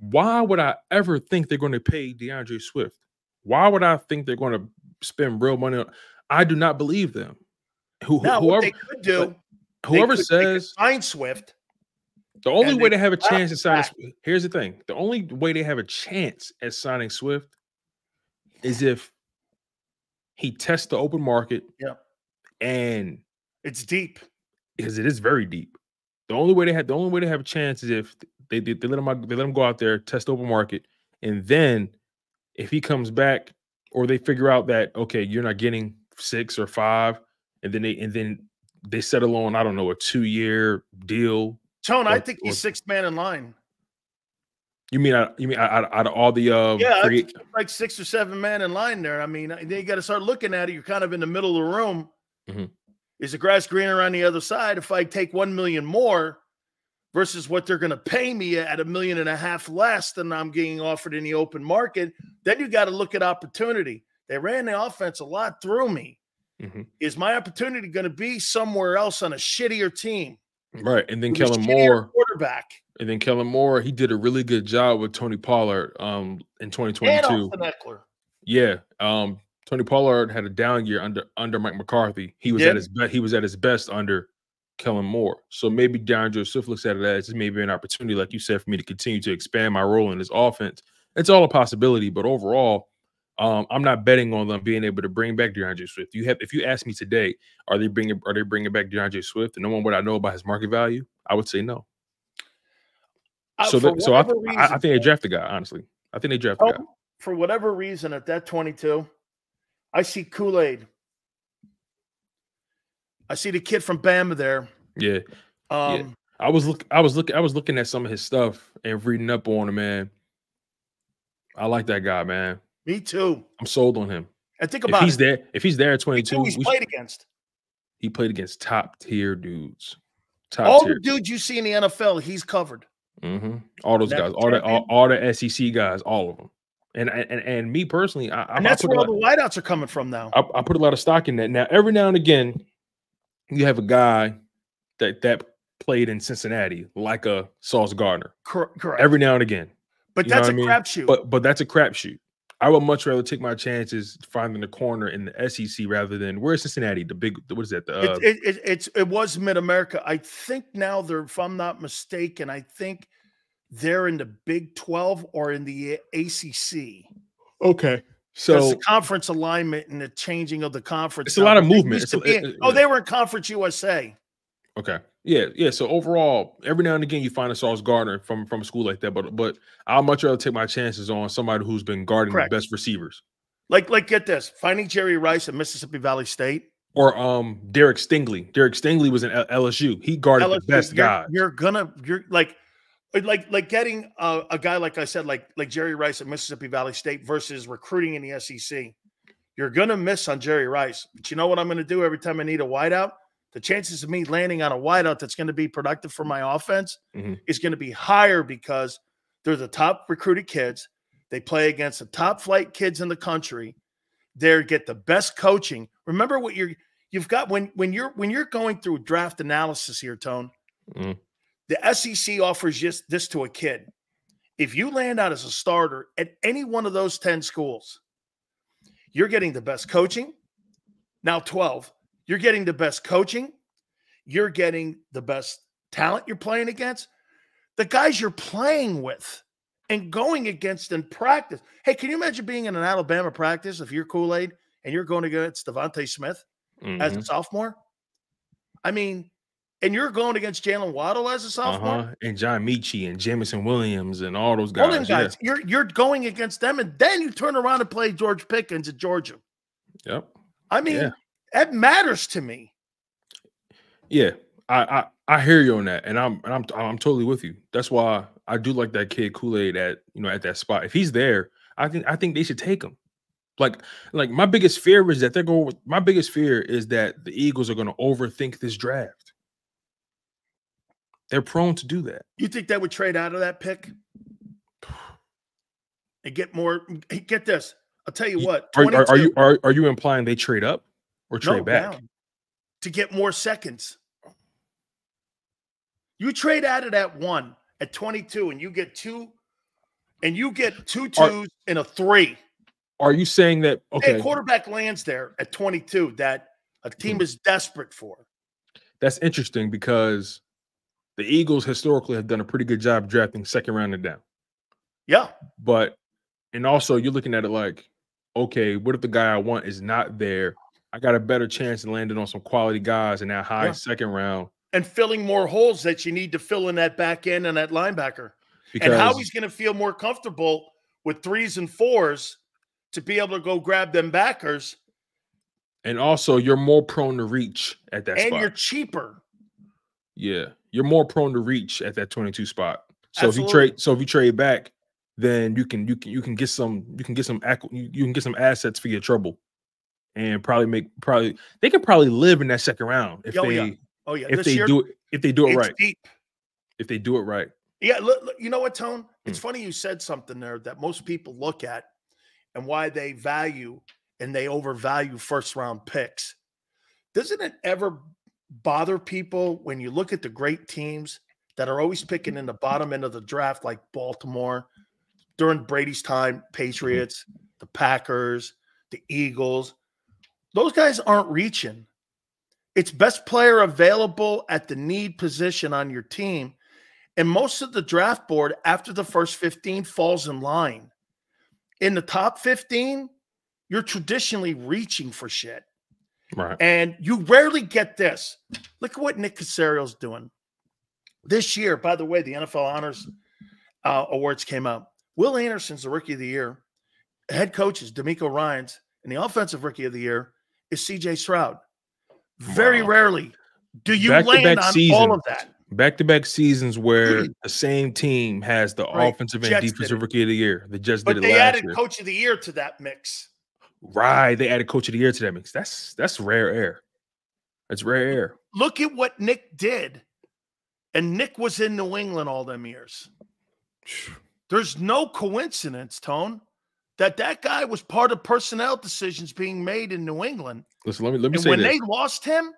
why would I ever think they're going to pay D'Andre Swift? Why would I think they're going to spend real money? On, I do not believe them. Who, Now, whoever, what they could do, whoever could- says sign Swift. the only way they have a chance to sign. Swift- here's the thing: the only way they have a chance at signing Swift is if he tests the open market, Yeah. and It's deep. because it is very deep. The only way they have the only way they have a chance is if they they, they let him out, they let him go out there test open market, and then if he comes back or they figure out that okay you're not getting six or five, and then they and then they settle on I don't know a two year deal. Tone, I Or- think or- he's sixth man in line. You mean out, you mean out, out of all the uh Yeah, like six or seven man in line there. I mean, then you got to start looking at it. You're kind of in the middle of the room. Mhm. Is the grass greener on the other side? If I take one million more versus what they're going to pay me at a million and a half less than I'm getting offered in the open market, then you got to look at opportunity. They ran the offense a lot through me. Mhm. Is my opportunity going to be somewhere else on a shittier team? right, and then Kellen Moore, quarterback, and then Kellen Moore, he did a really good job with Tony Pollard um in and 2022. Austin Ekeler. Yeah. Um, Tony Pollard had a down year under under Mike McCarthy. He was at his best. He was at his best under Kellen Moore. So maybe D'Andre Swift looks at it as maybe an opportunity, like you said, for me to continue to expand my role in this offense. It's all a possibility, but overall, um, I'm not betting on them being able to bring back D'Andre Swift. You have, if you ask me today, are they bringing are they bringing back D'Andre Swift? And no one would I know about his market value. I would say no. Uh, so, that, so I, whatever I, I think they draft the guy. Honestly, I think they draft the guy. Oh, for whatever reason, at that 22, I see Kool Aid. I see the kid from Bama there. Yeah. Um, I was look I was looking I was looking at some of his stuff and reading up on him, man. I like that guy, man. Me too. I'm sold on him. And think about If he's it. there, if he's there at 22, who he's we played against. he played against top tier dudes. Top All tier. the dudes you see in the NFL, he's covered. Hmm All those National guys, all the all, all the SEC guys, all of them. And and and me personally, I, I, And I that's put where a all lot, the wideouts are coming from now. I, I put a lot of stock in that. Now, every now and again, you have a guy that that played in Cincinnati, like a Sauce Gardner. Cor- correct. Every now and again. but you that's a what I mean? crapshoot. But but that's a crapshoot. I would much rather take my chances finding the corner in the SEC rather than where's Cincinnati, the big what is that? The uh, it, it, it, it's it was mid America. I think now they're, if I'm not mistaken, I think they're in the Big 12 or in the ACC. okay. So the conference alignment and the changing of the conference. It's a lot of movement. a- it- oh, they were in Conference USA. okay. Yeah, yeah. So overall, every now and again you find a Sauce Gardner from from a school like that, but but I'll much rather take my chances on somebody who's been guarding Correct. the best receivers. Like, like, get this: finding Jerry Rice at Mississippi Valley State. Or um Derek Stingley. Derek Stingley was in LSU. He guarded the best guy. You're gonna, you're like, like, like getting a, a guy like I said, like, like Jerry Rice at Mississippi Valley State versus recruiting in the SEC. You're gonna miss on Jerry Rice, but you know what I'm gonna do every time I need a wideout. The chances of me landing on a wideout that's going to be productive for my offense Mhm. is going to be higher because they're the top recruited kids. They play against the top flight kids in the country. They get the best coaching. Remember what you're you've got when when you're when you're going through draft analysis here, Tone. Mhm. The SEC offers just this to a kid. If you land out as a starter at any one of those 10 schools, you're getting the best coaching. Now 12, you're getting the best coaching. You're getting the best talent you're playing against. The guys you're playing with and going against in practice. Hey, can you imagine being in an Alabama practice if you're Kool Aid and you're going against DeVonta Smith as a Mhm. sophomore? I mean, and you're going against Jaylen Waddle as a sophomore. Uh-huh. And John Metchie and Jameson Williams and all those All guys. them guys, you're you're going against them, and then you turn around and play George Pickens at Georgia. Yep. I mean, Yeah. That matters to me. Yeah, I, I I hear you on that, and I'm and I'm I'm totally with you. That's why I do like that kid Kool Aid at you know at that spot. If he's there, I think I think they should take him. Like like my biggest fear is that they're going. With, my biggest fear is that the Eagles are going to overthink this draft. They're prone to do that. You think they would trade out of that pick and get more? Get this. I'll tell you what. Are, are, are you are, are you implying they trade up or trade no, back? down to get more seconds. You trade out of that one at 22, and you get two, and you get two twos Are- and a three. Are you saying that okay? a quarterback lands there at 22 that a team Hmm. is desperate for. That's interesting because the Eagles historically have done a pretty good job drafting second round and down. Yeah. But and also you're looking at it like, okay, what if the guy I want is not there? I got a better chance of landing on some quality guys in that high Yeah. second round And filling more holes that you need to fill in that back end and that linebacker. because and how he's going to feel more comfortable with threes and fours to be able to go grab them backers, and also you're more prone to reach at that and spot. you're cheaper. Yeah, you're more prone to reach at that 22 spot. So if you trade, so if you trade back, then you can you can you can get some you can get some you can get some assets for your trouble, and probably make probably they can probably live in that second round if Oh, they yeah. Oh yeah, if this they year do it if they do it right deep. if they do it right. Yeah, look, look, you know what, Tone? It's Hmm. funny you said something there that most people look at and why they value and they overvalue first round picks. Doesn't it ever bother people when you look at the great teams that are always picking in the bottom end of the draft, like Baltimore during Brady's time, Patriots, the Packers, the Eagles? Those guys aren't reaching. It's best player available at the need position on your team. And most of the draft board after the first 15 falls in line. In the top 15, you're traditionally reaching for shit. Right. And you rarely get this. Look at what Nick Caserio's doing. This year, by the way, the NFL Honors uh, Awards came out. Will Anderson's the rookie of the year. Head coach is DeMeco Ryans, and the offensive rookie of the year is CJ Stroud. Very Wow. rarely do you Back-to-back land on all seasons. of that. Back to back seasons where the same team has the Right. offensive and Jets did defensive rookie of the year. The Jets But did it they added year. coach of the year to that mix. Right. They added coach of the year to that mix. That's that's rare air. That's rare air. Look at what Nick did. And Nick was in New England all them years. There's no coincidence, Tone, that that guy was part of personnel decisions being made in New England. Listen, let me let me And say when this. they lost him,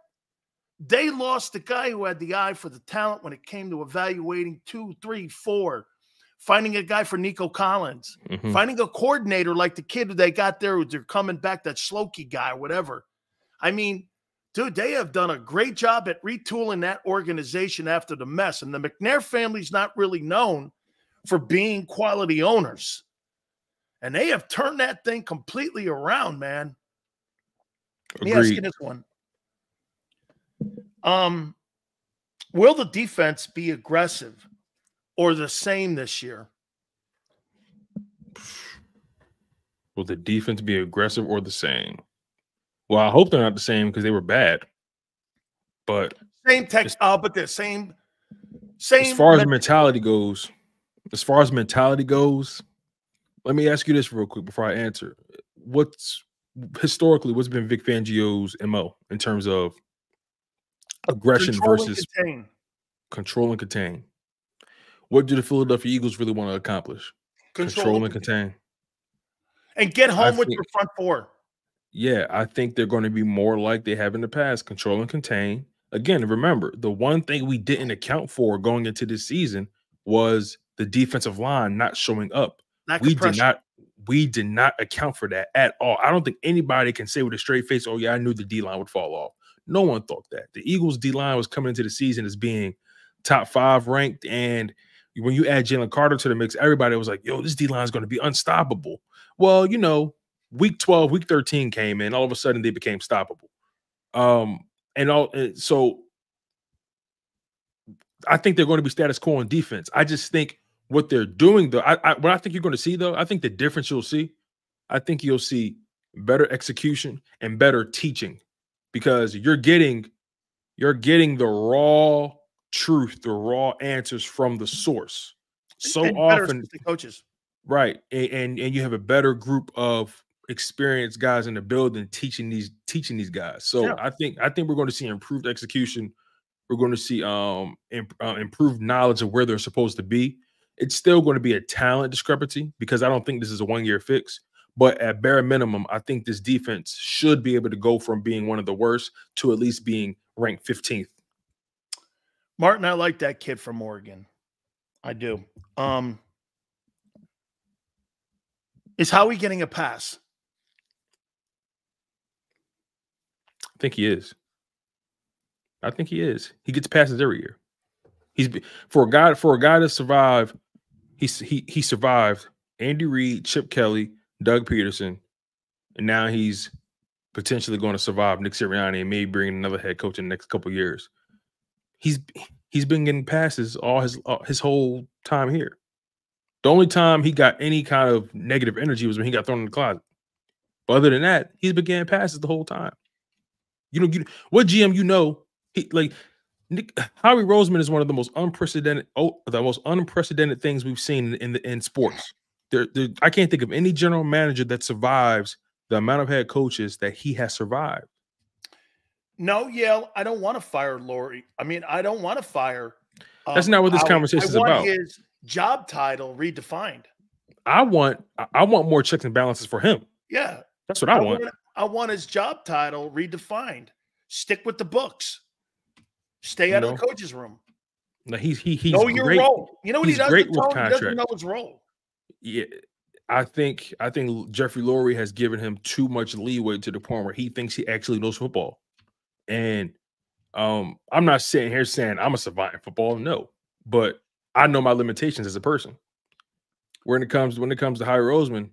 they lost the guy who had the eye for the talent when it came to evaluating two, three, four, finding a guy for Nico Collins, Mhm. finding a coordinator like the kid who they got there, who they're coming back, that Slowik guy, whatever. I mean, dude, they have done a great job at retooling that organization after the mess. And the McNair family's not really known for being quality owners. And they have turned that thing completely around, man. Let me ask you this one. Um, will the defense be aggressive or the same this year? Will the defense be aggressive or the same? Well, I hope they're not the same because they were bad. But Same tech, Just- uh, but the same, same. as far as mentality goes, as far as mentality goes, let me ask you this real quick before I answer. What's historically what's been Vic Fangio's MO in terms of aggression control and versus contain. control and contain? What do the Philadelphia Eagles really want to accomplish? Control, and contain. and get home with think- your front four. Yeah, I think they're going to be more like they have in the past, control and contain. Again, remember, the one thing we didn't account for going into this season was the defensive line not showing up. We did not we did not account for that at all. I don't think anybody can say with a straight face, "Oh yeah, I knew the D line would fall off." No one thought that. The Eagles D line was coming into the season as being top five ranked, and when you add Jalen Carter to the mix, everybody was like, "Yo, this D line is going to be unstoppable." Well, you know, week twelve, week thirteen came in, all of a sudden they became stoppable. Um, and all and so I think they're going to be status quo on defense. I just think what they're doing though, I, I what I think you're going to see though, I think the difference you'll see, I think you'll see better execution and better teaching because you're getting you're getting the raw truth, the raw answers from the source. So And often, coaches. right, and, and and you have a better group of experienced guys in the building teaching these teaching these guys. So Yeah. I think I think we're going to see improved execution. We're going to see um imp- uh, improved knowledge of where they're supposed to be. It's still going to be a talent discrepancy because I don't think this is a one year fix. But at bare minimum, I think this defense should be able to go from being one of the worst to at least being ranked 15th. Martin, I like that kid from Oregon. I do. Um, is Howie getting a pass? I think he is. I think he is. He gets passes every year. He's for a guy for a guy to survive. He's he he survived Andy Reid, Chip Kelly, Doug Pederson, and now he's potentially going to survive Nick Sirianni and maybe bring another head coach in the next couple years. He's he's been getting passes all his his whole time here. The only time he got any kind of negative energy was when he got thrown in the closet. But other than that, he's been getting passes the whole time. You know, you, what GM you know, he like Nick Howie Roseman is one of the most unprecedented, oh, the most unprecedented things we've seen in the in sports. There, there, I can't think of any general manager that survives the amount of head coaches that he has survived. No, Yale, I don't want to fire Lurie. I mean, I don't want to fire. Um, That's not what this conversation I is about. His job title redefined. I want, I- I want more checks and balances for him. Yeah, That's what I want. I want his job title redefined. Stick with the books. Stay out of the coach's room. No, he's he he's know your role. You know what he's he does? great Tony? He doesn't know his role. Yeah, I think I think Jeffrey Lurie has given him too much leeway to the point where he thinks he actually knows football. And um, I'm not sitting here saying I'm a savant in football, no, but I know my limitations as a person. When it comes when it comes to Howie Roseman,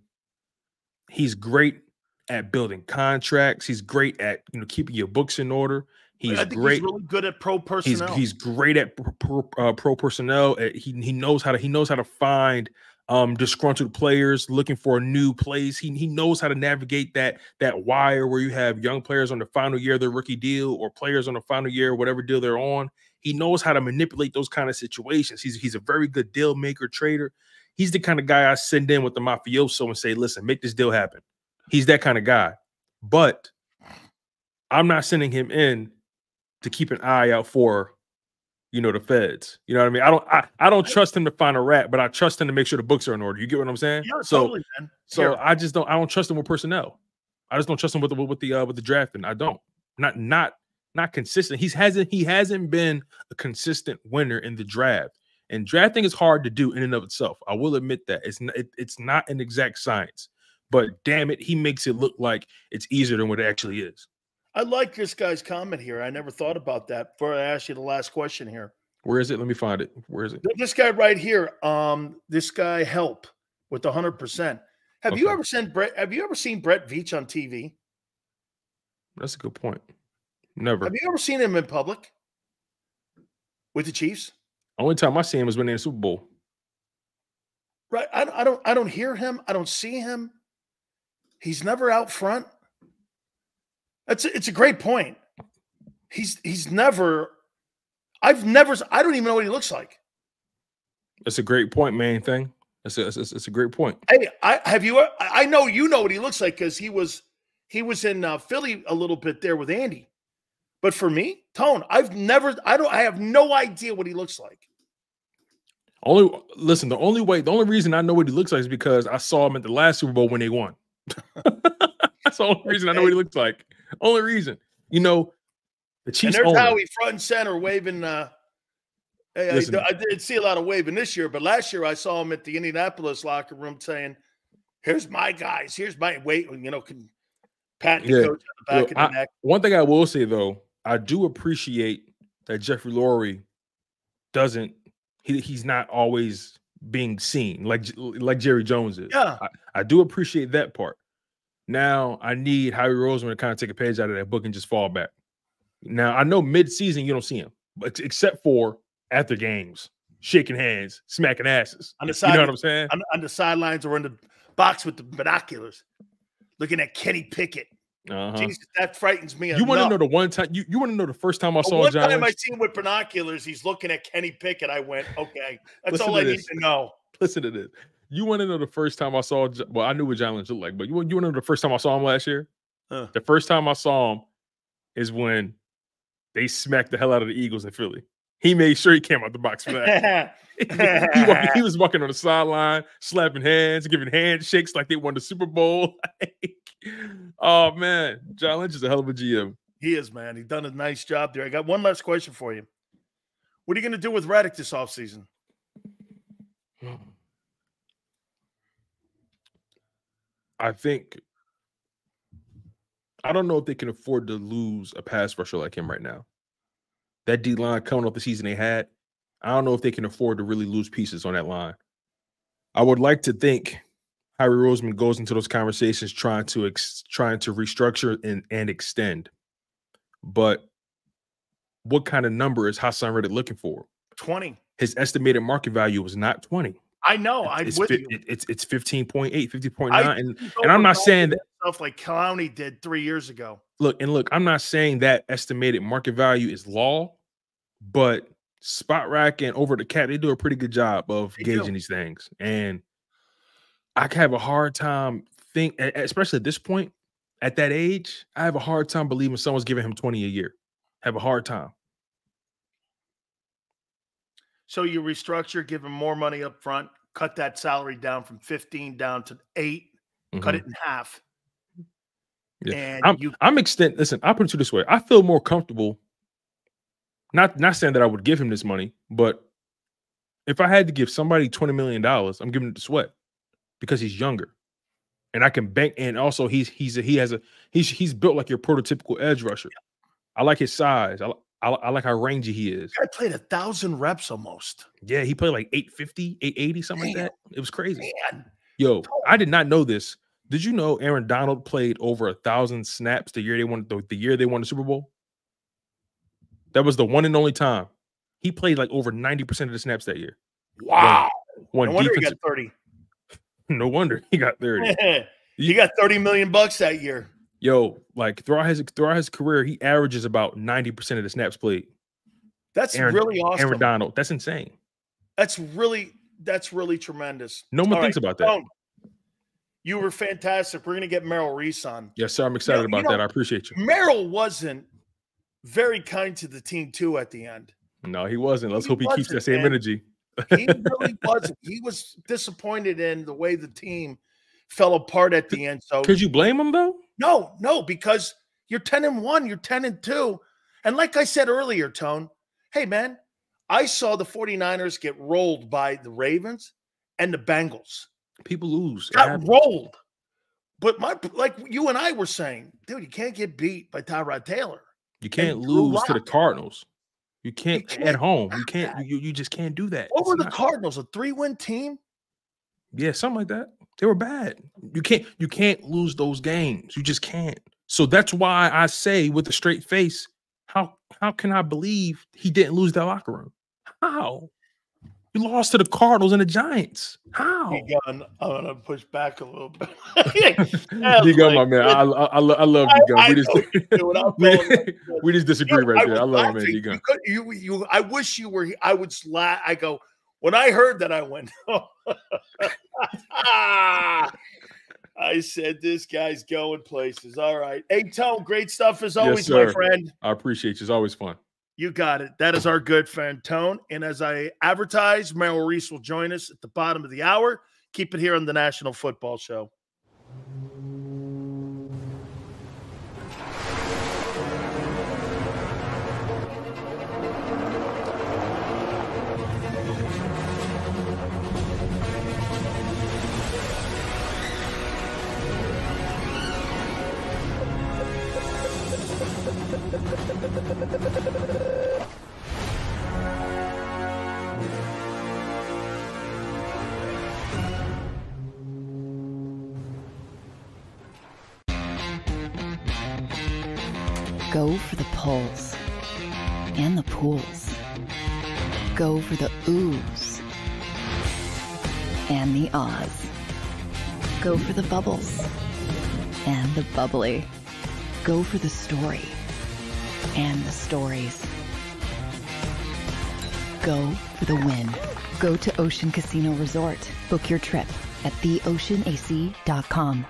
he's great at building contracts. He's great at you know keeping your books in order. He's great. he's really good at pro personnel. he's great at pro, uh, pro personnel. Uh, He he knows how to he knows how to find um disgruntled players looking for a new place. He he knows how to navigate that that wire where you have young players on the final year of their rookie deal or players on the final year whatever deal they're on. He knows how to manipulate those kind of situations. He's he's a very good deal maker trader. He's the kind of guy I send in with the mafioso and say, "Listen, make this deal happen." He's that kind of guy. But I'm not sending him in to keep an eye out for, you know, the feds. You know what I mean? I don't I, I don't trust him to find a rat, but I trust him to make sure the books are in order. You get what I'm saying? yeah, so totally, man. so I just don't I don't trust him with personnel. I just don't trust him with the with the uh, with the drafting. I don't. Not not not consistent. He's hasn't he hasn't been a consistent winner in the draft. And drafting is hard to do in and of itself. I will admit that. It's not, it, it's not an exact science. But damn it, he makes it look like it's easier than what it actually is. I like this guy's comment here. I never thought about that before I asked you the last question here. Where is it? Let me find it. Where is it? This guy right here, um, this guy help with hundred percent. Have you ever seen Brett? Have you ever seen Brett Veach on TV? That's a good point. Never. Have you ever seen him in public with the Chiefs? Only time I see him is when they're in the Super Bowl. Right. I, I don't. I don't hear him. I don't see him. He's never out front. That's a, it's a great point. He's he's never. I've never. I don't even know what he looks like. That's a great point, main thing. That's a, it's, it's- it's a great point. Hey, I have you. I I know you know what he looks like because he was he was in uh, Philly a little bit there with Andy. But for me, Tone, I've never. I don't. I have no idea what he looks like. Only listen, the only way, the only reason I know what he looks like is because I saw him at the last Super Bowl when they won. That's the only reason I know what he looks like. Only reason. You know, the chief And there's owner. Howie front and center waving. Uh, hey, I- Listen. I, did see a lot of waving this year, but last year I saw him at the Indianapolis locker room saying, "Here's my guys. Here's my wait." You know, can pat the Yeah. coach on the back Look, of the I- neck. One thing I will say though, I do appreciate that Jeffrey Lurie doesn't. He, he's not always being seen like like Jerry Jones is. Yeah. I, I do appreciate that part. Now I need Howie Roseman to kind of take a page out of that book and just fall back. Now I know mid-season you don't see him, but except for after games, shaking hands, smacking asses. On the side, You know what I'm saying? on, on the sidelines or in the box with the binoculars, looking at Kenny Pickett. Uh-huh. Jesus, that frightens me. You want to know the one time you, you want to know the first time I saw one John time I Lynch? see him with binoculars, he's looking at Kenny Pickett. I went, okay, that's Listen all I need to know. Listen to this. You want to know the first time I saw? Well, I knew what John Lynch looked like, but you want you want to know the first time I saw him last year? Huh. The first time I saw him is when they smacked the hell out of the Eagles in Philly. He made sure he came out the box for that. he, he was walking on the sideline, slapping hands, giving handshakes like they won the Super Bowl. Oh man, John Lynch is a hell of a GM. He is, man. He done a nice job there. I got one last question for you. What are you going to do with Reddick this offseason? Hmm. I think I don't know if they can afford to lose a pass rusher like him right now. That D line coming off the season they had, I don't know if they can afford to really lose pieces on that line. I would like to think Howie Roseman goes into those conversations trying to ex- trying to restructure and, and extend. But what kind of number is Haason Reddick looking for? 20. His estimated market value was not 20. I know. I'm It's, it- it's it's 15.8, 50.9. I and and I'm not saying that stuff like Clowney did three years ago. look and look, I'm not saying that estimated market value is law, but Spotrac and Over the Cap, they do a pretty good job of They do. gauging these things. And I have a hard time think, especially at this point, at that age, I have a hard time believing someone's giving him 20 a year. Have a hard time. So you restructure, give him more money up front, cut that salary down from 15 down to 8, cut Mhm. it in half. Yeah. And I'm, you I'm extend. Listen, I'll put it to this way. I feel more comfortable. Not not saying that I would give him this money, but if I had to give somebody twenty million dollars, I'm giving it to Sweat because he's younger, and I can bank. And also, he's he's a, he has a he's he's built like your prototypical edge rusher. I like his size. I, I, I like how rangy he is. I played a thousand reps almost. Yeah, he played like 850, 880, something like that. It was crazy. Man, Yo, I did not know this. Did you know Aaron Donald played over a thousand snaps the year they won the, the year they won the Super Bowl? That was the one and only time. He played like over 90% of the snaps that year. wow. One No wonder he defensive. got 30. no wonder he got 30. he got 30 million bucks that year. Yo, like throughout his throughout his career, he averages about 90% of the snaps played. That's Aaron, really awesome. Aaron Donald. That's insane. That's really that's really tremendous. No one All thinks right, about that. Tone, You were fantastic. We're gonna get Merrill Reese on. Yes, sir. I'm excited you about know- that. I appreciate you. Merrill wasn't very kind to the team too at the end. No, he wasn't. Let's He hope he keeps that same man. energy. He really wasn't. He was disappointed in the way the team fell apart at the end. So Could you blame him though? No, no, because you're 10 and 1, you're 10 and 2. And like I said earlier, Tone, hey man, I saw the 49ers get rolled by the Ravens and the Bengals. People lose. Got rolled. But my like you and I were saying, dude, you can't get beat by Tyrod Taylor. You can't lose to the Cardinals. You can't, can't at home. You can't. You, you just can't do that. What It's were the not- Cardinals? A three-win team? Yeah, something like that. They were bad. You can't. You can't lose those games. You just can't. So that's why I say with a straight face, how how can I believe he didn't lose that locker room? How? You lost to the Cardinals and the Giants. How? Hey, Gun, I'm gonna uh, uh, push back a little bit. You got my man. I, I, I, lo- I love you, Gun. We just, know you do it. I'm we, we just disagree right there. I love him, man. You Gun. You, you, I wish you were. I would slap. I go when I heard that. I went. Oh. I said this guy's going places. All right, hey Tone, great stuff as always, my friend. I appreciate you. It's always fun. You got it. That is our good friend Tone. And as I advertise, Merrill Reese will join us at the bottom of the hour. Keep it here on the National Football Show. Ahs. Go for the bubbles and the bubbly. Go for the story and the stories. Go for the win. Go to Ocean Casino Resort. Book your trip at theoceanac.com.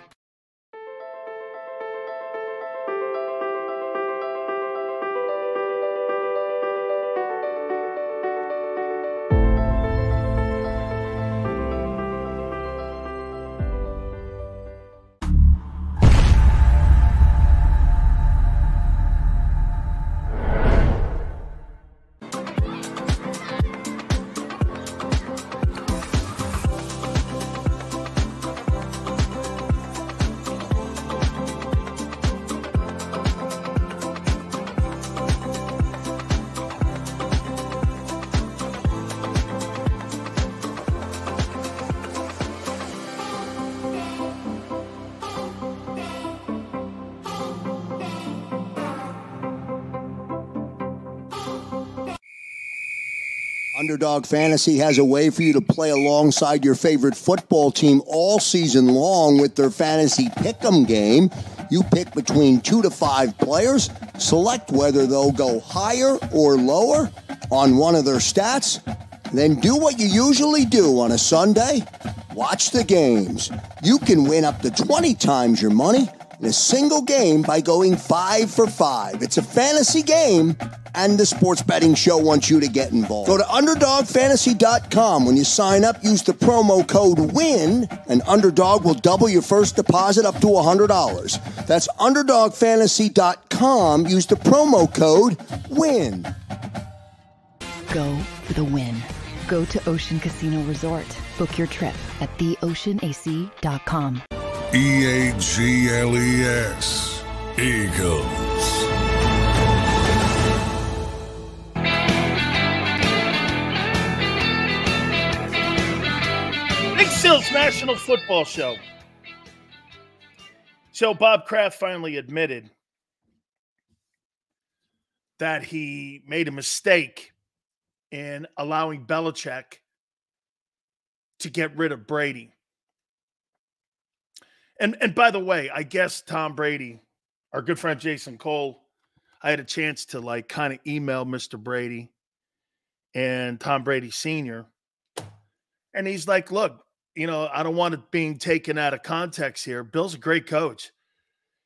Underdog Fantasy has a way for you to play alongside your favorite football team all season long with their fantasy pick'em game. You pick between two to five players, select whether they'll go higher or lower on one of their stats, then do what you usually do on a Sunday watch the games. You can win up to 20 times your money in a single game by going five for five. It's a fantasy game, and the sports betting show wants you to get involved. Go to UnderdogFantasy.com. When you sign up, use the promo code WIN, and Underdog will double your first deposit up to $100. That's UnderdogFantasy.com. Use the promo code WIN. Go for the win. Go to Ocean Casino Resort. Book your trip at theoceanac.com. E A G L E S. Eagles. Big National Football Show. So Bob Kraft finally admitted that he made a mistake in allowing Belichick to get rid of Brady. And and by the way, I guess Tom Brady, our good friend Jason Cole, I had a chance to like kind of email Mr. Brady and Tom Brady Sr. And he's like, look, you know, I don't want it being taken out of context here. Bill's a great coach.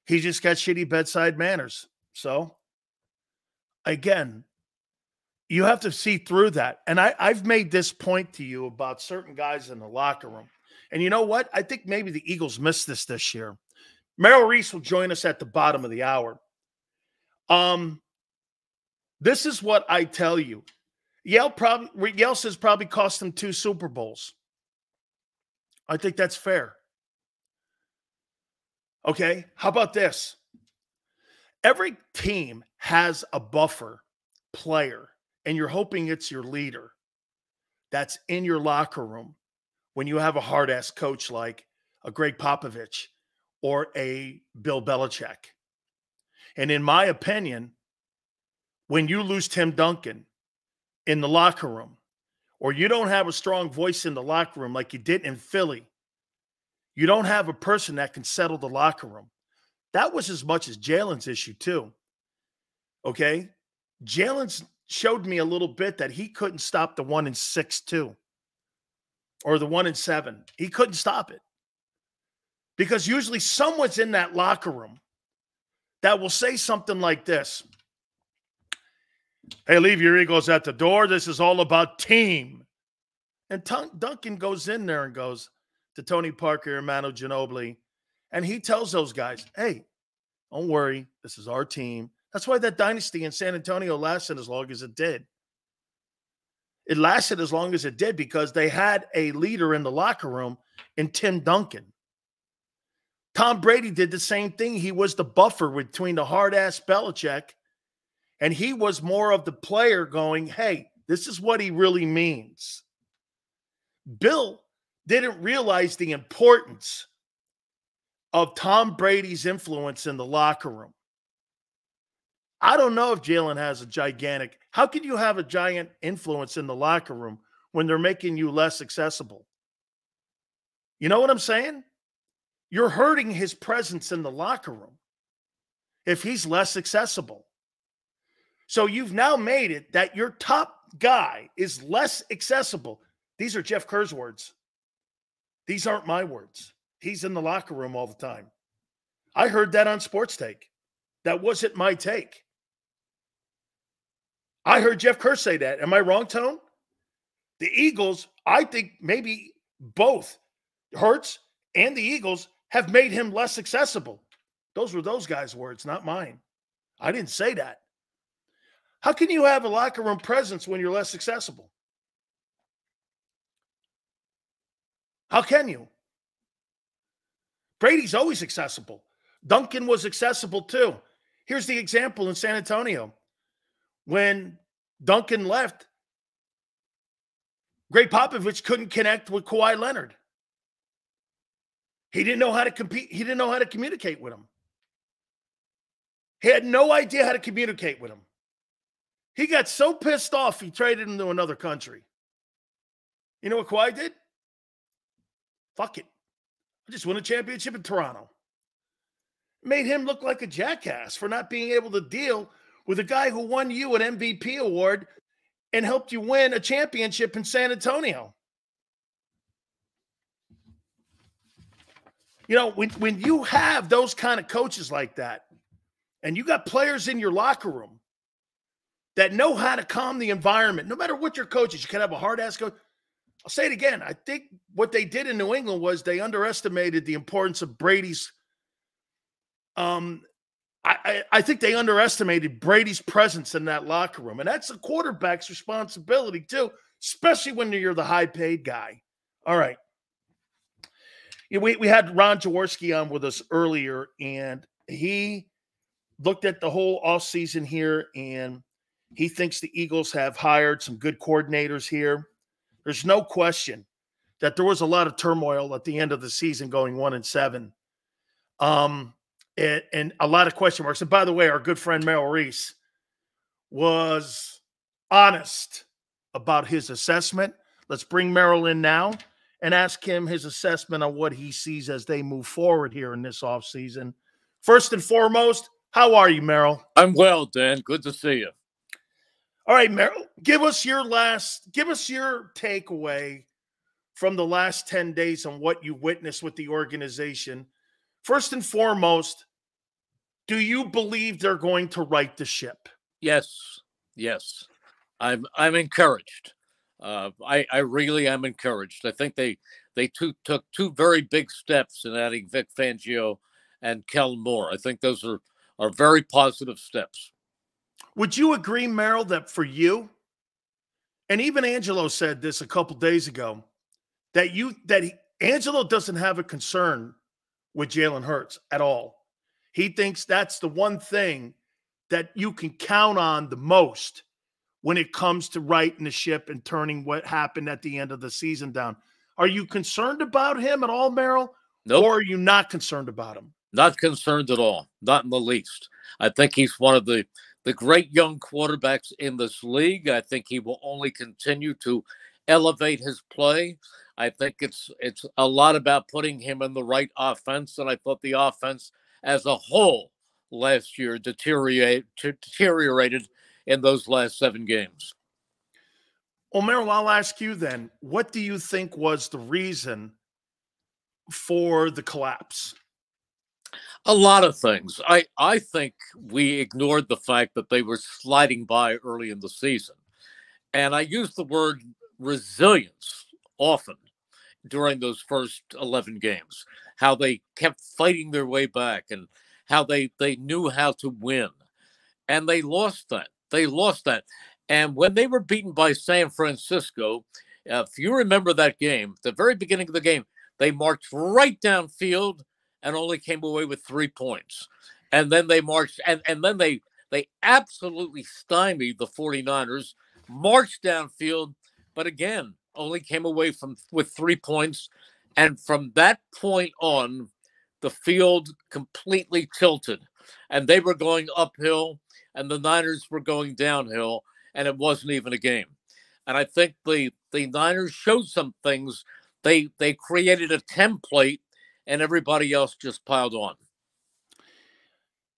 He just got shitty bedside manners. So again, you have to see through that. And I, I've made this point to you about certain guys in the locker room. And you know what? I think maybe the Eagles missed this this year. Merrill Reese will join us at the bottom of the hour. Um, this is what I tell you. Yale probably Yale says probably cost them two Super Bowls. I think that's fair. Okay, how about this? Every team has a buffer player, and you're hoping it's your leader that's in your locker room when you have a hard ass coach like a Gregg Popovich or a Bill Belichick. And in my opinion, when you lose Tim Duncan in the locker room, or you don't have a strong voice in the locker room like you did in Philly, you don't have a person that can settle the locker room. That was as much as Jalen's issue, too. Okay. Jalen's showed me a little bit that he couldn't stop the one in six, too, or the one in seven. He couldn't stop it because usually someone's in that locker room that will say something like this Hey, leave your egos at the door. This is all about team. And Duncan goes in there and goes to Tony Parker and Manu Ginobili, and he tells those guys, hey, don't worry. This is our team. That's why that dynasty in San Antonio lasted as long as it did. It lasted as long as it did because they had a leader in the locker room in Tim Duncan. Tom Brady did the same thing. He was the buffer between the hard ass Belichick, and he was more of the player going, hey, this is what he really means. Bill didn't realize the importance of Tom Brady's influence in the locker room. I don't know if Jalen has a gigantic. How can you have a giant influence in the locker room when they're making you less accessible? You know what I'm saying? You're hurting his presence in the locker room if he's less accessible. So you've now made it that your top guy is less accessible. These are Jeff Kerr's words. These aren't my words. He's in the locker room all the time. I heard that on Sports Take. That wasn't my take. I heard Jeff Kerr say that. Am I wrong, Tone? The Eagles, I think maybe both Hurts and the Eagles have made him less accessible. Those were those guys' words, not mine. I didn't say that. How can you have a locker room presence when you're less accessible? How can you? Brady's always accessible. Duncan was accessible too. Here's the example in San Antonio. When Duncan left, Gregg Popovich couldn't connect with Kawhi Leonard. He didn't know how to compete. He didn't know how to communicate with him. He had no idea how to communicate with him. He got so pissed off, he traded him to another country. You know what Kawhi did? Fuck it. I just won a championship in Toronto. Made him look like a jackass for not being able to deal with a guy who won you an MVP award and helped you win a championship in San Antonio. You know, when, when you have those kind of coaches like that, and you got players in your locker room that know how to calm the environment, no matter what your coach is, you can have a hard ass coach. I'll say it again. I think what they did in New England was they underestimated the importance of Brady's. Um, I, I, think they underestimated Brady's presence in that locker room, and that's a quarterback's responsibility too, especially when you're the high paid guy. All right. We, we had Ron Jaworski on with us earlier, and he looked at the whole offseason here, and he thinks the Eagles have hired some good coordinators here. There's no question that there was a lot of turmoil at the end of the season going one and seven. Um, and, and a lot of question marks. And by the way, our good friend Merrill Reese was honest about his assessment. Let's bring Merrill in now and ask him his assessment on what he sees as they move forward here in this offseason. First and foremost, how are you, Merrill? I'm well, Dan. Good to see you. All right, Merrill, give us your last, give us your takeaway from the last 10 days on what you witnessed with the organization. First and foremost, do you believe they're going to right the ship? Yes, yes. I'm I'm encouraged. Uh, I, I really am encouraged. I think they they two, took two very big steps in adding Vic Fangio and Kellen Moore. I think those are are very positive steps. Would you agree, Merrill, that for you, and even Angelo said this a couple days ago, that you that he, Angelo doesn't have a concern with Jalen Hurts at all. He thinks that's the one thing that you can count on the most when it comes to righting the ship and turning what happened at the end of the season down. Are you concerned about him at all, Merrill? Nope. Or are you not concerned about him? Not concerned at all. Not in the least. I think he's one of the the great young quarterbacks in this league. I think he will only continue to elevate his play. I think it's it's a lot about putting him in the right offense, and I thought the offense as a whole last year deteriorate, deteriorated in those last seven games. Well, Merrill, I'll ask you then what do you think was the reason for the collapse? A lot of things. I, I think we ignored the fact that they were sliding by early in the season. And I use the word resilience often during those first 11 games, how they kept fighting their way back and how they, they knew how to win. And they lost that. They lost that. And when they were beaten by San Francisco, if you remember that game, the very beginning of the game, they marched right downfield and only came away with three points. And then they marched, and, and then they they absolutely stymied the 49ers, marched downfield, but again, only came away from with three points. And from that point on, the field completely tilted. And they were going uphill and the Niners were going downhill, and it wasn't even a game. And I think the the Niners showed some things. They they created a template, and everybody else just piled on.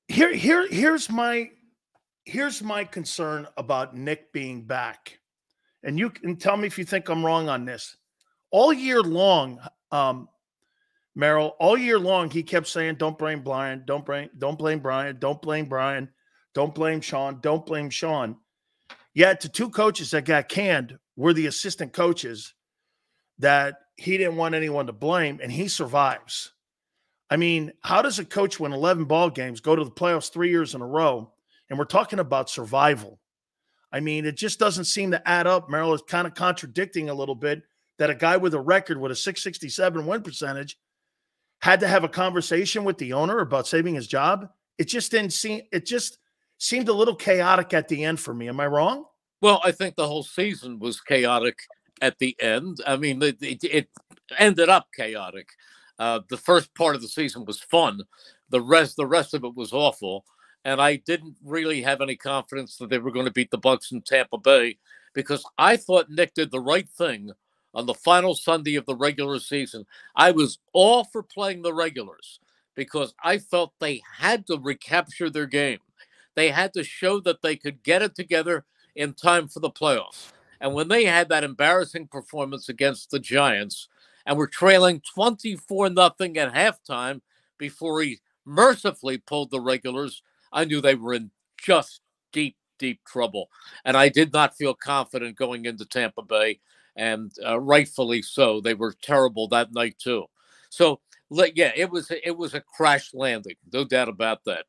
Here, here, here's my here's my concern about Nick being back, and you can tell me if you think I'm wrong on this. All year long, um, Merrill, all year long, he kept saying, "Don't blame Brian. Don't blame. Don't blame Brian. Don't blame Brian. Don't blame Sean. Don't blame Sean. Yet the two coaches that got canned were the assistant coaches that he didn't want anyone to blame, and he survives. I mean, how does a coach win 11 ball games, go to the playoffs three years in a row, and we're talking about survival? I mean, it just doesn't seem to add up. Merrill is kind of contradicting a little bit that a guy with a record with a 667 win percentage had to have a conversation with the owner about saving his job. It just didn't seem, it just, seemed a little chaotic at the end for me. Am I wrong? Well, I think the whole season was chaotic at the end. I mean, it, it, it ended up chaotic. Uh, the first part of the season was fun. The rest, the rest of it was awful. And I didn't really have any confidence that they were going to beat the Bucks in Tampa Bay because I thought Nick did the right thing on the final Sunday of the regular season. I was all for playing the regulars because I felt they had to recapture their game. They had to show that they could get it together in time for the playoffs. And when they had that embarrassing performance against the Giants and were trailing 24 nothing at halftime before he mercifully pulled the regulars, I knew they were in just deep, deep trouble. And I did not feel confident going into Tampa Bay. And uh, rightfully so. They were terrible that night, too. So, yeah, it was it was a crash landing, no doubt about that.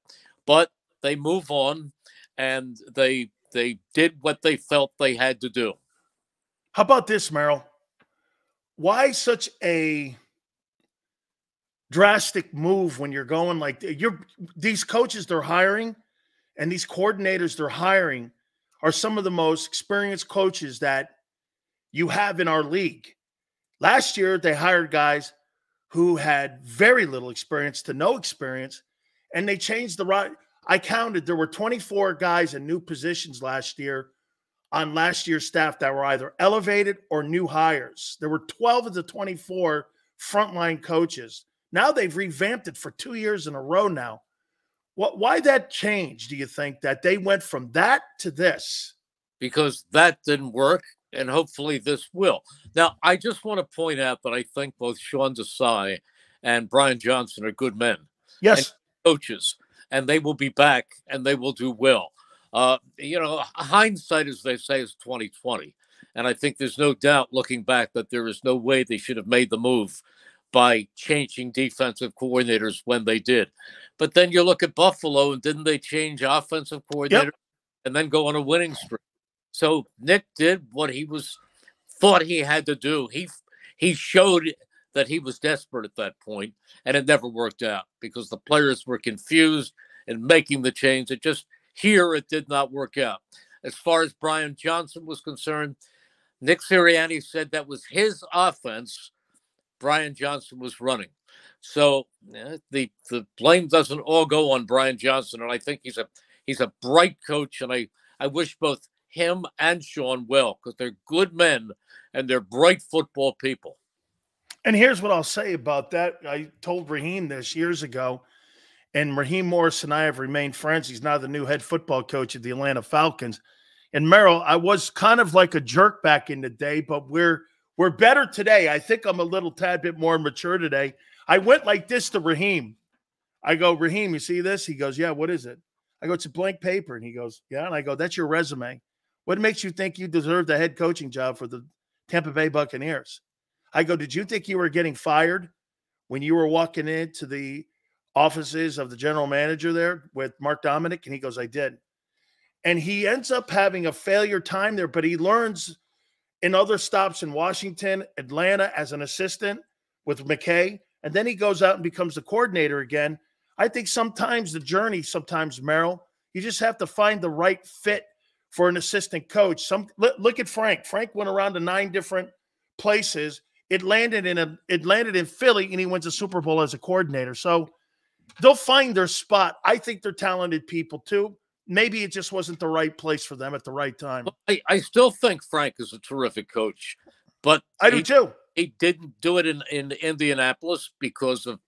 But they move on, and they they did what they felt they had to do. How about this, Merrill? Why such a drastic move when you're going like you're these coaches they're hiring and these coordinators they're hiring are some of the most experienced coaches that you have in our league. Last year they hired guys who had very little experience to no experience and they changed the right I counted there were 24 guys in new positions last year on last year's staff that were either elevated or new hires. There were 12 of the 24 frontline coaches. Now they've revamped it for two years in a row now. What why that change, do you think, that they went from that to this? Because that didn't work, and hopefully this will. Now, I just want to point out that I think both Sean Desai and Brian Johnson are good men. Yes. coaches and they will be back and they will do well. Uh, you know, hindsight, as they say, is twenty twenty, and I think there's no doubt, looking back, that there is no way they should have made the move by changing defensive coordinators when they did. But then you look at Buffalo, and didn't they change offensive coordinator yep. and then go on a winning streak? So Nick did what he was thought he had to do. He he showed that he was desperate at that point, and it never worked out because the players were confused in making the change. It just here it did not work out. As far as Brian Johnson was concerned, Nick Sirianni said that was his offense. Brian Johnson was running. So uh, the the blame doesn't all go on Brian Johnson, and I think he's a he's a bright coach, and I I wish both him and Sean well because they're good men and they're bright football people. And here's what I'll say about that. I told Raheem this years ago, and Raheem Morris and I have remained friends. He's now the new head football coach of the Atlanta Falcons. And Merrill, I was kind of like a jerk back in the day, but we're we're better today. I think I'm a little tad bit more mature today. I went like this to Raheem. I go, Raheem, you see this? He goes, Yeah, what is it? I go, It's a blank paper. And he goes, Yeah. And I go, That's your resume. What makes you think you deserve the head coaching job for the Tampa Bay Buccaneers? I go, Did you think you were getting fired when you were walking into the offices of the general manager there with Mark Dominik? And he goes, I did. And he ends up having a failure time there, but he learns in other stops in Washington, Atlanta as an assistant with McKay. And then he goes out and becomes the coordinator again. I think sometimes the journey, sometimes Merrill, you just have to find the right fit for an assistant coach. Some look at Frank. Frank went around to nine different places it landed in a it landed in Philly and he wins a Super Bowl as a coordinator. So they'll find their spot. I think they're talented people too. Maybe it just wasn't the right place for them at the right time. I, I still think Frank is a terrific coach, but I do too. He didn't do it in, in Indianapolis because of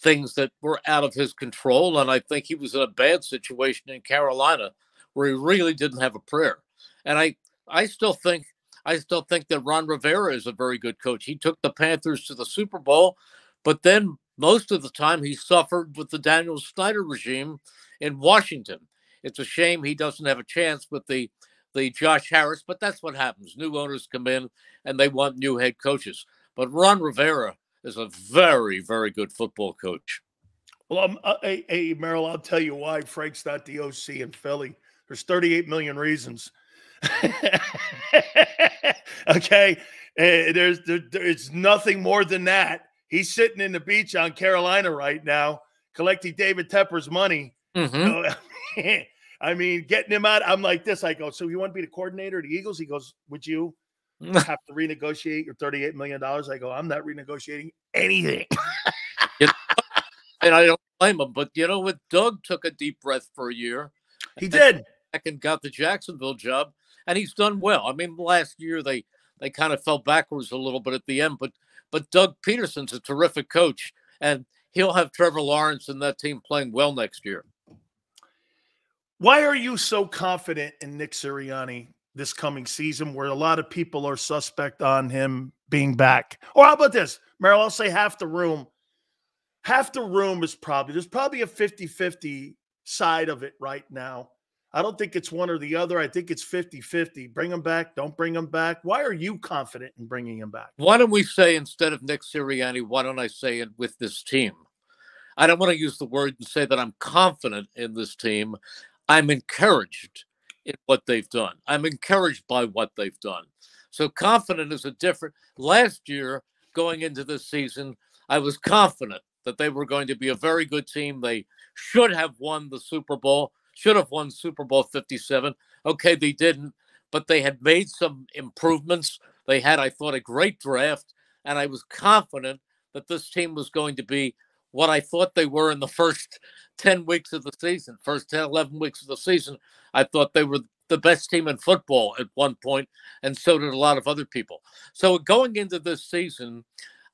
things that were out of his control. And I think he was in a bad situation in Carolina where he really didn't have a prayer. And I I still think I still think that Ron Rivera is a very good coach. He took the Panthers to the Super Bowl, but then most of the time he suffered with the Daniel Snyder regime in Washington. It's a shame he doesn't have a chance with the the Josh Harris, but that's what happens. New owners come in and they want new head coaches. But Ron Rivera is a very, very good football coach. Well, um, uh, hey, hey, Merrill, I'll tell you why Frank's not the OC in Philly. There's 38 million reasons. okay, uh, there's there, there's nothing more than that. He's sitting in the beach on Carolina right now, collecting David Tepper's money. Mm-hmm. I mean, getting him out. I'm like this. I go, so you want to be the coordinator of the Eagles? He goes, would you have to renegotiate your 38 million dollars? I go, I'm not renegotiating anything. and I don't blame him. But you know what? Doug took a deep breath for a year. He did. And got the Jacksonville job and he's done well. I mean, last year they they kind of fell backwards a little bit at the end. But but Doug Pederson's a terrific coach, and he'll have Trevor Lawrence and that team playing well next year. Why are you so confident in Nick Sirianni this coming season, where a lot of people are suspect on him being back? Or how about this, Merrill? I'll say half the room. Half the room is probably there's probably a 50 50 side of it right now I don't think it's one or the other. I think it's 50 50. Bring him back. Don't bring him back. Why are you confident in bringing him back? Why don't we say instead of Nick Sirianni, why don't I say it with this team? I don't want to use the word and say that I'm confident in this team. I'm encouraged in what they've done. I'm encouraged by what they've done. So confident is a different. Last year, going into this season, I was confident that they were going to be a very good team. They should have won the Super Bowl should have won Super Bowl 57. Okay, they didn't, but they had made some improvements. They had, I thought, a great draft, and I was confident that this team was going to be what I thought they were in the first 10 weeks of the season, first 10, 11 weeks of the season. I thought they were the best team in football at one point, and so did a lot of other people. So going into this season,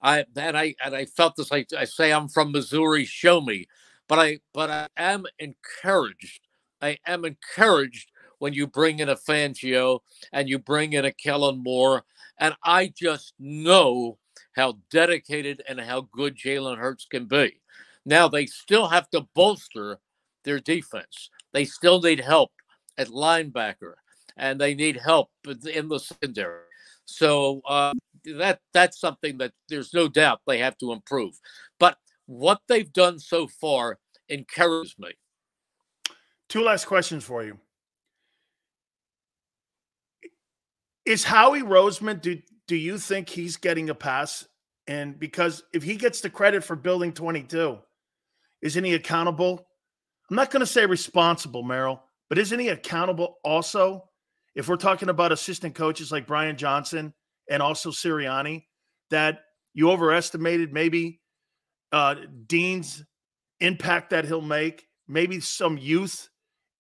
I and I and I felt this. I, I say I'm from Missouri. Show me, but I but I am encouraged I am encouraged when you bring in a Fangio and you bring in a Kellen Moore. And I just know how dedicated and how good Jalen Hurts can be. Now, they still have to bolster their defense. They still need help at linebacker and they need help in the secondary. So uh, that that's something that there's no doubt they have to improve. But what they've done so far encourages me. Two last questions for you. Is Howie Roseman, do, do you think he's getting a pass? And because if he gets the credit for building 22, isn't he accountable? I'm not going to say responsible, Merrill, but isn't he accountable also? If we're talking about assistant coaches like Brian Johnson and also Sirianni, that you overestimated maybe uh, Dean's impact that he'll make, maybe some youth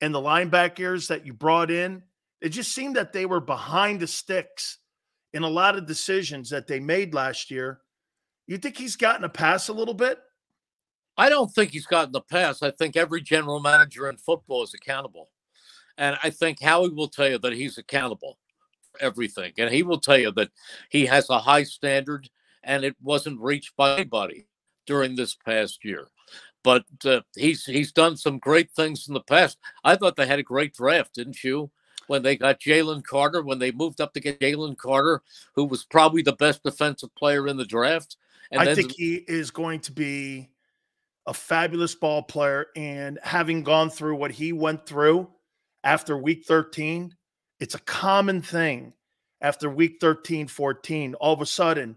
and the linebackers that you brought in, it just seemed that they were behind the sticks in a lot of decisions that they made last year. You think he's gotten a pass a little bit? I don't think he's gotten the pass. I think every general manager in football is accountable. And I think Howie will tell you that he's accountable for everything. And he will tell you that he has a high standard and it wasn't reached by anybody during this past year but uh, he's he's done some great things in the past. I thought they had a great draft, didn't you? When they got Jalen Carter, when they moved up to get Jalen Carter, who was probably the best defensive player in the draft. And I think he is going to be a fabulous ball player. And having gone through what he went through after week 13, it's a common thing after week 13, 14. All of a sudden,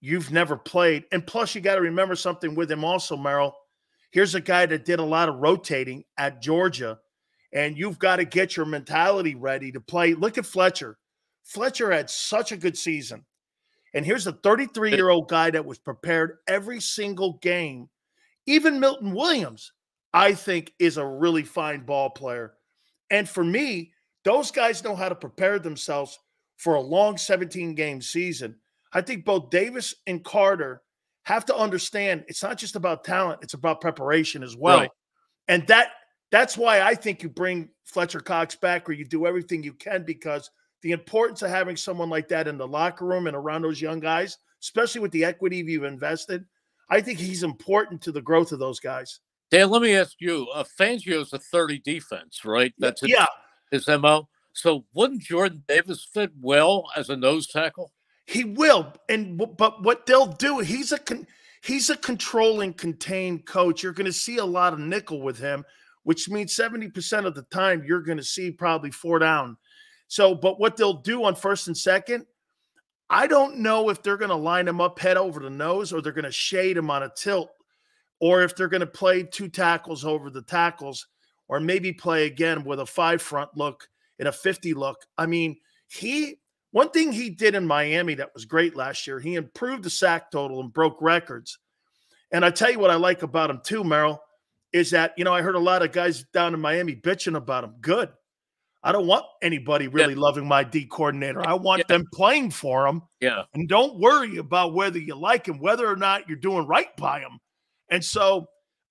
you've never played. And plus, you got to remember something with him also, Merrill Here's a guy that did a lot of rotating at Georgia, and you've got to get your mentality ready to play. Look at Fletcher. Fletcher had such a good season. And here's a 33 year old guy that was prepared every single game. Even Milton Williams, I think, is a really fine ball player. And for me, those guys know how to prepare themselves for a long 17 game season. I think both Davis and Carter have to understand it's not just about talent, it's about preparation as well. Right. And that that's why I think you bring Fletcher Cox back or you do everything you can because the importance of having someone like that in the locker room and around those young guys, especially with the equity you've invested, I think he's important to the growth of those guys. Dan, let me ask you, uh, Fangio's a 30 defense, right? That's his, yeah. his MO. So wouldn't Jordan Davis fit well as a nose tackle? He will, and but what they'll do, he's a con, he's a controlling, contained coach. You're going to see a lot of nickel with him, which means seventy percent of the time you're going to see probably four down. So, but what they'll do on first and second, I don't know if they're going to line him up head over the nose or they're going to shade him on a tilt, or if they're going to play two tackles over the tackles, or maybe play again with a five front look and a 50 look. I mean, he one thing he did in Miami that was great last year, he improved the sack total and broke records. And I tell you what I like about him too, Merrill, is that, you know, I heard a lot of guys down in Miami bitching about him. Good. I don't want anybody really yeah. loving my D coordinator. I want yeah. them playing for him. Yeah. And don't worry about whether you like him, whether or not you're doing right by him. And so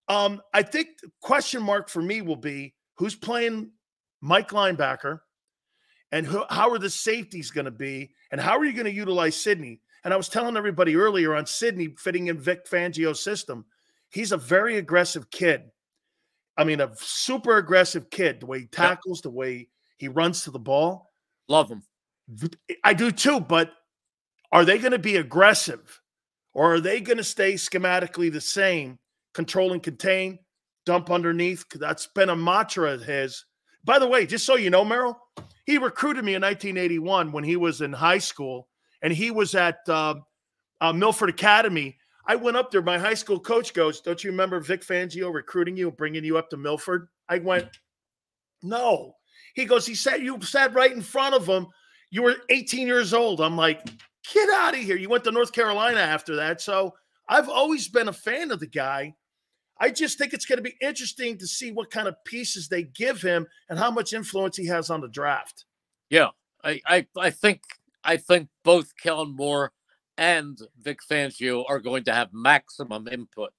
um, I think the question mark for me will be who's playing Mike linebacker and who, how are the safeties going to be and how are you going to utilize Sydney? And I was telling everybody earlier on Sydney fitting in Vic Fangio's system. He's a very aggressive kid. I mean, a super aggressive kid, the way he tackles, the way he runs to the ball. Love him. I do too, but are they going to be aggressive or are they going to stay schematically the same, control and contain, dump underneath? That's been a mantra of his. By the way, just so you know, Merrill, he recruited me in 1981 when he was in high school and he was at uh, uh, Milford Academy. I went up there. My high school coach goes, Don't you remember Vic Fangio recruiting you bringing you up to Milford? I went, No. He goes, he said you sat right in front of him. You were 18 years old. I'm like, get out of here. You went to North Carolina after that. So I've always been a fan of the guy. I just think it's going to be interesting to see what kind of pieces they give him and how much influence he has on the draft. Yeah, I I, I think I think both Kellen Moore and Vic Fangio are going to have maximum input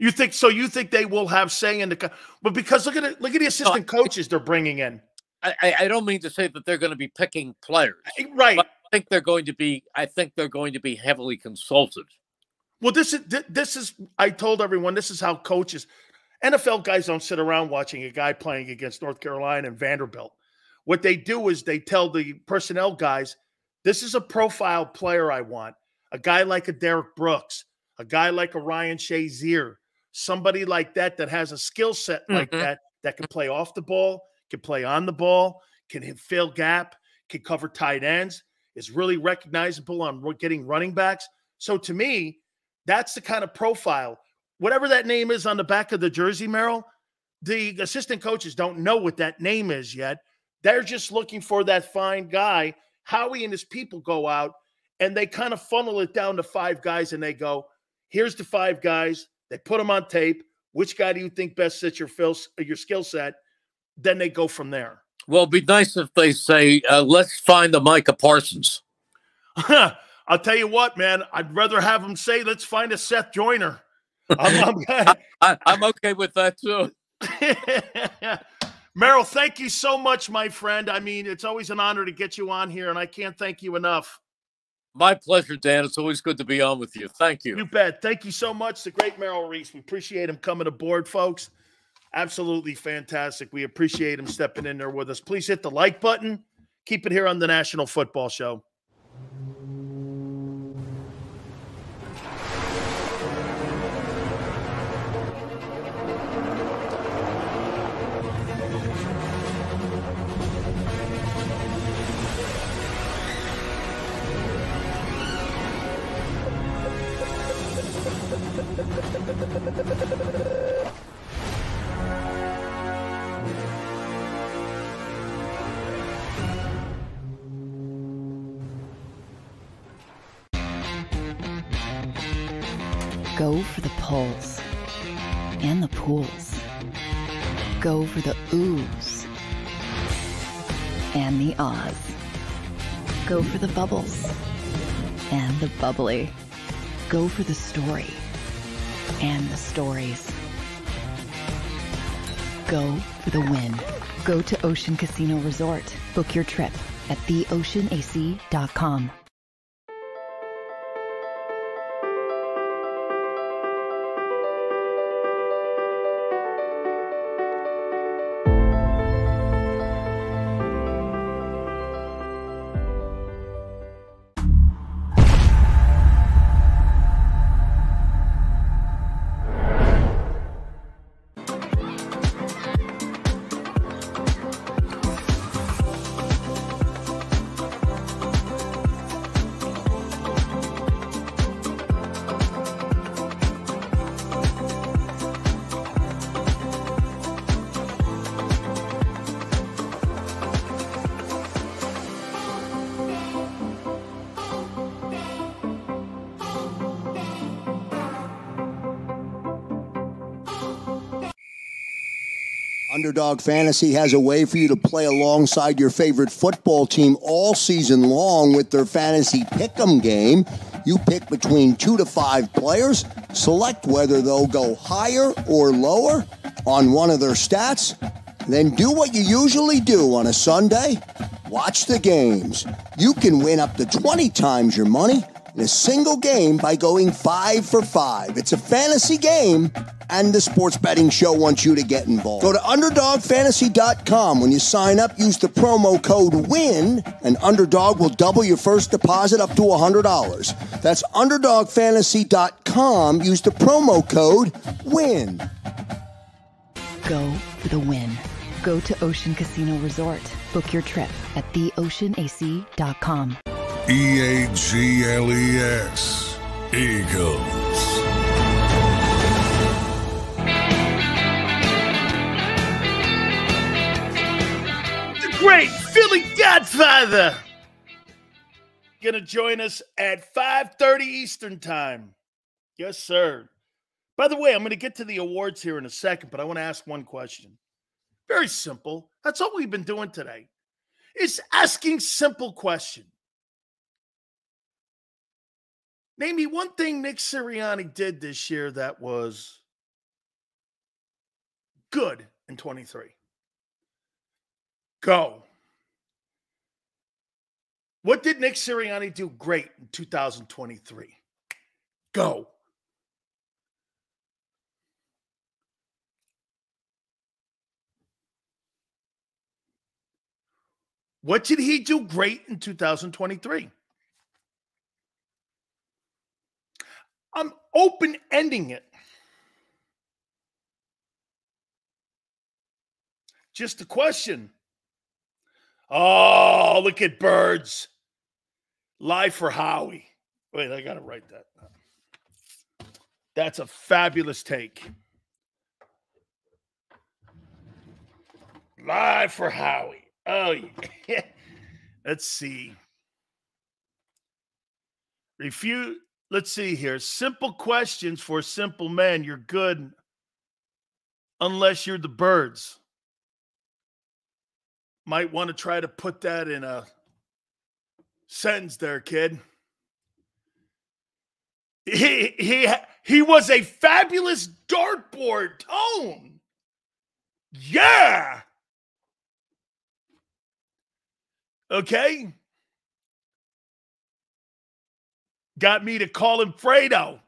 you think so? You think they will have say in the, but because look at it, look at the assistant coaches they're bringing in. I, I don't mean to say that they're going to be picking players, right? I think they're going to be. I think they're going to be heavily consulted. Well, this is this is. I told everyone this is how coaches, NFL guys don't sit around watching a guy playing against North Carolina and Vanderbilt. What they do is they tell the personnel guys, "This is a profile player I want. A guy like a Derrick Brooks, a guy like a Ryan Shazier, somebody like that that has a skill set like mm-hmm. that that can play off the ball, can play on the ball, can fill gap, can cover tight ends, is really recognizable on getting running backs. So to me, that's the kind of profile. Whatever that name is on the back of the jersey, Merrill, the assistant coaches don't know what that name is yet. They're just looking for that fine guy. Howie and his people go out and they kind of funnel it down to five guys and they go, here's the five guys. They put them on tape. Which guy do you think best fits your your skill set? Then they go from there. Well, it'd be nice if they say, uh, "Let's find the Micah Parsons." I'll tell you what, man. I'd rather have them say, "Let's find a Seth Joyner." I'm, I'm, I, I'm okay with that too. Merrill, thank you so much, my friend. I mean, it's always an honor to get you on here, and I can't thank you enough. My pleasure, Dan. It's always good to be on with you. Thank you. You bet. Thank you so much. The great Merrill Reese. We appreciate him coming aboard, folks. Absolutely fantastic. We appreciate him stepping in there with us. Please hit the like button. Keep it here on the National Football Show. Pulls and the pools. Go for the oohs and the ahs. Go for the bubbles and the bubbly. Go for the story and the stories. Go for the win. Go to Ocean Casino Resort. Book your trip at theoceanac.com. Underdog Fantasy has a way for you to play alongside your favorite football team all season long with their fantasy pick'em game. You pick between two to five players, select whether they'll go higher or lower on one of their stats, then do what you usually do on a Sunday watch the games. You can win up to 20 times your money in a single game by going five for five. It's a fantasy game, and the sports betting show wants you to get involved. Go to UnderdogFantasy.com. When you sign up, use the promo code WIN, and Underdog will double your first deposit up to $100. That's UnderdogFantasy.com. Use the promo code WIN. Go for the win. Go to Ocean Casino Resort. Book your trip at theoceanac.com. E A G L E S. Eagles. Great Philly Godfather gonna join us at 5:30 Eastern time. Yes, sir. By the way, I'm gonna get to the awards here in a second, but I want to ask one question. Very simple. That's all we've been doing today. Is asking simple question. Name me one thing Nick Sirianni did this year that was good in 23. Go. What did Nick Sirianni do great in 2023? Go. What did he do great in 2023? I'm open ending it. Just a question. Oh, look at birds. Live for Howie. Wait, I got to write that. That's a fabulous take. Live for Howie. Oh, yeah. Let's see. Refute. Let's see here. Simple questions for a simple man. You're good unless you're the birds. Might want to try to put that in a sentence there, kid. He he he was a fabulous dartboard tone. Yeah. Okay. Got me to call him Fredo.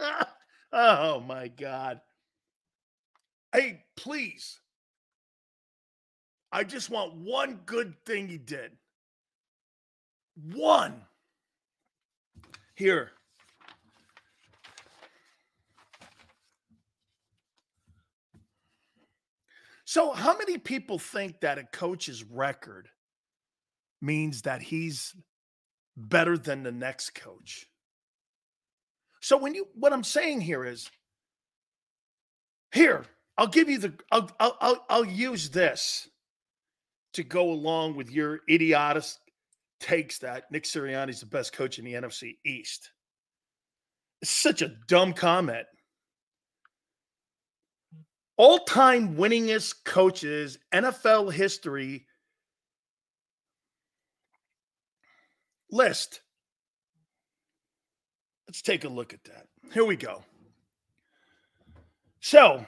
oh my God. Hey, please. I just want one good thing he did. One. Here. So, how many people think that a coach's record means that he's better than the next coach? So, when you, what I'm saying here is, here, I'll give you the, I'll, I'll, I'll, I'll use this to go along with your idiotic takes that Nick Sirianni is the best coach in the NFC East. It's such a dumb comment all time winningest coaches, NFL history list. Let's take a look at that. Here we go. So,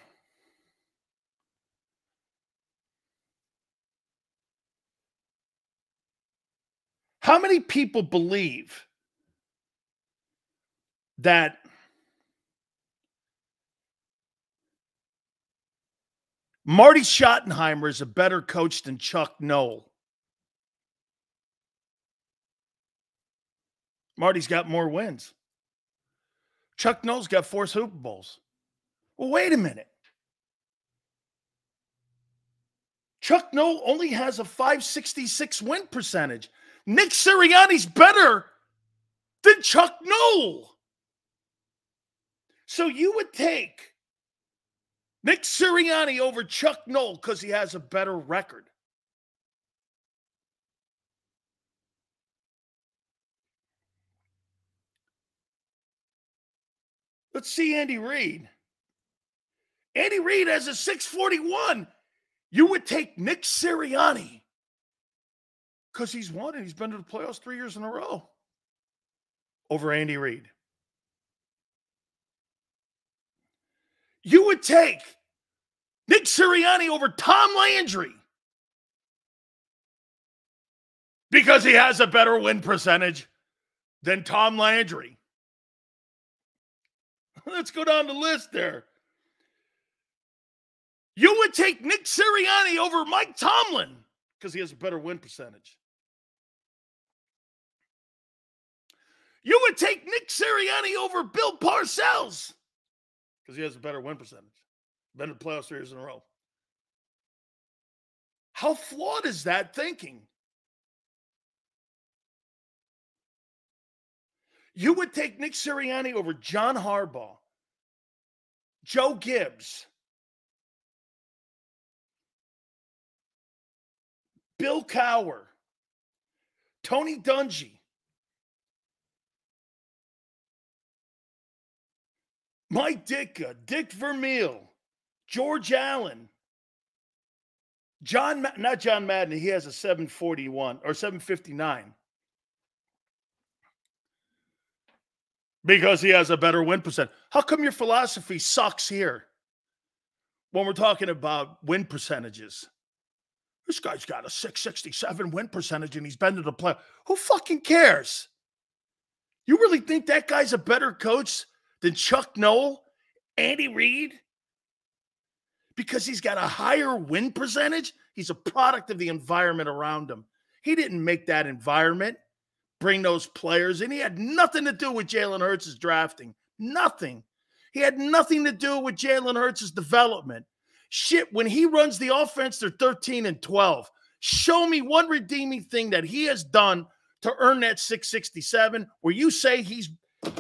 how many people believe that Marty Schottenheimer is a better coach than Chuck Noll. Marty's got more wins. Chuck Noll's got four Super Bowls. Well, wait a minute. Chuck Noll only has a 566 win percentage. Nick Sirianni's better than Chuck Noll. So you would take Nick Sirianni over Chuck Noll because he has a better record. Let's see Andy Reid. Andy Reid has a 641. You would take Nick Sirianni because he's won and he's been to the playoffs three years in a row over Andy Reid. You would take Nick Sirianni over Tom Landry because he has a better win percentage than Tom Landry. Let's go down the list there. You would take Nick Sirianni over Mike Tomlin because he has a better win percentage. You would take Nick Sirianni over Bill Parcells because he has a better win percentage. Been in the playoffs three years in a row. How flawed is that thinking? You would take Nick Sirianni over John Harbaugh, Joe Gibbs, Bill Cowher, Tony Dungy, Mike Ditka, Dick Vermeil, George Allen, John, not John Madden, he has a 741 or 759 because he has a better win percent. How come your philosophy sucks here when we're talking about win percentages? This guy's got a 667 win percentage and he's been to the play. Who fucking cares? You really think that guy's a better coach than Chuck Noll, Andy Reid? Because he's got a higher win percentage? He's a product of the environment around him. He didn't make that environment bring those players, and he had nothing to do with Jalen Hurts' drafting. Nothing. He had nothing to do with Jalen Hurts' development. Shit, when he runs the offense, they're 13 and 12. Show me one redeeming thing that he has done to earn that 667 where you say he's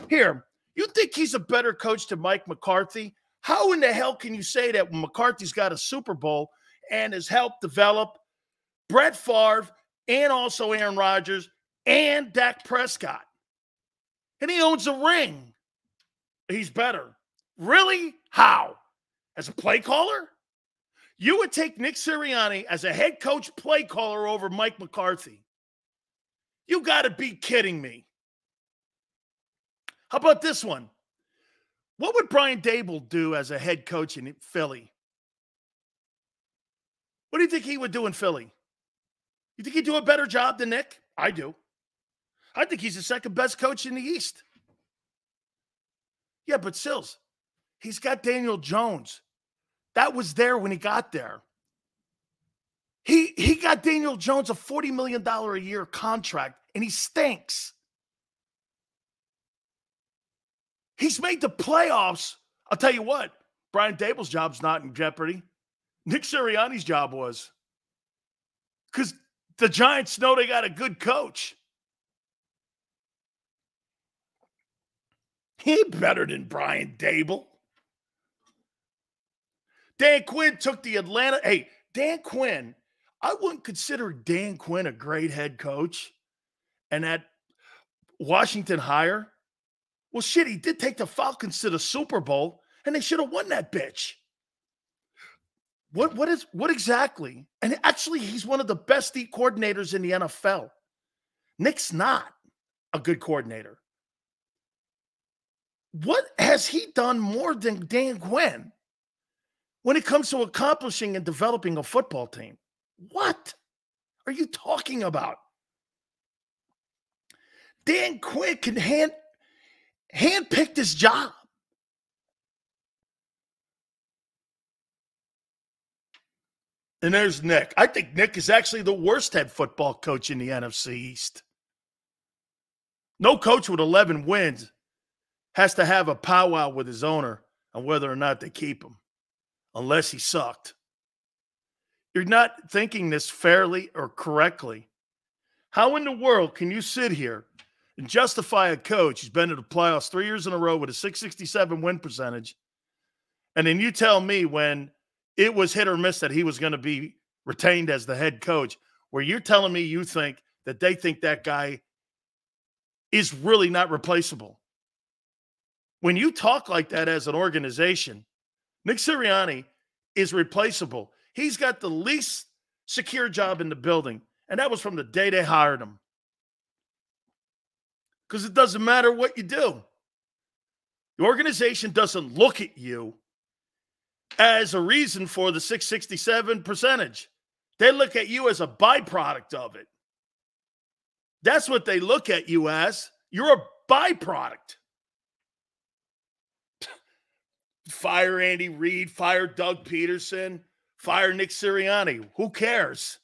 here. You think he's a better coach to Mike McCarthy? How in the hell can you say that when McCarthy's got a Super Bowl and has helped develop Brett Favre and also Aaron Rodgers and Dak Prescott? And he owns a ring. He's better. Really? How? As a play caller? You would take Nick Sirianni as a head coach play caller over Mike McCarthy. You got to be kidding me. How about this one? What would Brian Daboll do as a head coach in Philly? What do you think he would do in Philly? You think he'd do a better job than Nick? I do. I think he's the second best coach in the East. Yeah, but Sills, he's got Daniel Jones. That was there when he got there. He he got Daniel Jones a $40 million a year contract, and he stinks. He's made the playoffs. I'll tell you what, Brian Daboll's job's not in jeopardy. Nick Sirianni's job was. Because the Giants know they got a good coach. He better than Brian Daboll. Dan Quinn took the Atlanta. Hey, Dan Quinn, I wouldn't consider Dan Quinn a great head coach. And that Washington hire well, shit, he did take the Falcons to the Super Bowl, and they should have won that bitch. What what is what exactly? And actually, he's one of the best D coordinators in the NFL. Nick's not a good coordinator. What has he done more than Dan Quinn when it comes to accomplishing and developing a football team? What are you talking about? Dan Quinn can hand handpicked his job. And there's Nick. I think Nick is actually the worst head football coach in the NFC East. No coach with 11 wins has to have a powwow with his owner on whether or not they keep him, unless he sucked. You're not thinking this fairly or correctly. How in the world can you sit here and justify a coach who's been to the playoffs three years in a row with a 667 win percentage. And then you tell me when it was hit or miss that he was going to be retained as the head coach, where you're telling me you think that they think that guy is really not replaceable. When you talk like that as an organization, Nick Sirianni is replaceable. He's got the least secure job in the building, and that was from the day they hired him. Because it doesn't matter what you do. The organization doesn't look at you as a reason for the 667 percentage. They look at you as a byproduct of it. That's what they look at you as. You're a byproduct. Fire Andy Reid, fire Doug Pederson, fire Nick Sirianni. Who cares?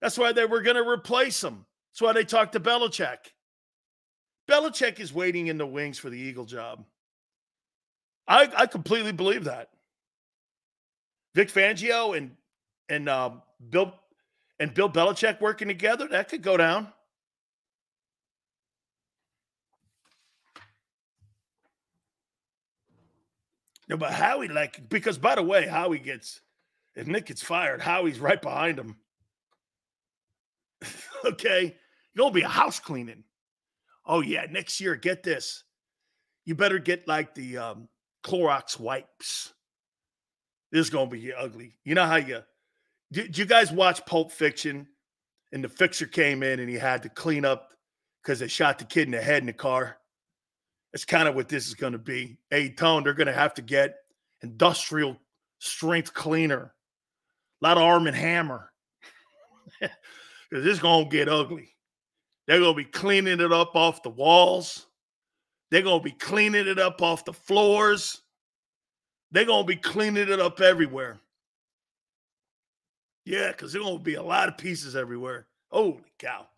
That's why they were going to replace him. That's why they talked to Belichick. Belichick is waiting in the wings for the Eagle job. I, I completely believe that. Vic Fangio and and uh, Bill and Bill Belichick working together, that could go down. No, but Howie, like, because by the way, Howie gets, if Nick gets fired, Howie's right behind him. okay. To be a house cleaning. Oh, yeah. Next year, get this. You better get like the um, Clorox wipes. This is going to be ugly. You know how you, did you guys watch Pulp Fiction? And the fixer came in and he had to clean up because they shot the kid in the head in the car. It's kind of what this is going to be. A Tone, they're going to have to get industrial strength cleaner, a lot of arm and hammer. Because is going to get ugly. They're going to be cleaning it up off the walls. They're going to be cleaning it up off the floors. They're going to be cleaning it up everywhere. Yeah, because there's going to be a lot of pieces everywhere. Holy cow.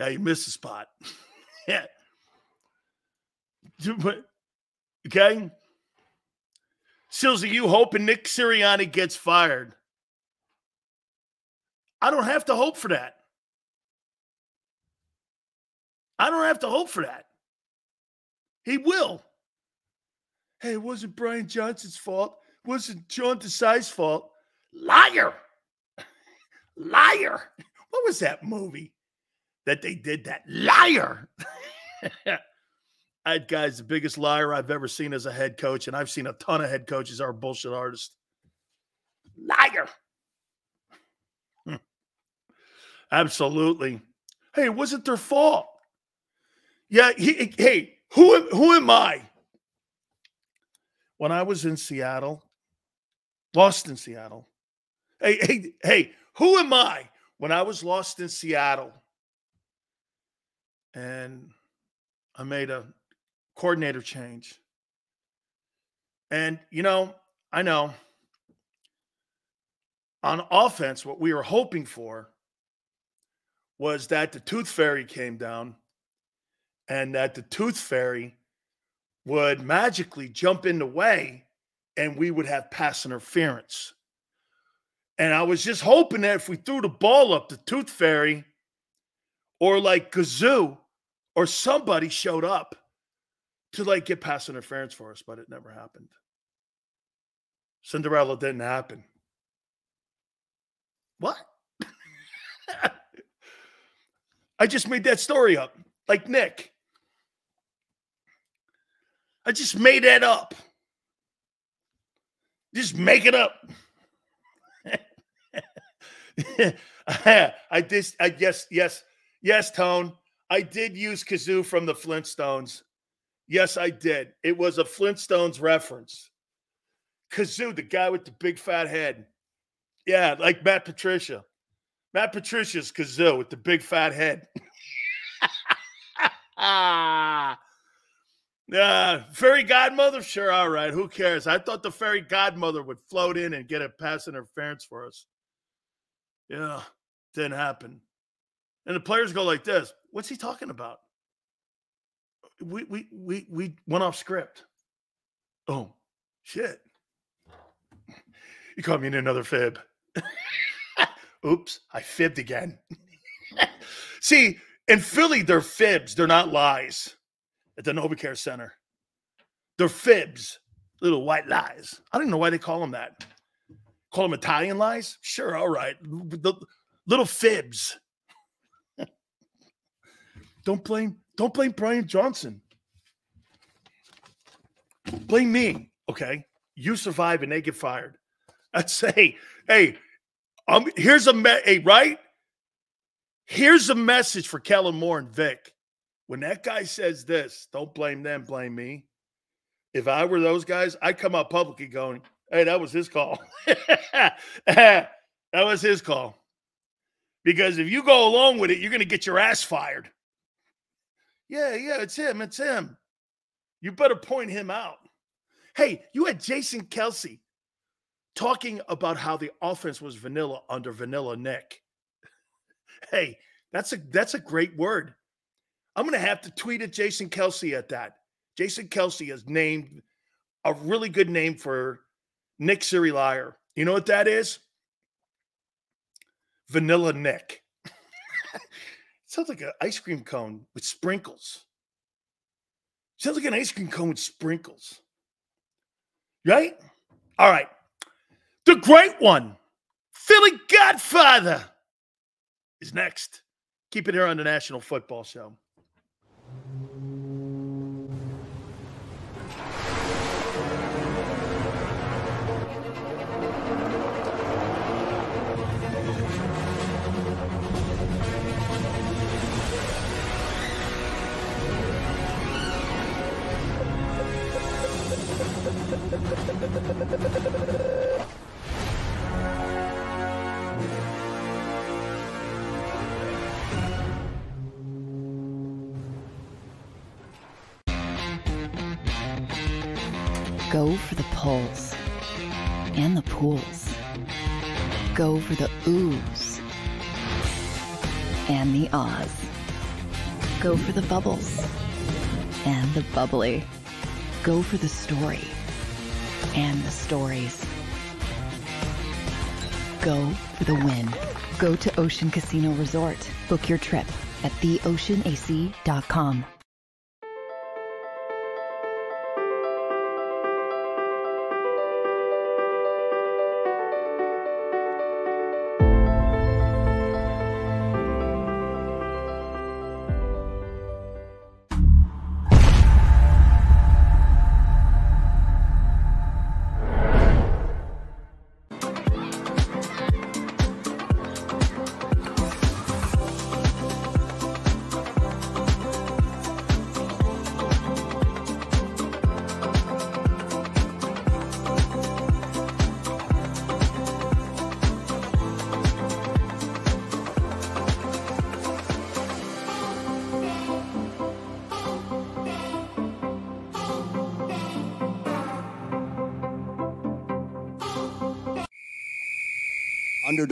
Yeah, you missed a spot. yeah. Okay. Sills, are you hoping Nick Sirianni gets fired? I don't have to hope for that. I don't have to hope for that. He will. Hey, it wasn't Brian Johnson's fault. It wasn't Sean Desai's fault. Liar. Liar. What was that movie that they did that? Liar. That guy's the biggest liar I've ever seen as a head coach, and I've seen a ton of head coaches are bullshit artists. Liar. Hmm. Absolutely. Hey, it wasn't their fault. Yeah. He, hey, who who am I? When I was in Seattle, lost in Seattle. Hey, hey, hey, who am I? When I was lost in Seattle, and I made a coordinator change. And, you know, I know on offense, what we were hoping for was that the tooth fairy came down and that the tooth fairy would magically jump in the way and we would have pass interference. And I was just hoping that if we threw the ball up, the tooth fairy or like Gazoo or somebody showed up to like get past interference for us, but it never happened. Cinderella didn't happen. What? I just made that story up, like Nick. I just made that up. Just make it up. I did. I yes, yes, yes, Tone. I did use Gazoo from the Flintstones. Yes, I did. It was a Flintstones reference. Gazoo, the guy with the big fat head. Yeah, like Matt Patricia. Matt Patricia's Gazoo with the big fat head. ah. Yeah, fairy godmother? Sure, all right. Who cares? I thought the fairy godmother would float in and get a pass interference for us. Yeah, didn't happen. And the players go like this What's he talking about? We we we we went off script. Oh shit! You caught me in another fib. Oops, I fibbed again. See, in Philly, they're fibs. They're not lies. At the NovaCare Center, they're fibs, little white lies. I don't know why they call them that. Call them Italian lies? Sure, all right. The little fibs. don't blame don't blame Brian Johnson. Blame me. Okay. you survive and they get fired. I'd say, hey, um, here's a me- hey, right? Here's a message for Kellen Moore and Vic. When that guy says this, don't blame them, blame me. If I were those guys, I'd come out publicly going, hey, that was his call. that was his call. Because if you go along with it, you're going to get your ass fired. Yeah, yeah, it's him. It's him. You better point him out. Hey, you had Jason Kelce talking about how the offense was vanilla under vanilla Nick. Hey, that's a that's a great word. I'm gonna have to tweet at Jason Kelce at that. Jason Kelce has named a really good name for Nick Siri Liar. You know what that is? Vanilla Nick. Sounds like an ice cream cone with sprinkles. Sounds like an ice cream cone with sprinkles. Right? All right. The great one, Philly Godfather, is next. Keep it here on the National Football Show. For the oohs and the ahs. Go for the bubbles and the bubbly. Go for the story and the stories. Go for the win. Go to Ocean Casino Resort. Book your trip at theoceanac.com.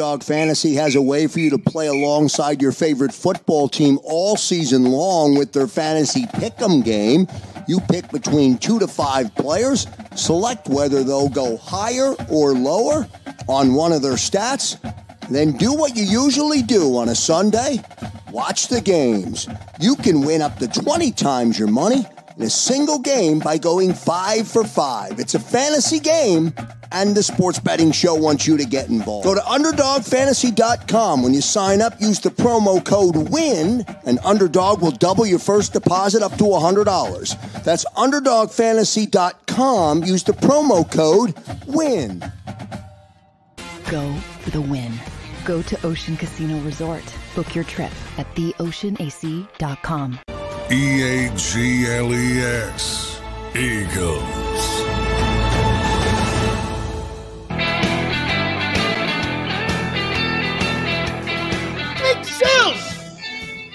Underdog Fantasy has a way for you to play alongside your favorite football team all season long with their fantasy pick'em game. You pick between two to five players, select whether they'll go higher or lower on one of their stats, then do what you usually do on a Sunday watch the games. You can win up to 20 times your money in a single game by going five for five. It's a fantasy game, and the sports betting show wants you to get involved. Go to UnderdogFantasy.com. When you sign up, use the promo code WIN, and Underdog will double your first deposit up to $100. That's UnderdogFantasy.com. Use the promo code WIN. Go for the win. Go to Ocean Casino Resort. Book your trip at theoceanac.com. E A G L E S. Eagles.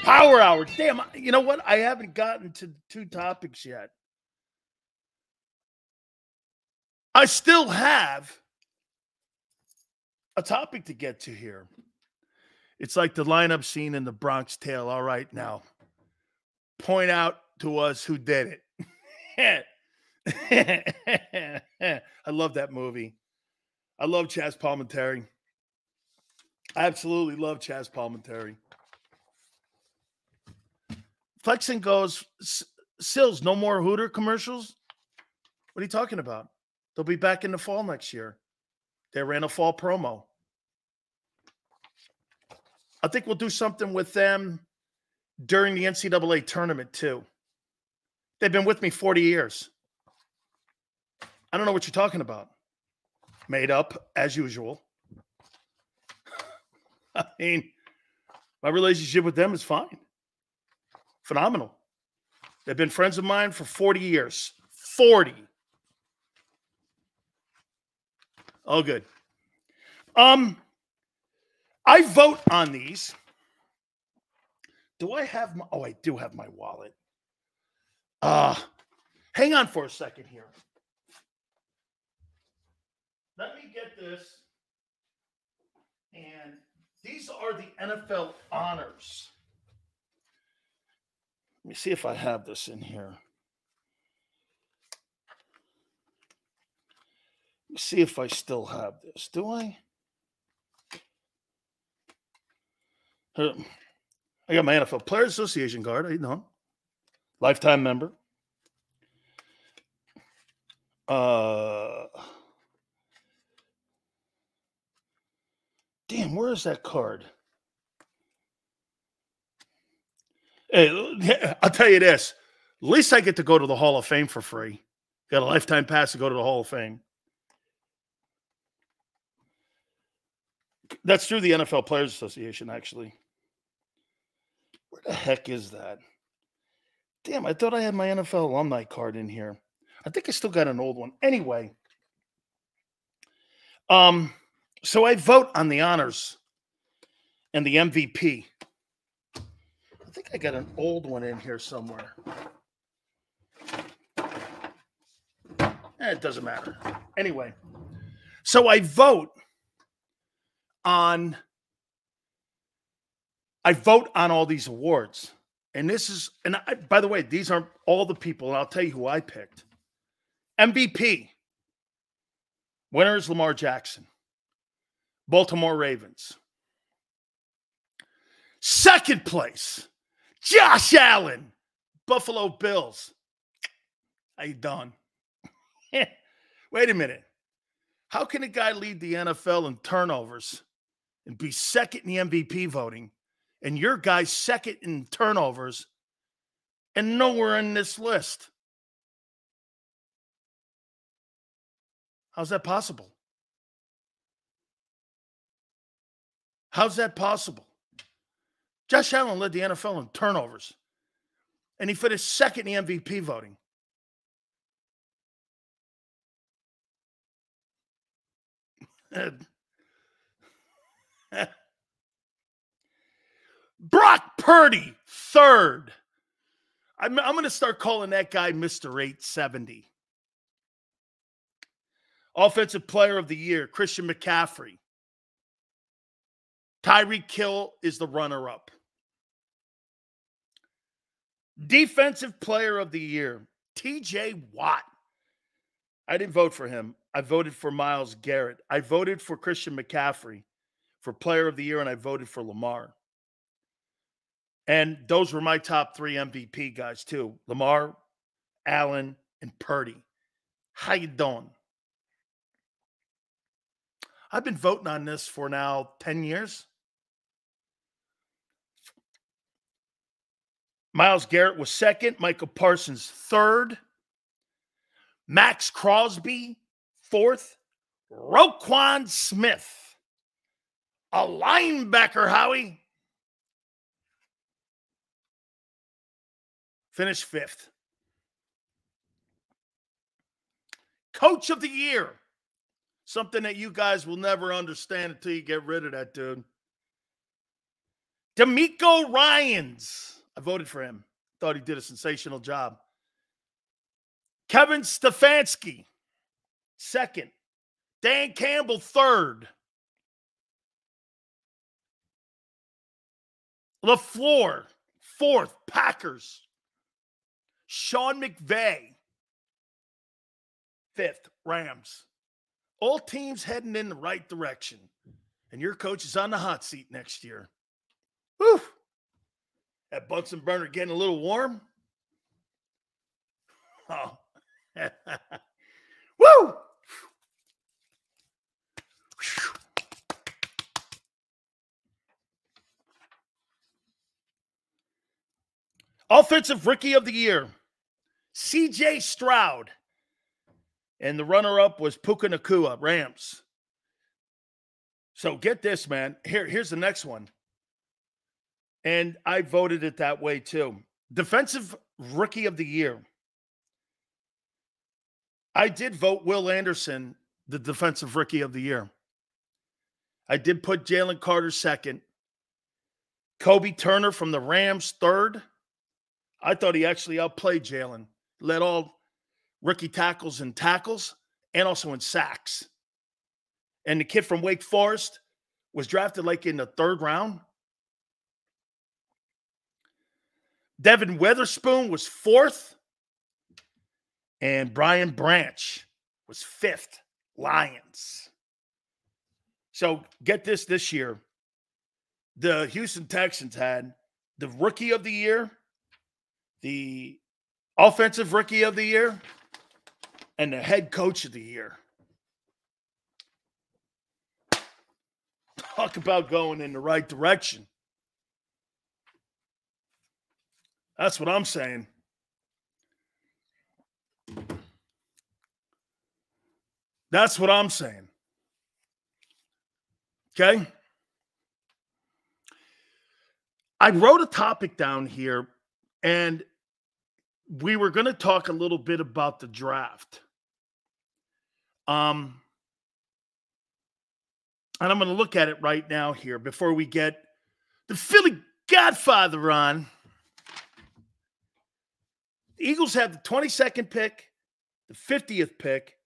Power hour. Damn, you know what? I haven't gotten to two topics yet. I still have a topic to get to here. It's like the lineup scene in the Bronx Tale. All right, now point out to us who did it. I love that movie. I love Chaz Palminteri. I absolutely love Chaz Palminteri. Flexing goes, Sills, no more Hooter commercials? What are you talking about? They'll be back in the fall next year. They ran a fall promo. I think we'll do something with them during the NCAA tournament too. They've been with me 40 years. I don't know what you're talking about. Made up as usual. I mean, my relationship with them is fine. Phenomenal. They've been friends of mine for 40 years. 40. All good. Um, I vote on these. Do I have my oh I do have my wallet. Uh hang on for a second here. Let me get this. And these are the NFL honors. Let me see if I have this in here. Let me see if I still have this. Do I? I got my NFL Players Association card. I know. Lifetime member. Uh Damn, where is that card? Hey, I'll tell you this. At least I get to go to the Hall of Fame for free. Got a lifetime pass to go to the Hall of Fame. That's through the NFL Players Association, actually. Where the heck is that? Damn, I thought I had my NFL alumni card in here. I think I still got an old one. Anyway, um, so I vote on the honors and the MVP. I think I got an old one in here somewhere. Eh, it doesn't matter. Anyway, so I vote on I vote on all these awards. And this is, and I, by the way, these aren't all the people, and I'll tell you who I picked. MVP. Winner is Lamar Jackson. Baltimore Ravens. Second place, Josh Allen, Buffalo Bills. How you done? Wait a minute. How can a guy lead the NFL in turnovers and be second in the MVP voting, and your guy second in turnovers and nowhere in this list? How's that possible? How's that possible? Josh Allen led the NFL in turnovers, and he finished second in MVP voting. Brock Purdy, third. I'm, I'm going to start calling that guy Mr. 870. Offensive Player of the Year, Christian McCaffrey. Tyreek Hill is the runner up. Defensive Player of the Year, TJ Watt. I didn't vote for him. I voted for Myles Garrett. I voted for Christian McCaffrey for Player of the Year, and I voted for Lamar. And those were my top three MVP guys too: Lamar, Allen, and Purdy. How you doing? I've been voting on this for now 10 years. Myles Garrett was second, Micah Parsons third, Maxx Crosby fourth, Roquan Smith, a linebacker, Howie, finished fifth. Coach of the year, something that you guys will never understand until you get rid of that dude. DeMeco Ryans. I voted for him. Thought he did a sensational job. Kevin Stefanski, second. Dan Campbell, third. LaFleur, fourth. Packers. Sean McVay, fifth. Rams. All teams heading in the right direction. And your coach is on the hot seat next year. Whew. That Bunsen burner getting a little warm. Oh. Woo! Offensive Rookie of the Year, CJ Stroud. And the runner up was Puka Nacua, Rams. So get this, man. Here, here's the next one. And I voted it that way too. Defensive rookie of the year. I did vote Will Anderson the defensive rookie of the year. I did put Jalen Carter second. Kobie Turner from the Rams third. I thought he actually outplayed Jalen, led all rookie tackles and tackles, and also in sacks. And the kid from Wake Forest was drafted like in the third round. Devon Witherspoon was fourth. And Brian Branch was fifth. Lions. So get this this year. The Houston Texans had the rookie of the year, the offensive rookie of the year, and the head coach of the year. Talk about going in the right direction. That's what I'm saying. That's what I'm saying. Okay. I wrote a topic down here and we were going to talk a little bit about the draft. Um, and I'm going to look at it right now here before we get the Philly Godfather on. Eagles have the 22nd pick, the 50th pick,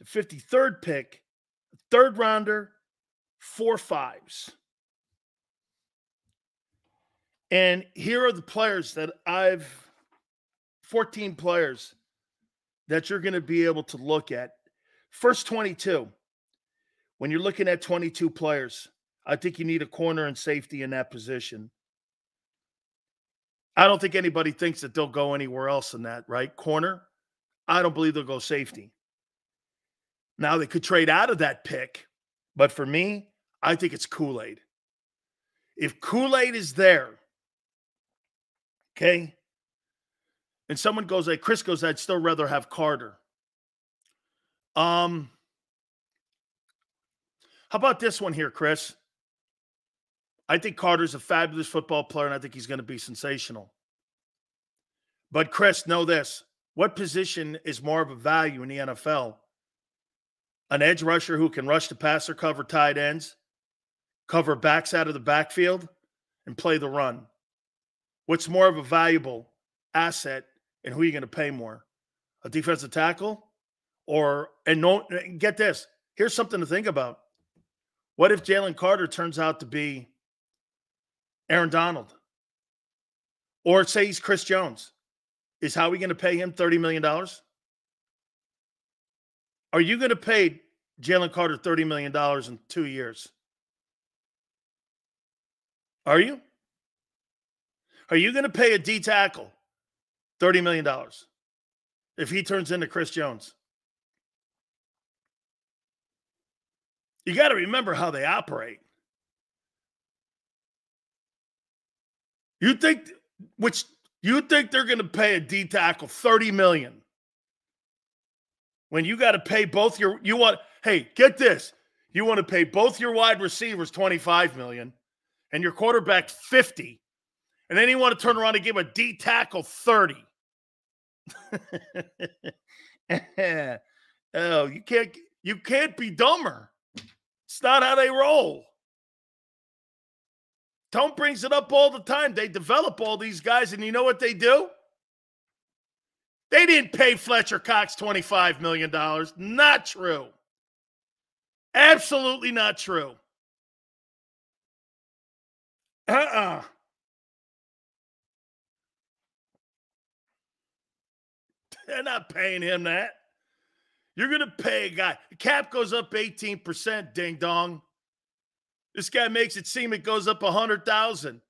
the 53rd pick, the third rounder, four fives. And here are the players that I've 14 players that you're going to be able to look at. First 22. When you're looking at 22 players, I think you need a corner and safety in that position. I don't think anybody thinks that they'll go anywhere else in that, right? Corner, I don't believe they'll go safety. Now they could trade out of that pick, but for me, I think it's Kool Aid. If Kool Aid is there, okay, and someone goes like Chris goes, I'd still rather have Carter. Um, how about this one here, Chris? I think Carter's a fabulous football player, and I think he's going to be sensational. But Chris, know this: what position is more of a value in the NFL? an edge rusher who can rush the passer, cover tight ends, cover backs out of the backfield, and play the run. What's more of a valuable asset, and who are you going to pay more? A defensive tackle, or and no? Get this. Here's something to think about. What if Jalen Carter turns out to be Aaron Donald, or say he's Chris Jones? Is Howie going to pay him thirty million dollars? Are you going to pay Jalen Carter $30 million in two years? Are you? Are you going to pay a D tackle $30 million if he turns into Chris Jones? You got to remember how they operate. You think which you think they're going to pay a D tackle 30 million? When you got to pay both your you want hey get this. You want to pay both your wide receivers 25 million and your quarterback 50 and then you want to turn around and give a d tackle 30 oh you can't you can't be dumber. It's not how they roll Tone brings it up all the time. They develop all these guys, and you know what they do? They didn't pay Fletcher Cox $25 million. Not true. Absolutely not true. Uh uh They're not paying him that. You're going to pay a guy. The cap goes up 18%, ding dong. This guy makes it seem it goes up 100,000.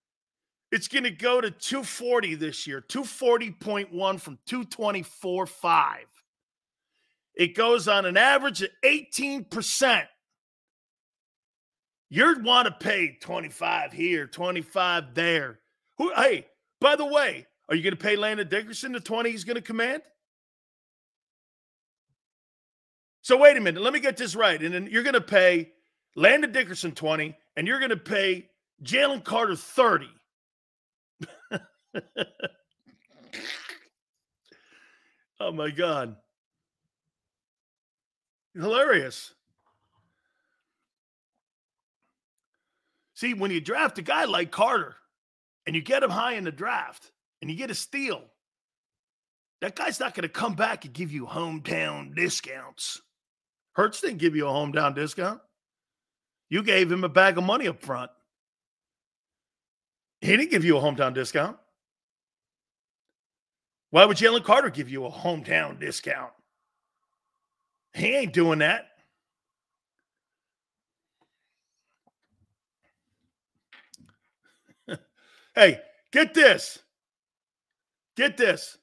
It's going to go to 240 this year, 240.1 from 224.5. It goes on an average of 18%. You'd want to pay 25 here, 25 there. Who hey, by the way, are you going to pay Landon Dickerson the 20 he's going to command? So wait a minute. Let me get this right. And then you're going to pay Landon Dickerson 20, and you're going to pay Jalen Carter 30. oh my God. Hilarious. See, when you draft a guy like Carter and you get him high in the draft and you get a steal, that guy's not going to come back and give you hometown discounts. Hurts didn't give you a hometown discount. You gave him a bag of money up front. He didn't give you a hometown discount. Why would Jalen Carter give you a hometown discount? He ain't doing that. hey, get this. Get this.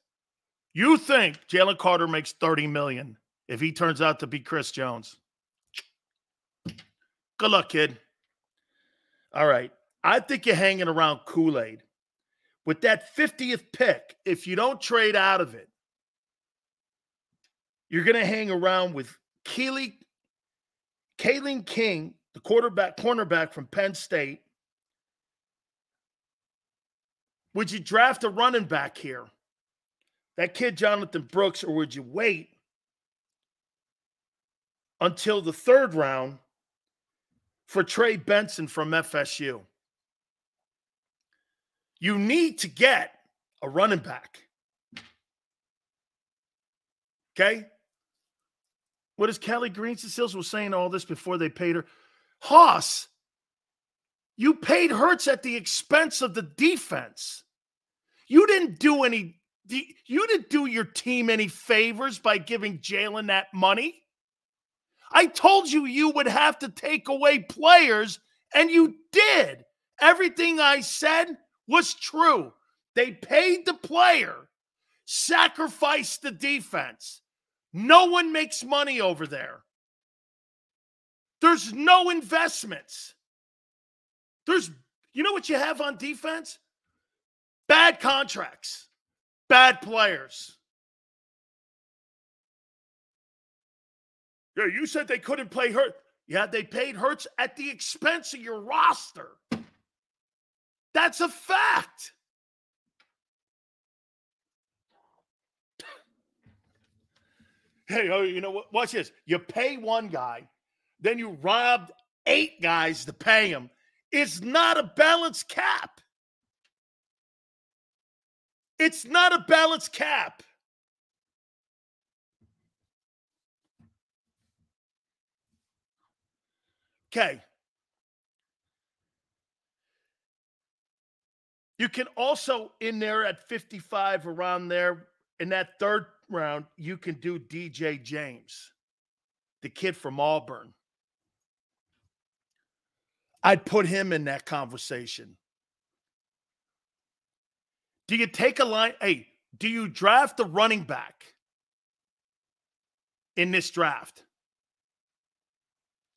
You think Jalen Carter makes 30 million if he turns out to be Chris Jones? Good luck, kid. All right. I think you're hanging around Kool Aid. With that 50th pick, if you don't trade out of it, you're going to hang around with Keely, Kalen King, the quarterback, cornerback from Penn State. Would you draft a running back here? That kid, Jonathan Brooks, or would you wait until the third round for Trey Benson from FSU? You need to get a running back. Okay? What is Kelly Greensteals was saying all this before they paid her? Hoss, you paid Hurts at the expense of the defense. You didn't do any, you didn't do your team any favors by giving Jalen that money. I told you you would have to take away players, and you did. Everything I said was true. They paid the player, sacrificed the defense. No one makes money over there. There's no investments. There's, you know what you have on defense? Bad contracts, bad players. Yeah, you said they couldn't play Hurt. Yeah, they paid Hurts at the expense of your roster. That's a fact. Hey, oh, you know what? Watch this. You pay one guy, then you robbed eight guys to pay him. It's not a balanced cap. It's not a balanced cap. Okay. You can also, in there at 55, around there, in that third round, you can do DJ James, the kid from Auburn. I'd put him in that conversation. Do you take a line? Hey, do you draft the running back in this draft?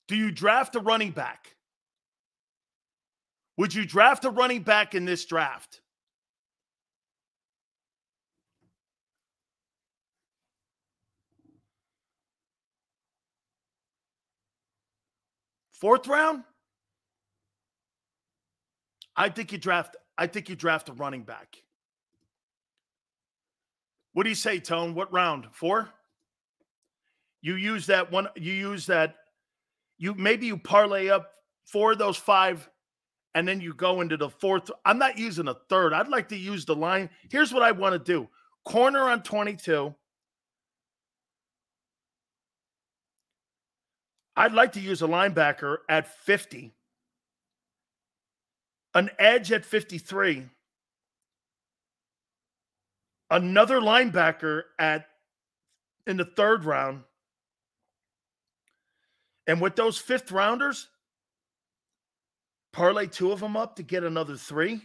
Do you draft a running back? Would you draft a running back in this draft? Fourth round? I think you draft I think you draft a running back. What do you say, Tone? What round? 4? You use that one you use that you maybe you parlay up four of those five and then you go into the fourth. I'm not using a third. I'd like to use the line. Here's what I want to do corner on 22. I'd like to use a linebacker at 50, an edge at 53, another linebacker at in the third round. And with those fifth rounders, parlay two of them up to get another three.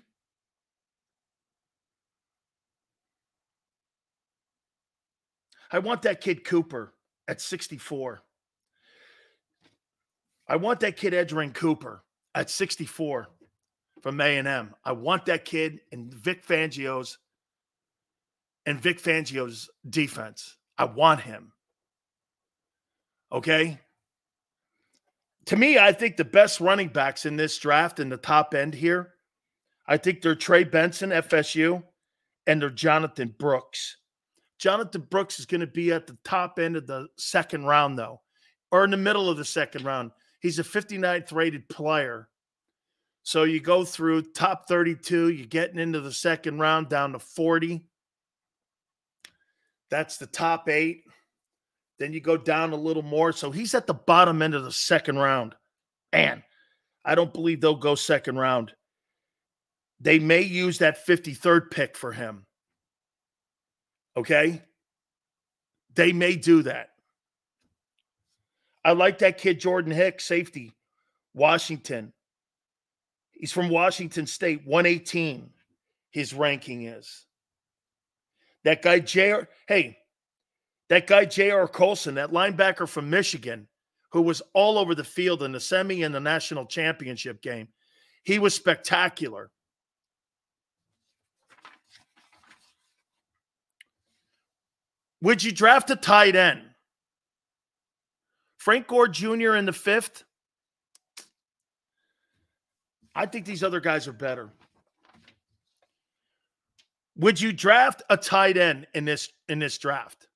I want that kid Cooper at 64. I want that kid Edgerrin Cooper at 64 from A&M. I want that kid in Vic Fangio's and Vic Fangio's defense. I want him. Okay. To me, I think the best running backs in this draft in the top end here, I think they're Trey Benson, FSU, and they're Jonathan Brooks. Jonathan Brooks is going to be at the top end of the second round, though, or in the middle of the second round. He's a 59th rated player. So you go through top 32, you're getting into the second round down to 40. That's the top eight. Then you go down a little more. So he's at the bottom end of the second round. And I don't believe they'll go second round. They may use that 53rd pick for him. Okay? They may do that. I like that kid, Jordan Hicks, safety, Washington. He's from Washington State, 118, his ranking is. That guy, J.R. Hey, that guy, J.R. Colson, that linebacker from Michigan, who was all over the field in the semi and the national championship game, he was spectacular. Would you draft a tight end? Frank Gore Jr. in the fifth? I think these other guys are better. Would you draft a tight end in this in this draft?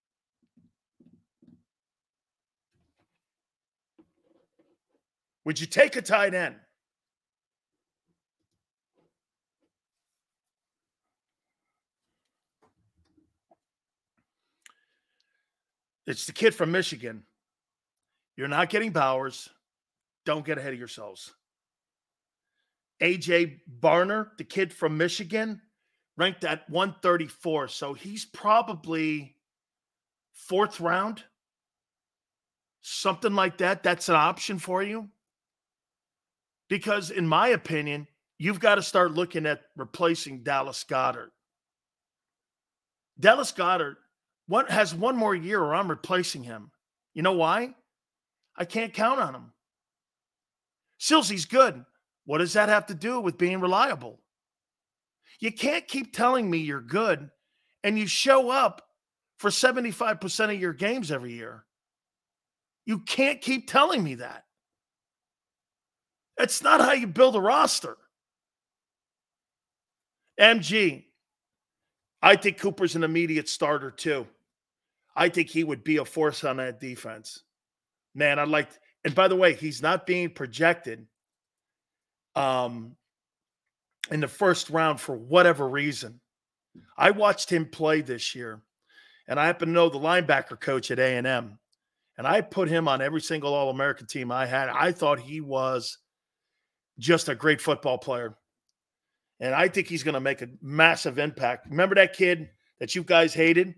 Would you take a tight end? It's the kid from Michigan. You're not getting Bowers. Don't get ahead of yourselves. AJ Barner, the kid from Michigan, ranked at 134. So he's probably fourth round, something like that. That's an option for you. Because, in my opinion, you've got to start looking at replacing Dallas Goedert. Dallas what has one more year or I'm replacing him. You know why? I can't count on him. Silsey's good. What does that have to do with being reliable? You can't keep telling me you're good and you show up for 75% of your games every year. You can't keep telling me that. That's not how you build a roster. MG, I think Cooper's an immediate starter too. I think he would be a force on that defense. Man, I'd like, and by the way, he's not being projected um, in the first round for whatever reason. I watched him play this year, and I happen to know the linebacker coach at A and M, and I put him on every single All American team I had. I thought he was just a great football player, and I think he's going to make a massive impact. Remember that kid that you guys hated?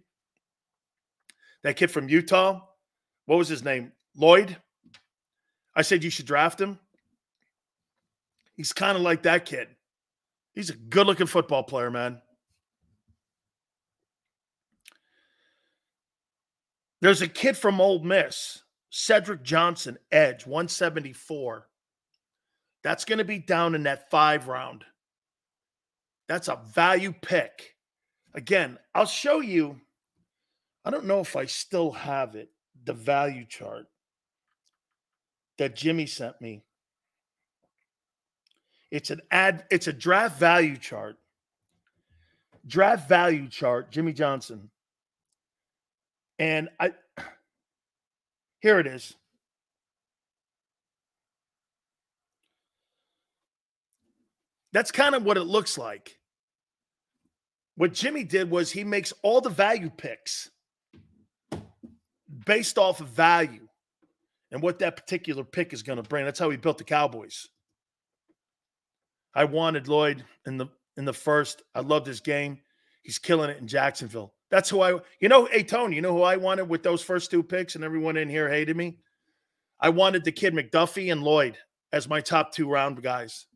That kid from Utah? What was his name? Lloyd? I said you should draft him. He's kind of like that kid. He's a good looking football player, man. There's a kid from Ole Miss, Cedric Johnson, edge, 174. That's going to be down in that five round. That's a value pick. Again, I'll show you. I don't know if I still have it, the value chart that Jimmy sent me. It's an ad, it's a draft value chart. Draft value chart, Jimmy Johnson. And I here it is. That's kind of what it looks like. What Jimmy did was he makes all the value picks based off of value and what that particular pick is going to bring. That's how he built the Cowboys. I wanted Lloyd in the in the first. I loved his game. He's killing it in Jacksonville. That's who I you know, hey Tony, you know who I wanted with those first two picks, and everyone in here hated me. I wanted the kid McDuffie and Lloyd as my top two round guys.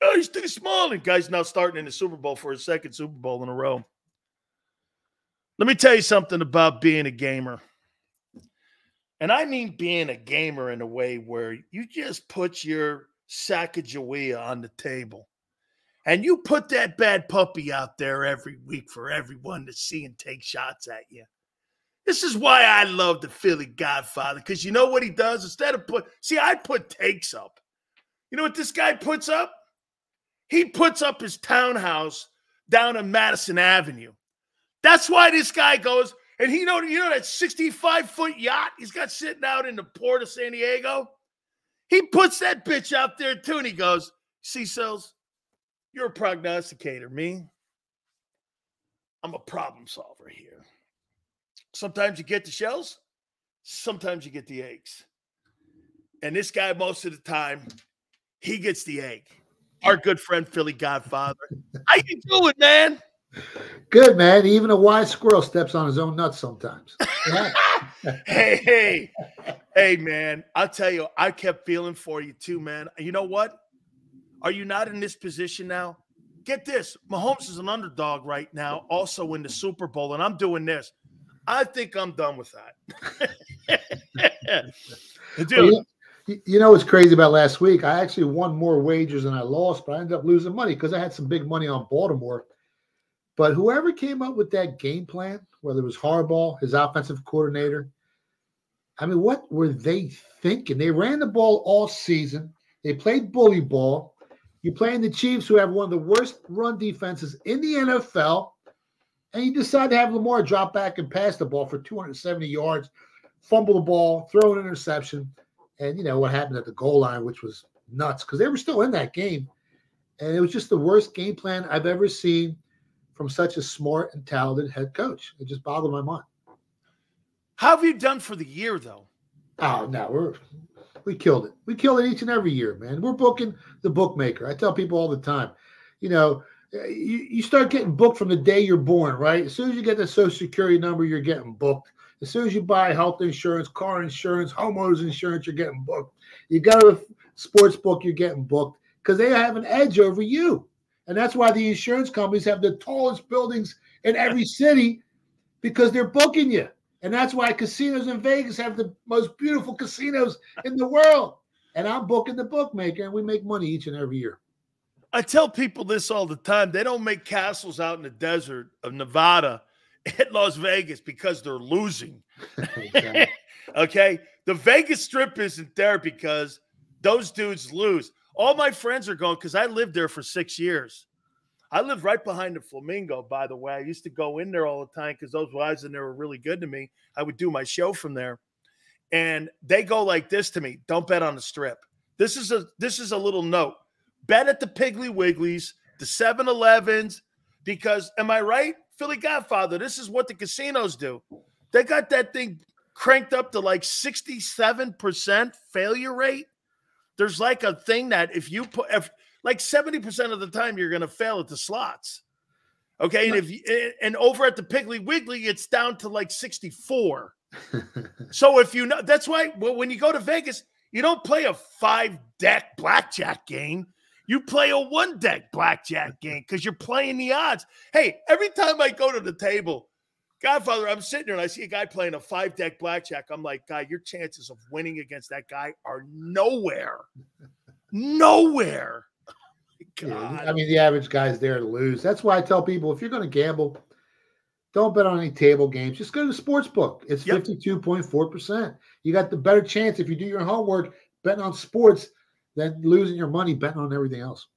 Oh, he's too small. And guy's now starting in the Super Bowl for his second Super Bowl in a row. Let me tell you something about being a gamer. And I mean being a gamer in a way where you just put your Sacagawea on the table. And you put that bad puppy out there every week for everyone to see and take shots at you. This is why I love the Philly Godfather because you know what he does? Instead of put, see, I put takes up. You know what this guy puts up? He puts up his townhouse down on Madison Avenue. That's why this guy goes, and he know, you know that 65 foot yacht he's got sitting out in the port of San Diego? He puts that bitch out there too, and he goes, See, Cells, you're a prognosticator. Me, I'm a problem solver here. Sometimes you get the shells, sometimes you get the eggs. And this guy, most of the time, he gets the egg. Our good friend Philly Godfather. How you doing, man? Good man. Even a wise squirrel steps on his own nuts sometimes. hey, hey, hey, man. I'll tell you, I kept feeling for you too, man. You know what? Are you not in this position now? Get this Mahomes is an underdog right now, also in the Super Bowl, and I'm doing this. I think I'm done with that. Dude. Well, you, know what's crazy about last week? I actually won more wagers than I lost, but I ended up losing money because I had some big money on Baltimore. But whoever came up with that game plan, whether it was Harbaugh, his offensive coordinator, I mean, what were they thinking? They ran the ball all season. They played bully ball. You're playing the Chiefs, who have one of the worst run defenses in the NFL, and you decide to have Lamar drop back and pass the ball for 270 yards, fumble the ball, throw an interception, and you know what happened at the goal line, which was nuts because they were still in that game, and it was just the worst game plan I've ever seen from such a smart and talented head coach. It just boggled my mind. How have you done for the year, though? Oh no, we're we killed it. We kill it each and every year, man. We're booking the bookmaker. I tell people all the time, you know, eh, you, you start getting booked from the day you're born, right? As soon as you get the social security number, you're getting booked. As soon as you buy health insurance, car insurance, homeowners insurance, you're getting booked. You go to a sports book, you're getting booked because they have an edge over you. And that's why the insurance companies have the tallest buildings in every city because they're booking you. And that's why casinos in Vegas have the most beautiful casinos in the world. And I'm booking the bookmaker, and we make money each and every year. I tell people this all the time. They don't make castles out in the desert of Nevada at Las Vegas because they're losing. okay. okay. The Vegas strip isn't there because those dudes lose. All my friends are going because I lived there for six years. I lived right behind the Flamingo, by the way. I used to go in there all the time because those wives in there were really good to me. I would do my show from there. And they go like this to me: Don't bet on the strip. This is a this is a little note. Bet at the Piggly Wigglies, the 7-Elevens, because am I right? Philly Godfather, this is what the casinos do. They got that thing cranked up to like 67% failure rate. There's like a thing that if you put if like 70% of the time you're going to fail at the slots. Okay. And if and over at the Piggly Wiggly, it's down to like 64. so if you know, that's why well, when you go to Vegas, you don't play a five deck blackjack game. You play a one deck blackjack game because you're playing the odds. Hey, every time I go to the table, Godfather, I'm sitting there and I see a guy playing a five deck blackjack. I'm like, guy, your chances of winning against that guy are nowhere. Nowhere. God. I mean, the average guy's there to lose. That's why I tell people if you're going to gamble, don't bet on any table games. Just go to the sports book. It's yep. 52.4%. You got the better chance if you do your homework betting on sports than losing your money betting on everything else.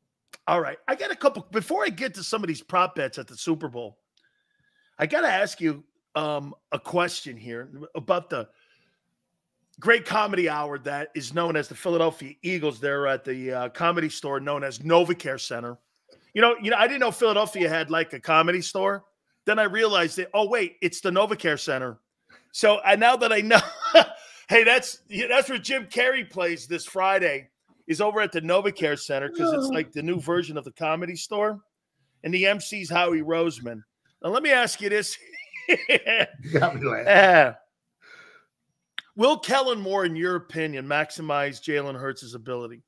All right. I got a couple before I get to some of these prop bets at the Super Bowl. I got to ask you um, a question here about the great comedy hour that is known as the Philadelphia Eagles. They're at the uh, comedy store known as NovaCare Center. You know, you know, I didn't know Philadelphia had like a comedy store. Then I realized that. Oh wait, it's the NovaCare Center. So I now that I know, hey, that's that's where Jim Carrey plays this Friday. Is over at the NovaCare Center because it's like the new version of the comedy store, and the MC's Howie Roseman. Now let me ask you this. got me laughing. Uh, Will Kellen Moore, in your opinion, maximize Jalen Hurts' ability?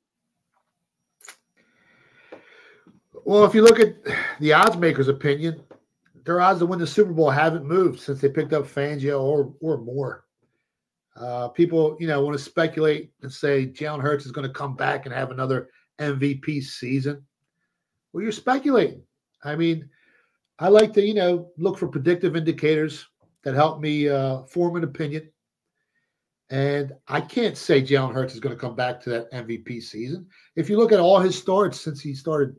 Well, if you look at the odds makers' opinion, their odds to win the Super Bowl haven't moved since they picked up Fangio or or Moore. Uh, people, you know, want to speculate and say Jalen Hurts is going to come back and have another MVP season. Well, you're speculating. I mean, I like to, you know, look for predictive indicators that helped me uh, form an opinion. And I can't say Jalen Hurts is going to come back to that MVP season. If you look at all his starts since he started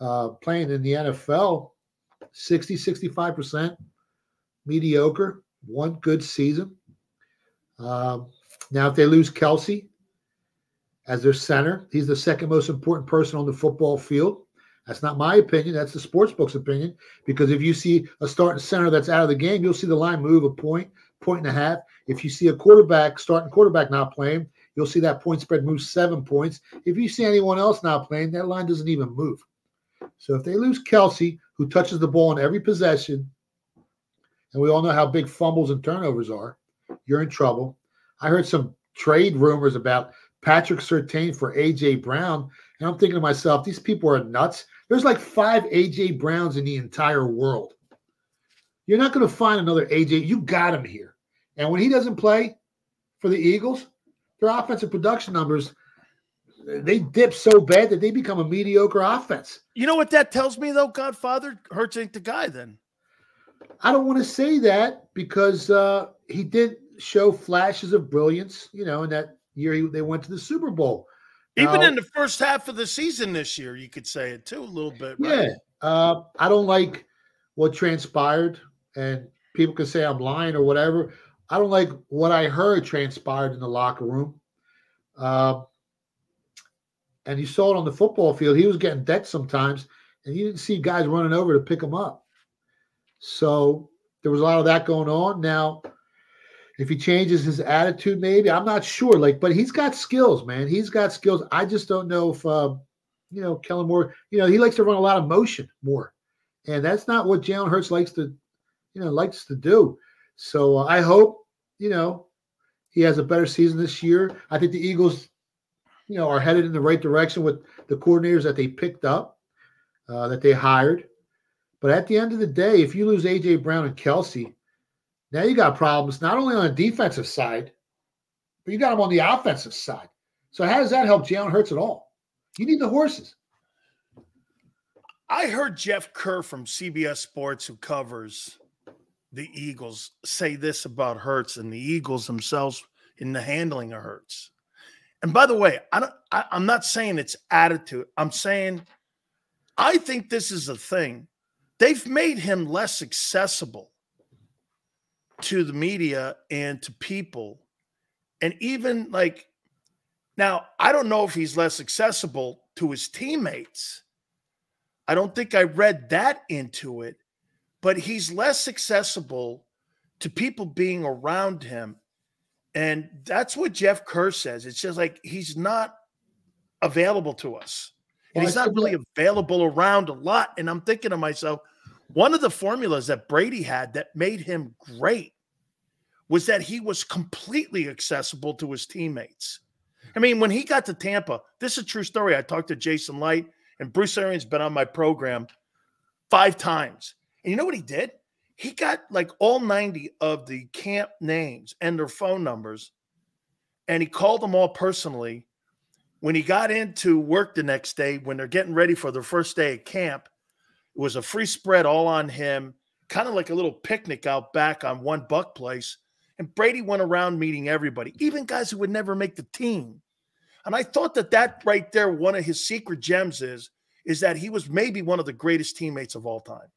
uh, playing in the NFL, 60, 65%, mediocre, one good season. Um, now, if they lose Kelce as their center, he's the second most important person on the football field. That's not my opinion. That's the sportsbook's opinion. Because if you see a starting center that's out of the game, you'll see the line move a point, point and a half. If you see a quarterback, starting quarterback not playing, you'll see that point spread move seven points. If you see anyone else not playing, that line doesn't even move. So if they lose Kelce, who touches the ball in every possession, and we all know how big fumbles and turnovers are, you're in trouble. I heard some trade rumors about Patrick Surtain for AJ Brown, and I'm thinking to myself, these people are nuts. There's like five AJ Browns in the entire world. You're not going to find another AJ. You got him here. And when he doesn't play for the Eagles, their offensive production numbers they dip so bad that they become a mediocre offense. You know what that tells me though, Godfather? Hurts ain't the guy then. I don't want to say that because uh, he did show flashes of brilliance, you know, in that year he, they went to the Super Bowl. Even in the first half of the season this year, you could say it too a little bit. Right? Yeah. Uh, I don't like what transpired, and people can say I'm lying or whatever. I don't like what I heard transpired in the locker room. Uh, and you saw it on the football field. He was getting decked sometimes, and you didn't see guys running over to pick him up. So there was a lot of that going on. Now, if he changes his attitude, maybe I'm not sure. Like, but he's got skills, man. He's got skills. I just don't know if, uh, you know, Kellen Moore. You know, he likes to run a lot of motion more, and that's not what Jalen Hurts likes to, you know, likes to do. So uh, I hope, you know, he has a better season this year. I think the Eagles you know, are headed in the right direction with the coordinators that they picked up, uh, that they hired. But at the end of the day, if you lose AJ Brown and Kelce, now you got problems not only on the defensive side, but you got them on the offensive side. So how does that help Jalen Hurts at all? You need the horses. I heard Jeff Kerr from CBS Sports, who covers the Eagles, say this about Hurts and the Eagles themselves in the handling of Hurts. And by the way, I don't, I, I'm not saying it's attitude. I'm saying I think this is a thing. They've made him less accessible to the media and to people. And even like now, I don't know if he's less accessible to his teammates. I don't think I read that into it, but he's less accessible to people being around him and that's what Jeff Kerr says. It's just like he's not available to us. And he's not really available around a lot. And I'm thinking to myself, one of the formulas that Brady had that made him great was that he was completely accessible to his teammates. I mean, when he got to Tampa, this is a true story. I talked to Jason Licht, and Bruce Arians been on my program five times. And you know what he did? he got like all 90 of the camp names and their phone numbers and he called them all personally when he got into work the next day when they're getting ready for their first day at camp it was a free spread all on him kind of like a little picnic out back on one Buc place and brady went around meeting everybody even guys who would never make the team and i thought that that right there one of his secret gems is is that he was maybe one of the greatest teammates of all time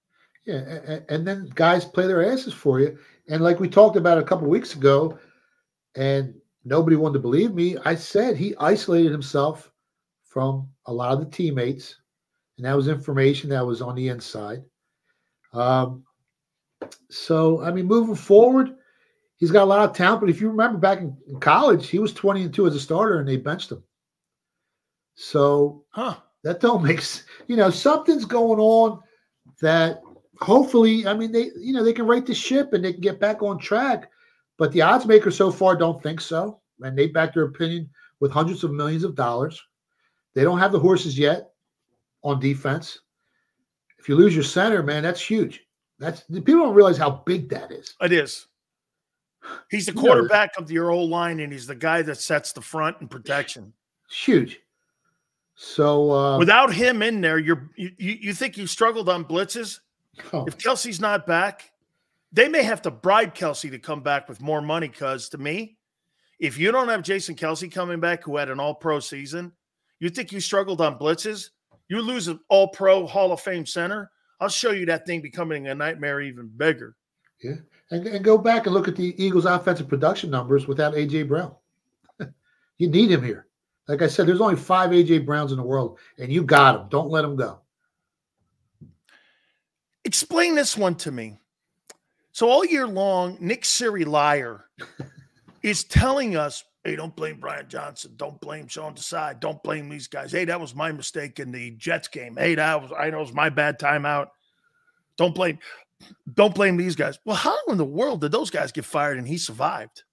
yeah, and then guys play their asses for you. And like we talked about a couple weeks ago, and nobody wanted to believe me. I said he isolated himself from a lot of the teammates, and that was information that was on the inside. Um, so I mean, moving forward, he's got a lot of talent. But if you remember back in, in college, he was twenty and two as a starter, and they benched him. So huh. that don't make you know something's going on that hopefully, I mean, they you know they can right the ship and they can get back on track. But the odds makers so far don't think so, and they back their opinion with hundreds of millions of dollars. They don't have the horses yet on defense. If you lose your center, man, that's huge. That's people don't realize how big that is. It is. He's the quarterback of your old line, and he's the guy that sets the front and protection. It's huge. So uh, without him in there, you're you, you think you struggled on blitzes? Oh. If Kelce's not back, They may have to bribe Kelce to come back with more money because to me, if you don't have Jason Kelce coming back who had an all pro season, you think you struggled on blitzes? You lose an all pro Hall of Fame center. I'll show you that thing becoming a nightmare even bigger. Yeah. And, and go back and look at the Eagles' offensive production numbers without AJ Brown. you need him here. Like I said, there's only five AJ Browns in the world, and you got him. Don't let him go. Explain this one to me. So all year long, Nick Siri liar is telling us, hey, don't blame Brian Johnson. Don't blame Sean Desai. Don't blame these guys. Hey, that was my mistake in the Jets game. Hey, that was I know it was my bad timeout. Don't blame don't blame these guys. Well, how in the world did those guys get fired and he survived?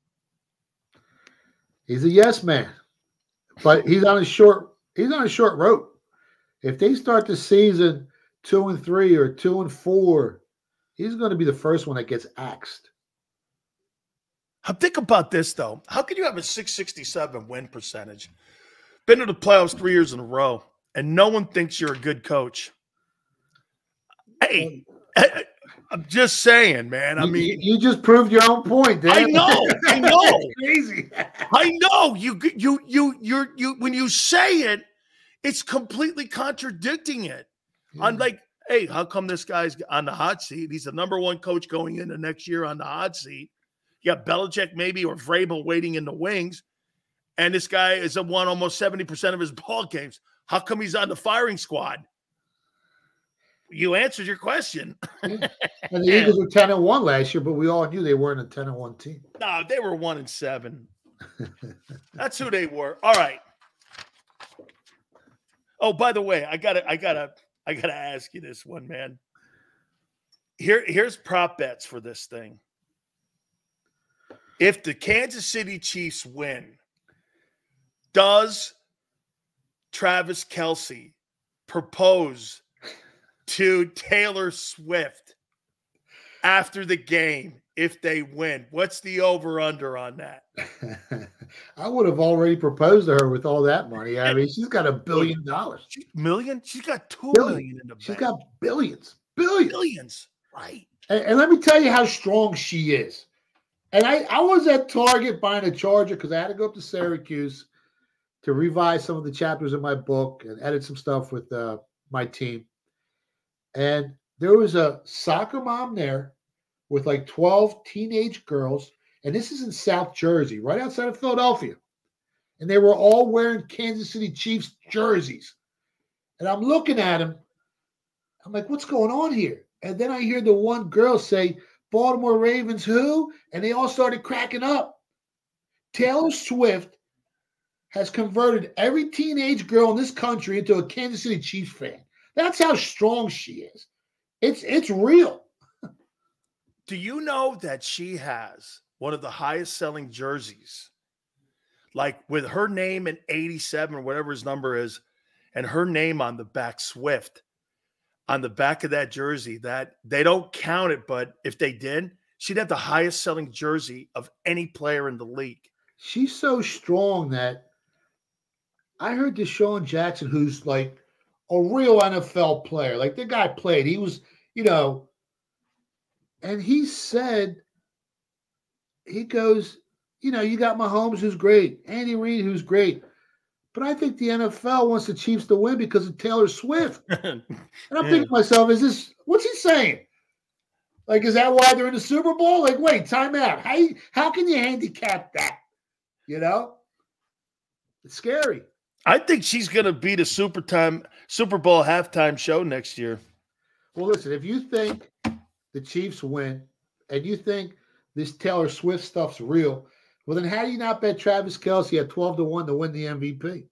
He's a yes man, but he's on a short. He's on a short rope. If they start the season two and three or two and four, he's going to be the first one that gets axed. Think about this though. How can you have a 667 win percentage? Been to the playoffs three years in a row, and no one thinks you're a good coach. Hey, um, I'm just saying, man. I mean, you, you just proved your own point. Dan. I know, I know, crazy. I know. You, you, you, you're, you. When you say it, it's completely contradicting it. I'm like, hey, how come this guy's on the hot seat? He's the number one coach going into next year on the hot seat. You got Belichick maybe or Vrabel waiting in the wings, and this guy has won almost seventy percent of his ball games. How come he's on the firing squad? you answered your question. and the Eagles were 10 and 1 last year, but we all knew they weren't a 10 and 1 team. No, they were 1 and 7. That's who they were. All right. Oh, by the way, I gotta, I gotta, I gotta ask you this one, man. Here, here's prop bets for this thing. If the Kansas City Chiefs win, does Travis Kelce propose to Taylor Swift after the game if they win. What's the over under on that? I would have already proposed to her with all that money. I mean, she's got a billion dollars. Million? She's got two billion, million in the She's bank. got billions. Billions. Billions. Right. And, and let me tell you how strong she is. And I, I was at Target buying a charger because I had to go up to Syracuse to revise some of the chapters of my book and edit some stuff with uh, my team. And there was a soccer mom there with like 12 teenage girls. And this is in South Jersey, right outside of Philadelphia. And they were all wearing Kansas City Chiefs jerseys. And I'm looking at them. I'm like, what's going on here? And then I hear the one girl say, Baltimore Ravens, who? And they all started cracking up. Taylor Swift has converted every teenage girl in this country into a Kansas City Chiefs fan. That's how strong she is. It's it's real. Do you know that she has one of the highest selling jerseys? Like with her name in 87 or whatever his number is, and her name on the back, Swift, on the back of that jersey, that they don't count it, but if they did, she'd have the highest selling jersey of any player in the league. She's so strong that I heard DeSean Jackson, who's like a real NFL player. Like the guy played. He was, you know, and he said, he goes, you know, you got Mahomes, who's great, Andy Reid, who's great. But I think the NFL wants the Chiefs to win because of Taylor Swift. and I'm thinking to myself, is this what's he saying? Like, is that why they're in the Super Bowl? Like, wait, time out. How you, how can you handicap that? You know? It's scary. I think she's going to be the Super Time Super Bowl halftime show next year. Well, listen, if you think the Chiefs win and you think this Taylor Swift stuff's real, well, then how do you not bet Travis Kelce at 12 to 1 to win the MVP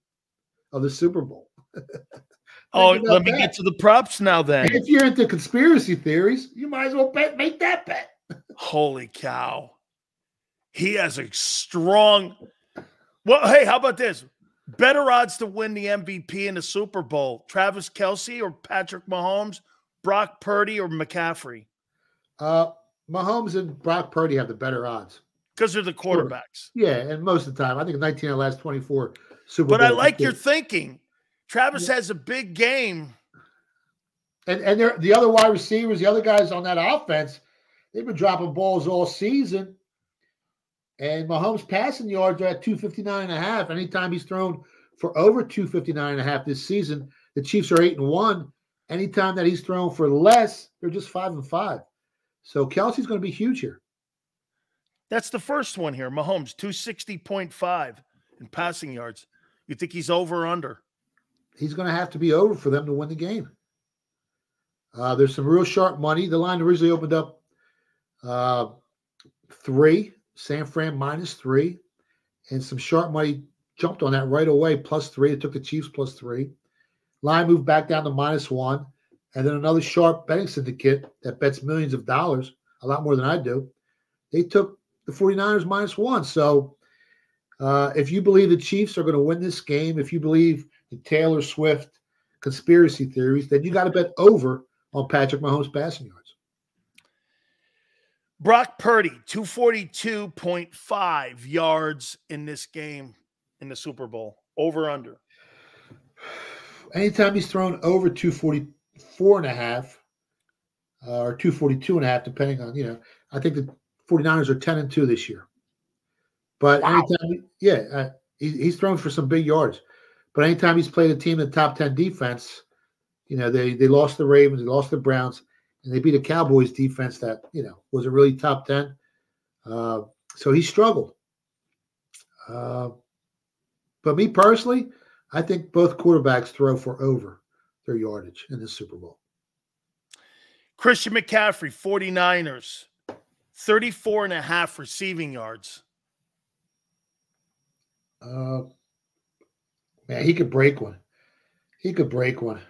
of the Super Bowl? oh, let me that. get to the props now then. If you're into conspiracy theories, you might as well bet, make that bet. Holy cow. He has a strong. Well, hey, how about this? Better odds to win the MVP in the Super Bowl: Travis Kelce or Patrick Mahomes, Brock Purdy or McCaffrey. Uh, Mahomes and Brock Purdy have the better odds because they're the quarterbacks. Sure. Yeah, and most of the time, I think 19 of the last 24 Super But Bowl I like your thinking. Travis yeah. has a big game, and and they're the other wide receivers, the other guys on that offense. they've been dropping balls all season. And Mahomes' passing yards are at 259 and a half. Anytime he's thrown for over 259 and a half this season, the Chiefs are eight and one. Anytime that he's thrown for less, they're just five and five. So Kelce's going to be huge here. That's the first one here. Mahomes, 260.5 in passing yards. You think he's over or under? He's going to have to be over for them to win the game. Uh, there's some real sharp money. The line originally opened up uh, three, San Fran minus three, and some sharp money jumped on that right away, plus three. It took the Chiefs plus three. Line moved back down to minus one. And then another sharp betting syndicate that bets millions of dollars, a lot more than I do, they took the 49ers minus one. So uh, if you believe the Chiefs are going to win this game, if you believe the Taylor Swift conspiracy theories, then you got to bet over on Patrick Mahomes passing yards. Brock Purdy, 242.5 yards in this game in the Super Bowl. Over under. Anytime he's thrown over 244 and a half uh, or 242 and a half, depending on, you know, I think the 49ers are 10 and 2 this year. But wow. anytime, yeah, uh, he, he's thrown for some big yards. But anytime he's played a team in the top 10 defense, you know, they they lost the Ravens, they lost the Browns, and they beat a Cowboys defense that, you know, was a really top 10. Uh, so he struggled. Uh, but me personally, I think both quarterbacks throw for over their yardage in the Super Bowl. Christian McCaffrey, 49ers, 34 and a half receiving yards. Uh, man, he could break one. He could break one.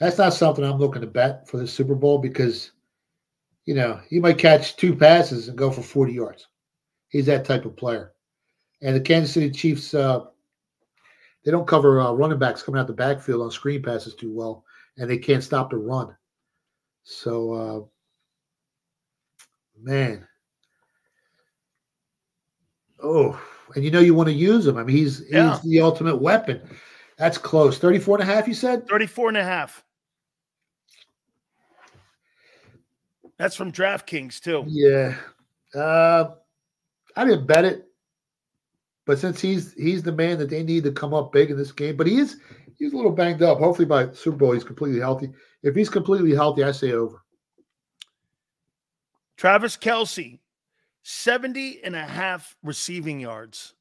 That's not something I'm looking to bet for the Super Bowl because, you know, he might catch two passes and go for 40 yards. He's that type of player. And the Kansas City Chiefs, uh, they don't cover uh, running backs coming out the backfield on screen passes too well, and they can't stop the run. So, uh, man, oh, and you know you want to use him. I mean, he's yeah. he's the ultimate weapon. That's close. 34 and a half, you said? 34 and a half. That's from DraftKings too. Yeah. Uh, I didn't bet it. But since he's he's the man that they need to come up big in this game, but he is he's a little banged up. Hopefully by Super Bowl he's completely healthy. If he's completely healthy, I say over. Travis Kelce, 70 and a half receiving yards.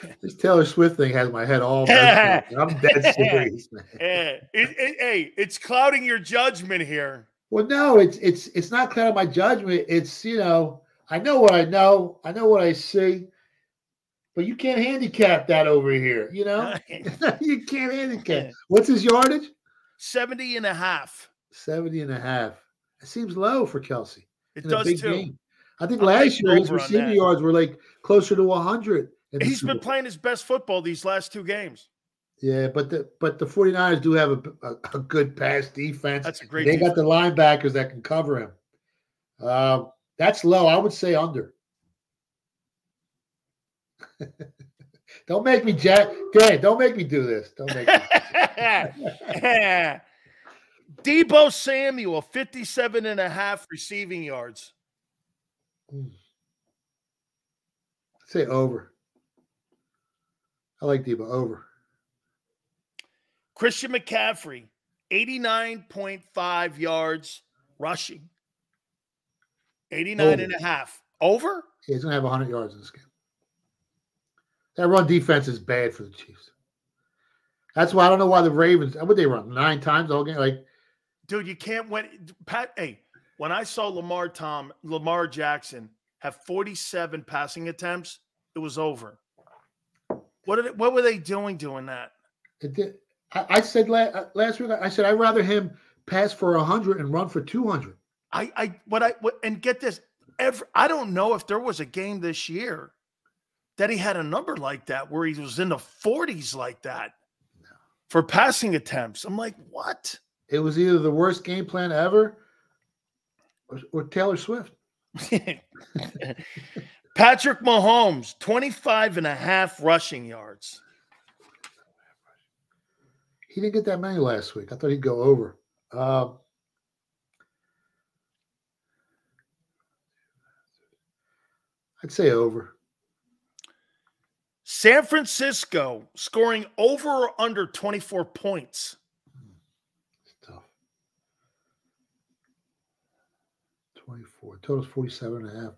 this Taylor Swift thing has my head all. I'm dead serious, man. It, it, hey, it's clouding your judgment here. Well, no, it's it's it's not clouding my judgment. It's you know I know what I know. I know what I see. But you can't handicap that over here, you know? you can't handicap. What's his yardage? 70 and a half. 70 and a half. It seems low for Kelce. It does too. Game. I think I'll last year his receiving yards were like closer to 100. He's been playing his best football these last two games. Yeah, but the but the 49ers do have a, a, a good pass defense. That's a great They defense. got the linebackers that can cover him. Um, that's low. I would say under. don't make me jack. Dan, don't make me do this. Don't make me. Deebo Samuel, 57 and a half receiving yards. Hmm. Say over. I like Deebo over. Christian McCaffrey, 89.5 yards rushing. 89 Over. and a half. Over? he's going to have 100 yards in this game. That run defense is bad for the Chiefs. That's why I don't know why the Ravens, what they run? Nine times all game? Like, dude, you can't win. Pat, hey, when I saw Lamar Tom, Lamar Jackson have 47 passing attempts, it was over. What did it, what were they doing doing that? Did, I, I, said last, uh, last week, I said I'd rather him pass for 100 and run for 200. I, I, what I, what, and get this, every, I don't know if there was a game this year that he had a number like that where he was in the 40s like that no. for passing attempts. I'm like, what? it was either the worst game plan ever or, or Taylor Swift. Patrick Mahomes, 25 and a half rushing yards. He didn't get that many last week. I thought he'd go over. Uh, I'd say over. San Francisco scoring over or under 24 points. 24. Total's 47 and a half.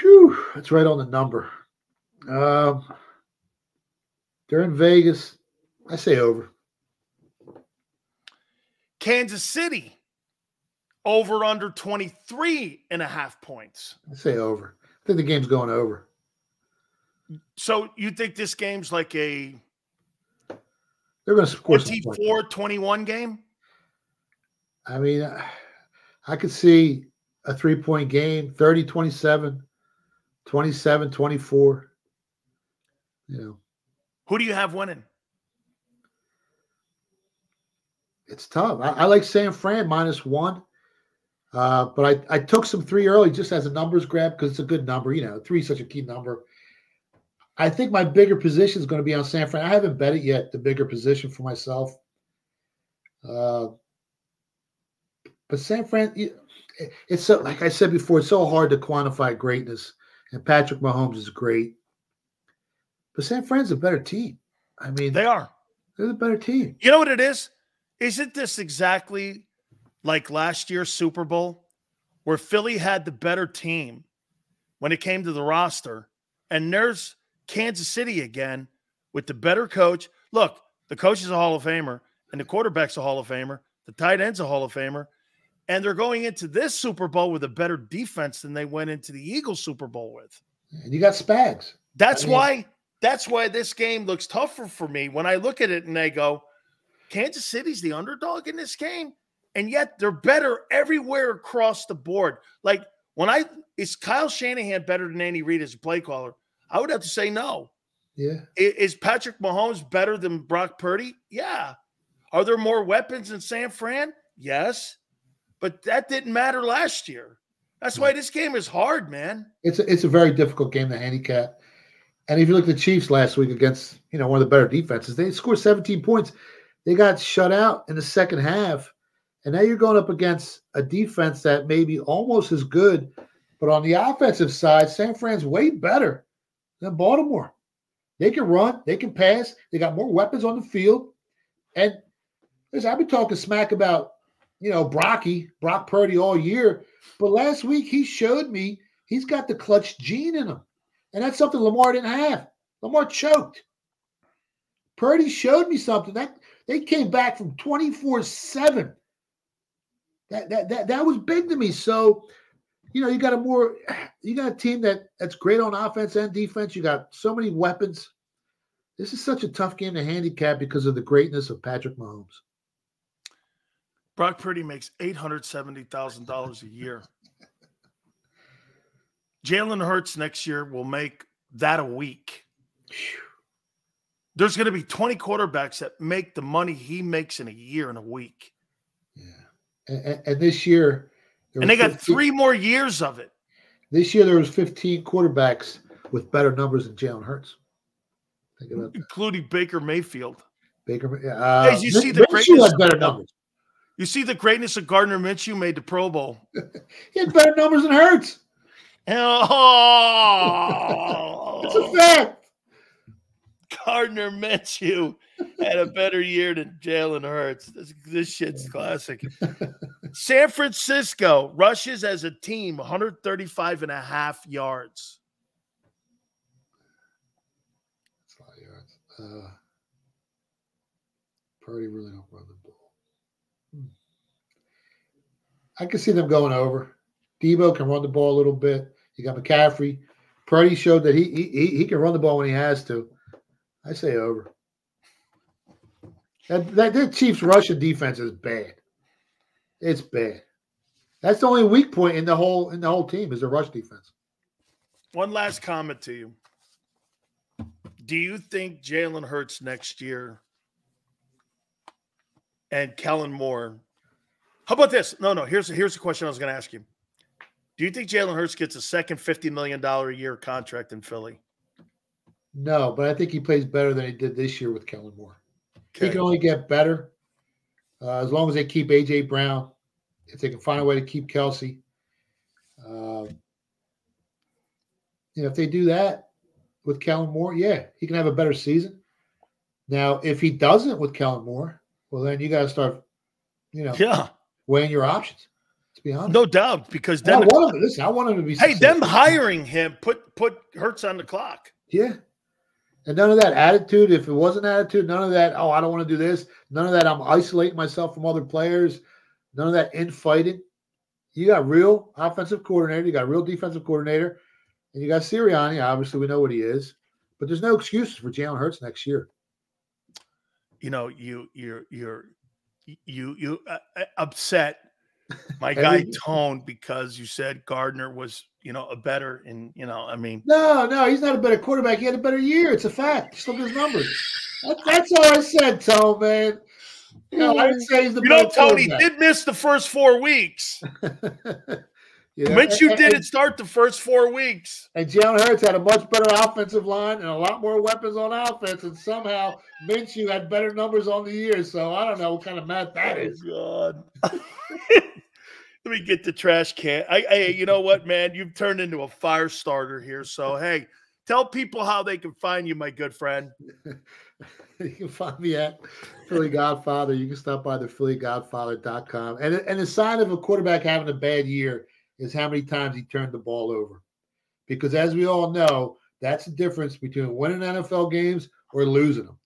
Phew, that's right on the number. Um, they're in Vegas. I say over. Kansas City over under 23 and a half points. I say over. I think the game's going over. So you think this game's like a They're going to score some 24 21 game? I mean, I- could see a three point game 30 27, 27 24. You know, Who do you have winning? it's tough. I, I like San Fran minus one. Uh, but I, I took some three early just as a numbers grab because it's a good number. You know, three is such a key number. I think my bigger position is going to be on San Fran. I haven't bet it yet, the bigger position for myself. Uh, but San Fran, it's so, like I said before, it's so hard to quantify greatness. And Patrick Mahomes is great. But San Fran's a better team. I mean, They are. they're the better team. You know what it is? Isn't this exactly like last year's Super Bowl where Philly had the better team when it came to the roster? And there's Kansas City again with the better coach. Look, the coach is a Hall of Famer and the quarterback's a Hall of Famer. The tight end's a Hall of Famer. And they're going into this Super Bowl with a better defense than they went into the Eagles Super Bowl with. And you got Spags. That's I mean- why that's why this game looks tougher for me when I look at it and I go, Kansas City's the underdog in this game, and yet they're better everywhere across the board. Like when I is Kyle Shanahan better than Andy Reid as a play caller? I would have to say no. Yeah. Is Patrick Mahomes better than Brock Purdy? Yeah. Are there more weapons in San Fran? Yes. But that didn't matter last year. That's why this game is hard, man. It's a, it's a very difficult game to handicap. And if you look at the Chiefs last week against you know one of the better defenses, they scored 17 points. They got shut out in the second half, and now you're going up against a defense that may be almost as good, but on the offensive side, San Fran's way better than Baltimore. They can run, they can pass, they got more weapons on the field, and listen, I've been talking smack about you know Brocky, Brock Purdy all year, but last week he showed me he's got the clutch gene in him. And that's something Lamar didn't have. Lamar choked. Purdy showed me something. That they came back from 24-7. That that that that was big to me. So, you know, you got a more you got a team that that's great on offense and defense. You got so many weapons. This is such a tough game to handicap because of the greatness of Patrick Mahomes. Brock Purdy makes eight hundred seventy thousand dollars a year. Jalen Hurts next year will make that a week. There's going to be twenty quarterbacks that make the money he makes in a year in a week, And, and, and this year, and they was got 15 three more years of it. This year there was 15 quarterbacks with better numbers than Jalen Hurts. Think about that. including Baker Mayfield. Baker. Uh, Guys, you see the Minshew had better numbers. You see the greatness of Gardner Minshew made the Pro Bowl. He had better numbers than Hurts. Oh, It's a fact. Gardner Minshew had a better year than Jalen Hurts. This, this shit's classic. San Francisco rushes as a team 135 and a half yards. That's a lot of yards. Uh, Purdy really don't run the ball. Hmm. I can see them going over. Deebo can run the ball a little bit. You got McCaffrey. Purdy showed that he he, he- can run the ball when he has to. I say over. That, that, that Chiefs Russian defense is bad. It's bad. That's the only weak point in the whole in the whole team is the rush defense. One last comment to you. Do you think Jalen Hurts next year and Kellen Moore? How about this? No, no. Here's here's the question I was going to ask you. Do you think Jalen Hurts gets a second fifty million dollar a year contract in Philly? No, but I think he plays better than he did this year with Kellen Moore. He can only get better uh, as long as they keep AJ Brown. If they can find a way to keep Kelce, uh, you know, if they do that with Kellen Moore, yeah, he can have a better season. Now, if he doesn't with Kellen Moore, well, then you got to start, you know, Yeah, weighing your options. To be honest, no doubt. Because I want him. Listen, I want him to be. hey, them hiring him put put Hurts on the clock. Yeah. And none of that attitude. If it wasn't attitude, none of that, oh, I don't want to do this. None of that, I'm isolating myself from other players. None of that infighting. You got real offensive coordinator, you got real defensive coordinator, and you got Sirianni. Obviously, we know what he is, but there's no excuses for Jalen Hurts next year. you know you you're you're you you uh, uh, upset my guy Tone because you said Gardner was you know a better and you know I mean No, no, he's not a better quarterback. He had a better year. It's a fact. Just look at his numbers. That, that's all I said, Tone, man. No, I didn't say he's the you know Tony did miss the first four weeks. You know, Minshew and- didn't and- start the first four weeks. And Jalen Hurts had a much better offensive line and a lot more weapons on offense, and somehow Minshew had better numbers on the year. So I don't know what kind of math that oh, is. Oh God. Let me get the trash can. I, I you know what, man? You've turned into a fire starter here. So hey, tell people how they can find you, my good friend. you can find me at Philly Godfather. You can stop by the PhillyGodfather.com. And, and the sign of a quarterback having a bad year is how many times he turned the ball over. Because as we all know, that's the difference between winning NFL games or losing them.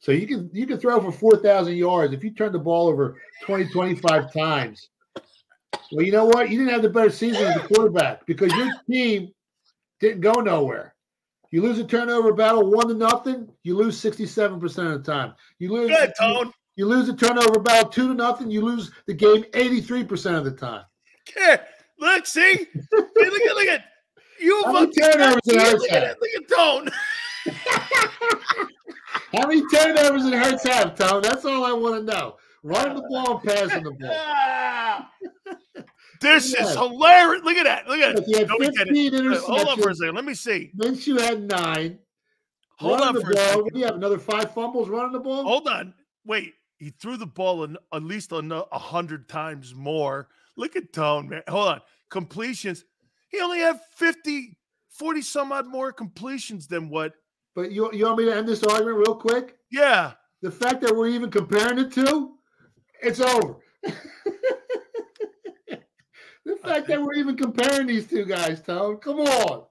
So you can you can throw for 4,000 yards if you turn the ball over 20, 25 times. Well, you know what? You didn't have the better season as a quarterback because your team didn't go nowhere. You lose a turnover battle one to nothing, you lose 67% of the time. You lose Good, Tone. you lose a turnover battle two to nothing, you lose the game 83% of the time. Look, see? Hey, look at look at you. How fucking- turnovers look at have? Look at Tone. How many turnovers did Hurts have, Tom? That's all I want to know. Running the ball and passing the ball. This is hilarious. Look at that. Look at Look, it. had 15 it. Hold on for a second. Let me see. Minshew had nine. Hold running on the for a second. What do you have? Another five fumbles running the ball? Hold on. Wait. He threw the ball an, at least a hundred times more. Look at Tone, man. Hold on. Completions. He only had 50, 40 some odd more completions than what. But you, you want me to end this argument real quick? Yeah. The fact that we're even comparing the two, it's over. the fact that we're even comparing these two guys, Tone, come on.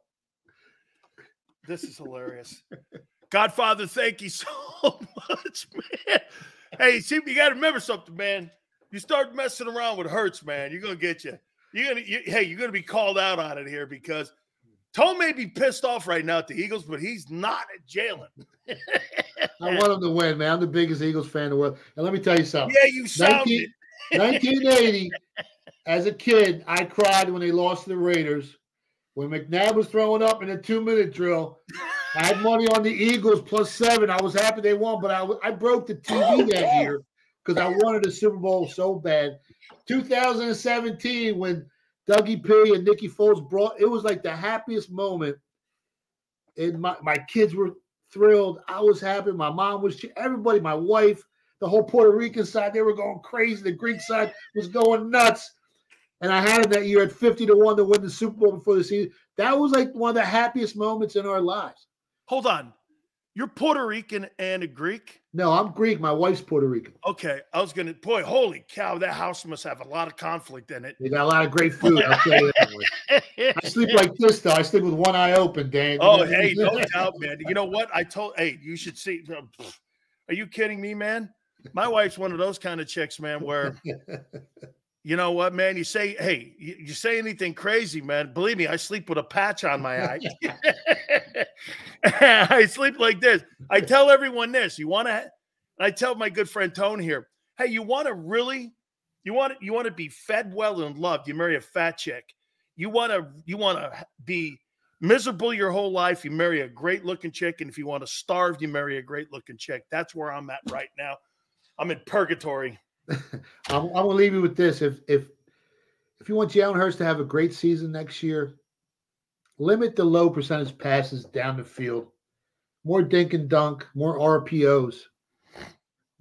This is hilarious. Godfather, thank you so much, man. Hey, see, you got to remember something, man. You start messing around with Hurts, man, you're gonna get you. You're gonna, you, hey, you're gonna be called out on it here because Tone may be pissed off right now at the Eagles, but he's not at Jalen. I want him to win, man. I'm the biggest Eagles fan in the world. And let me tell you something. Yeah, you sounded. 1980, as a kid, I cried when they lost to the Raiders. When McNabb was throwing up in a two-minute drill, I had money on the Eagles plus seven. I was happy they won, but I broke the TV that year because I wanted a Super Bowl so bad. 2017, when Dougie P and Nikki Foles brought, it was like the happiest moment. And my, my kids were thrilled. I was happy. My mom was, everybody, my wife, the whole Puerto Rican side, they were going crazy. The Greek side was going nuts. And I had him that year at 50 to 1 to win the Super Bowl before the season. That was like one of the happiest moments in our lives. Hold on. You're Puerto Rican and a Greek? No, I'm Greek. My wife's Puerto Rican. Okay. I was gonna boy, holy cow, that house must have a lot of conflict in it. They got a lot of great food. I'll tell you that. I sleep like this, though. I sleep with one eye open, Dan. Oh, hey, no doubt, man. You know what? I told hey, you should see. Are you kidding me, man? My wife's one of those kind of chicks, man, where you know what, man? You say, hey, you, you say anything crazy, man. Believe me, I sleep with a patch on my eye. I sleep like this. I tell everyone this. You want to I tell my good friend Tone here, hey, you want to really, you want you want to be fed well and loved. You marry a fat chick. You want to you want to be miserable your whole life. You marry a great looking chick, and if you want to starve, you marry a great looking chick. That's where I'm at right now. I'm in purgatory. I'm, I'm gonna leave you with this. If if if you want Jalen Hurts to have a great season next year, limit the low percentage passes down the field. More dink and dunk, more RPOs,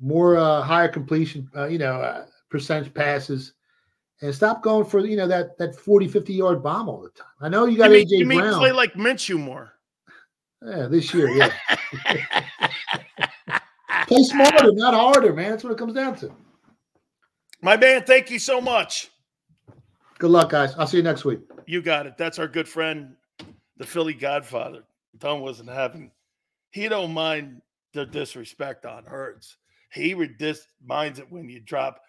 more uh, higher completion, uh, you know, uh, percentage passes, and stop going for you know that that 40, 50 yard bomb all the time. I know you got you mean, AJ you mean Brown. play like Minshew more? yeah, this year, yeah. play smarter, not harder, man. That's what it comes down to. My man, thank you so much. Good luck, guys. I'll see you next week. You got it. That's our good friend, the Philly Godfather. Tom wasn't having. He don't mind the disrespect on Hurts. He dis minds it when you drop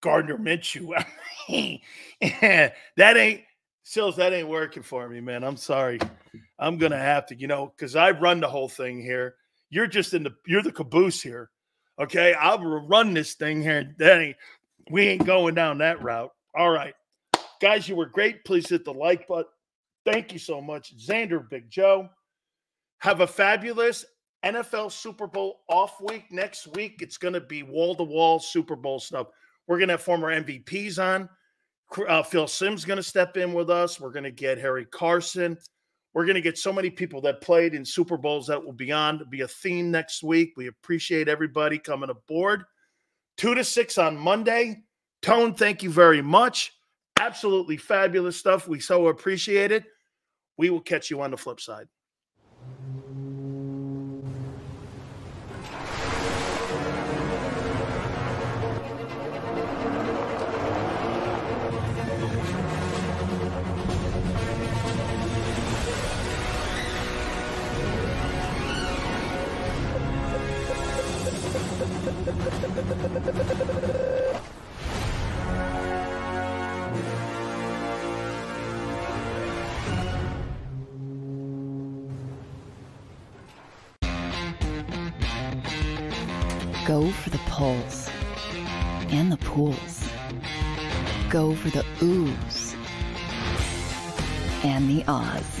Gardner Minshew. that ain't Sills. That ain't working for me, man. I'm sorry. I'm gonna have to, you know, because I run the whole thing here. You're just in the you're the caboose here. Okay, I'll run this thing here. That ain't we ain't going down that route. All right. Guys, you were great. Please hit the like button. Thank you so much. Xander, Big Joe. Have a fabulous NFL Super Bowl off week. Next week, it's going to be wall to wall Super Bowl stuff. We're going to have former MVPs on. Uh, Phil Simms going to step in with us. We're going to get Harry Carson. We're going to get so many people that played in Super Bowls that will be on to be a theme next week. We appreciate everybody coming aboard. Two to six on Monday. Tone, thank you very much. Absolutely fabulous stuff. We so appreciate it. We will catch you on the flip side. Ahs.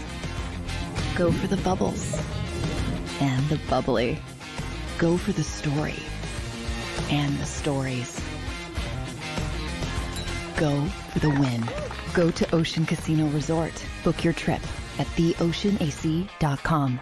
Go for the bubbles and the bubbly. Go for the story and the stories. Go for the win. Go to Ocean Casino Resort. Book your trip at theoceanac.com.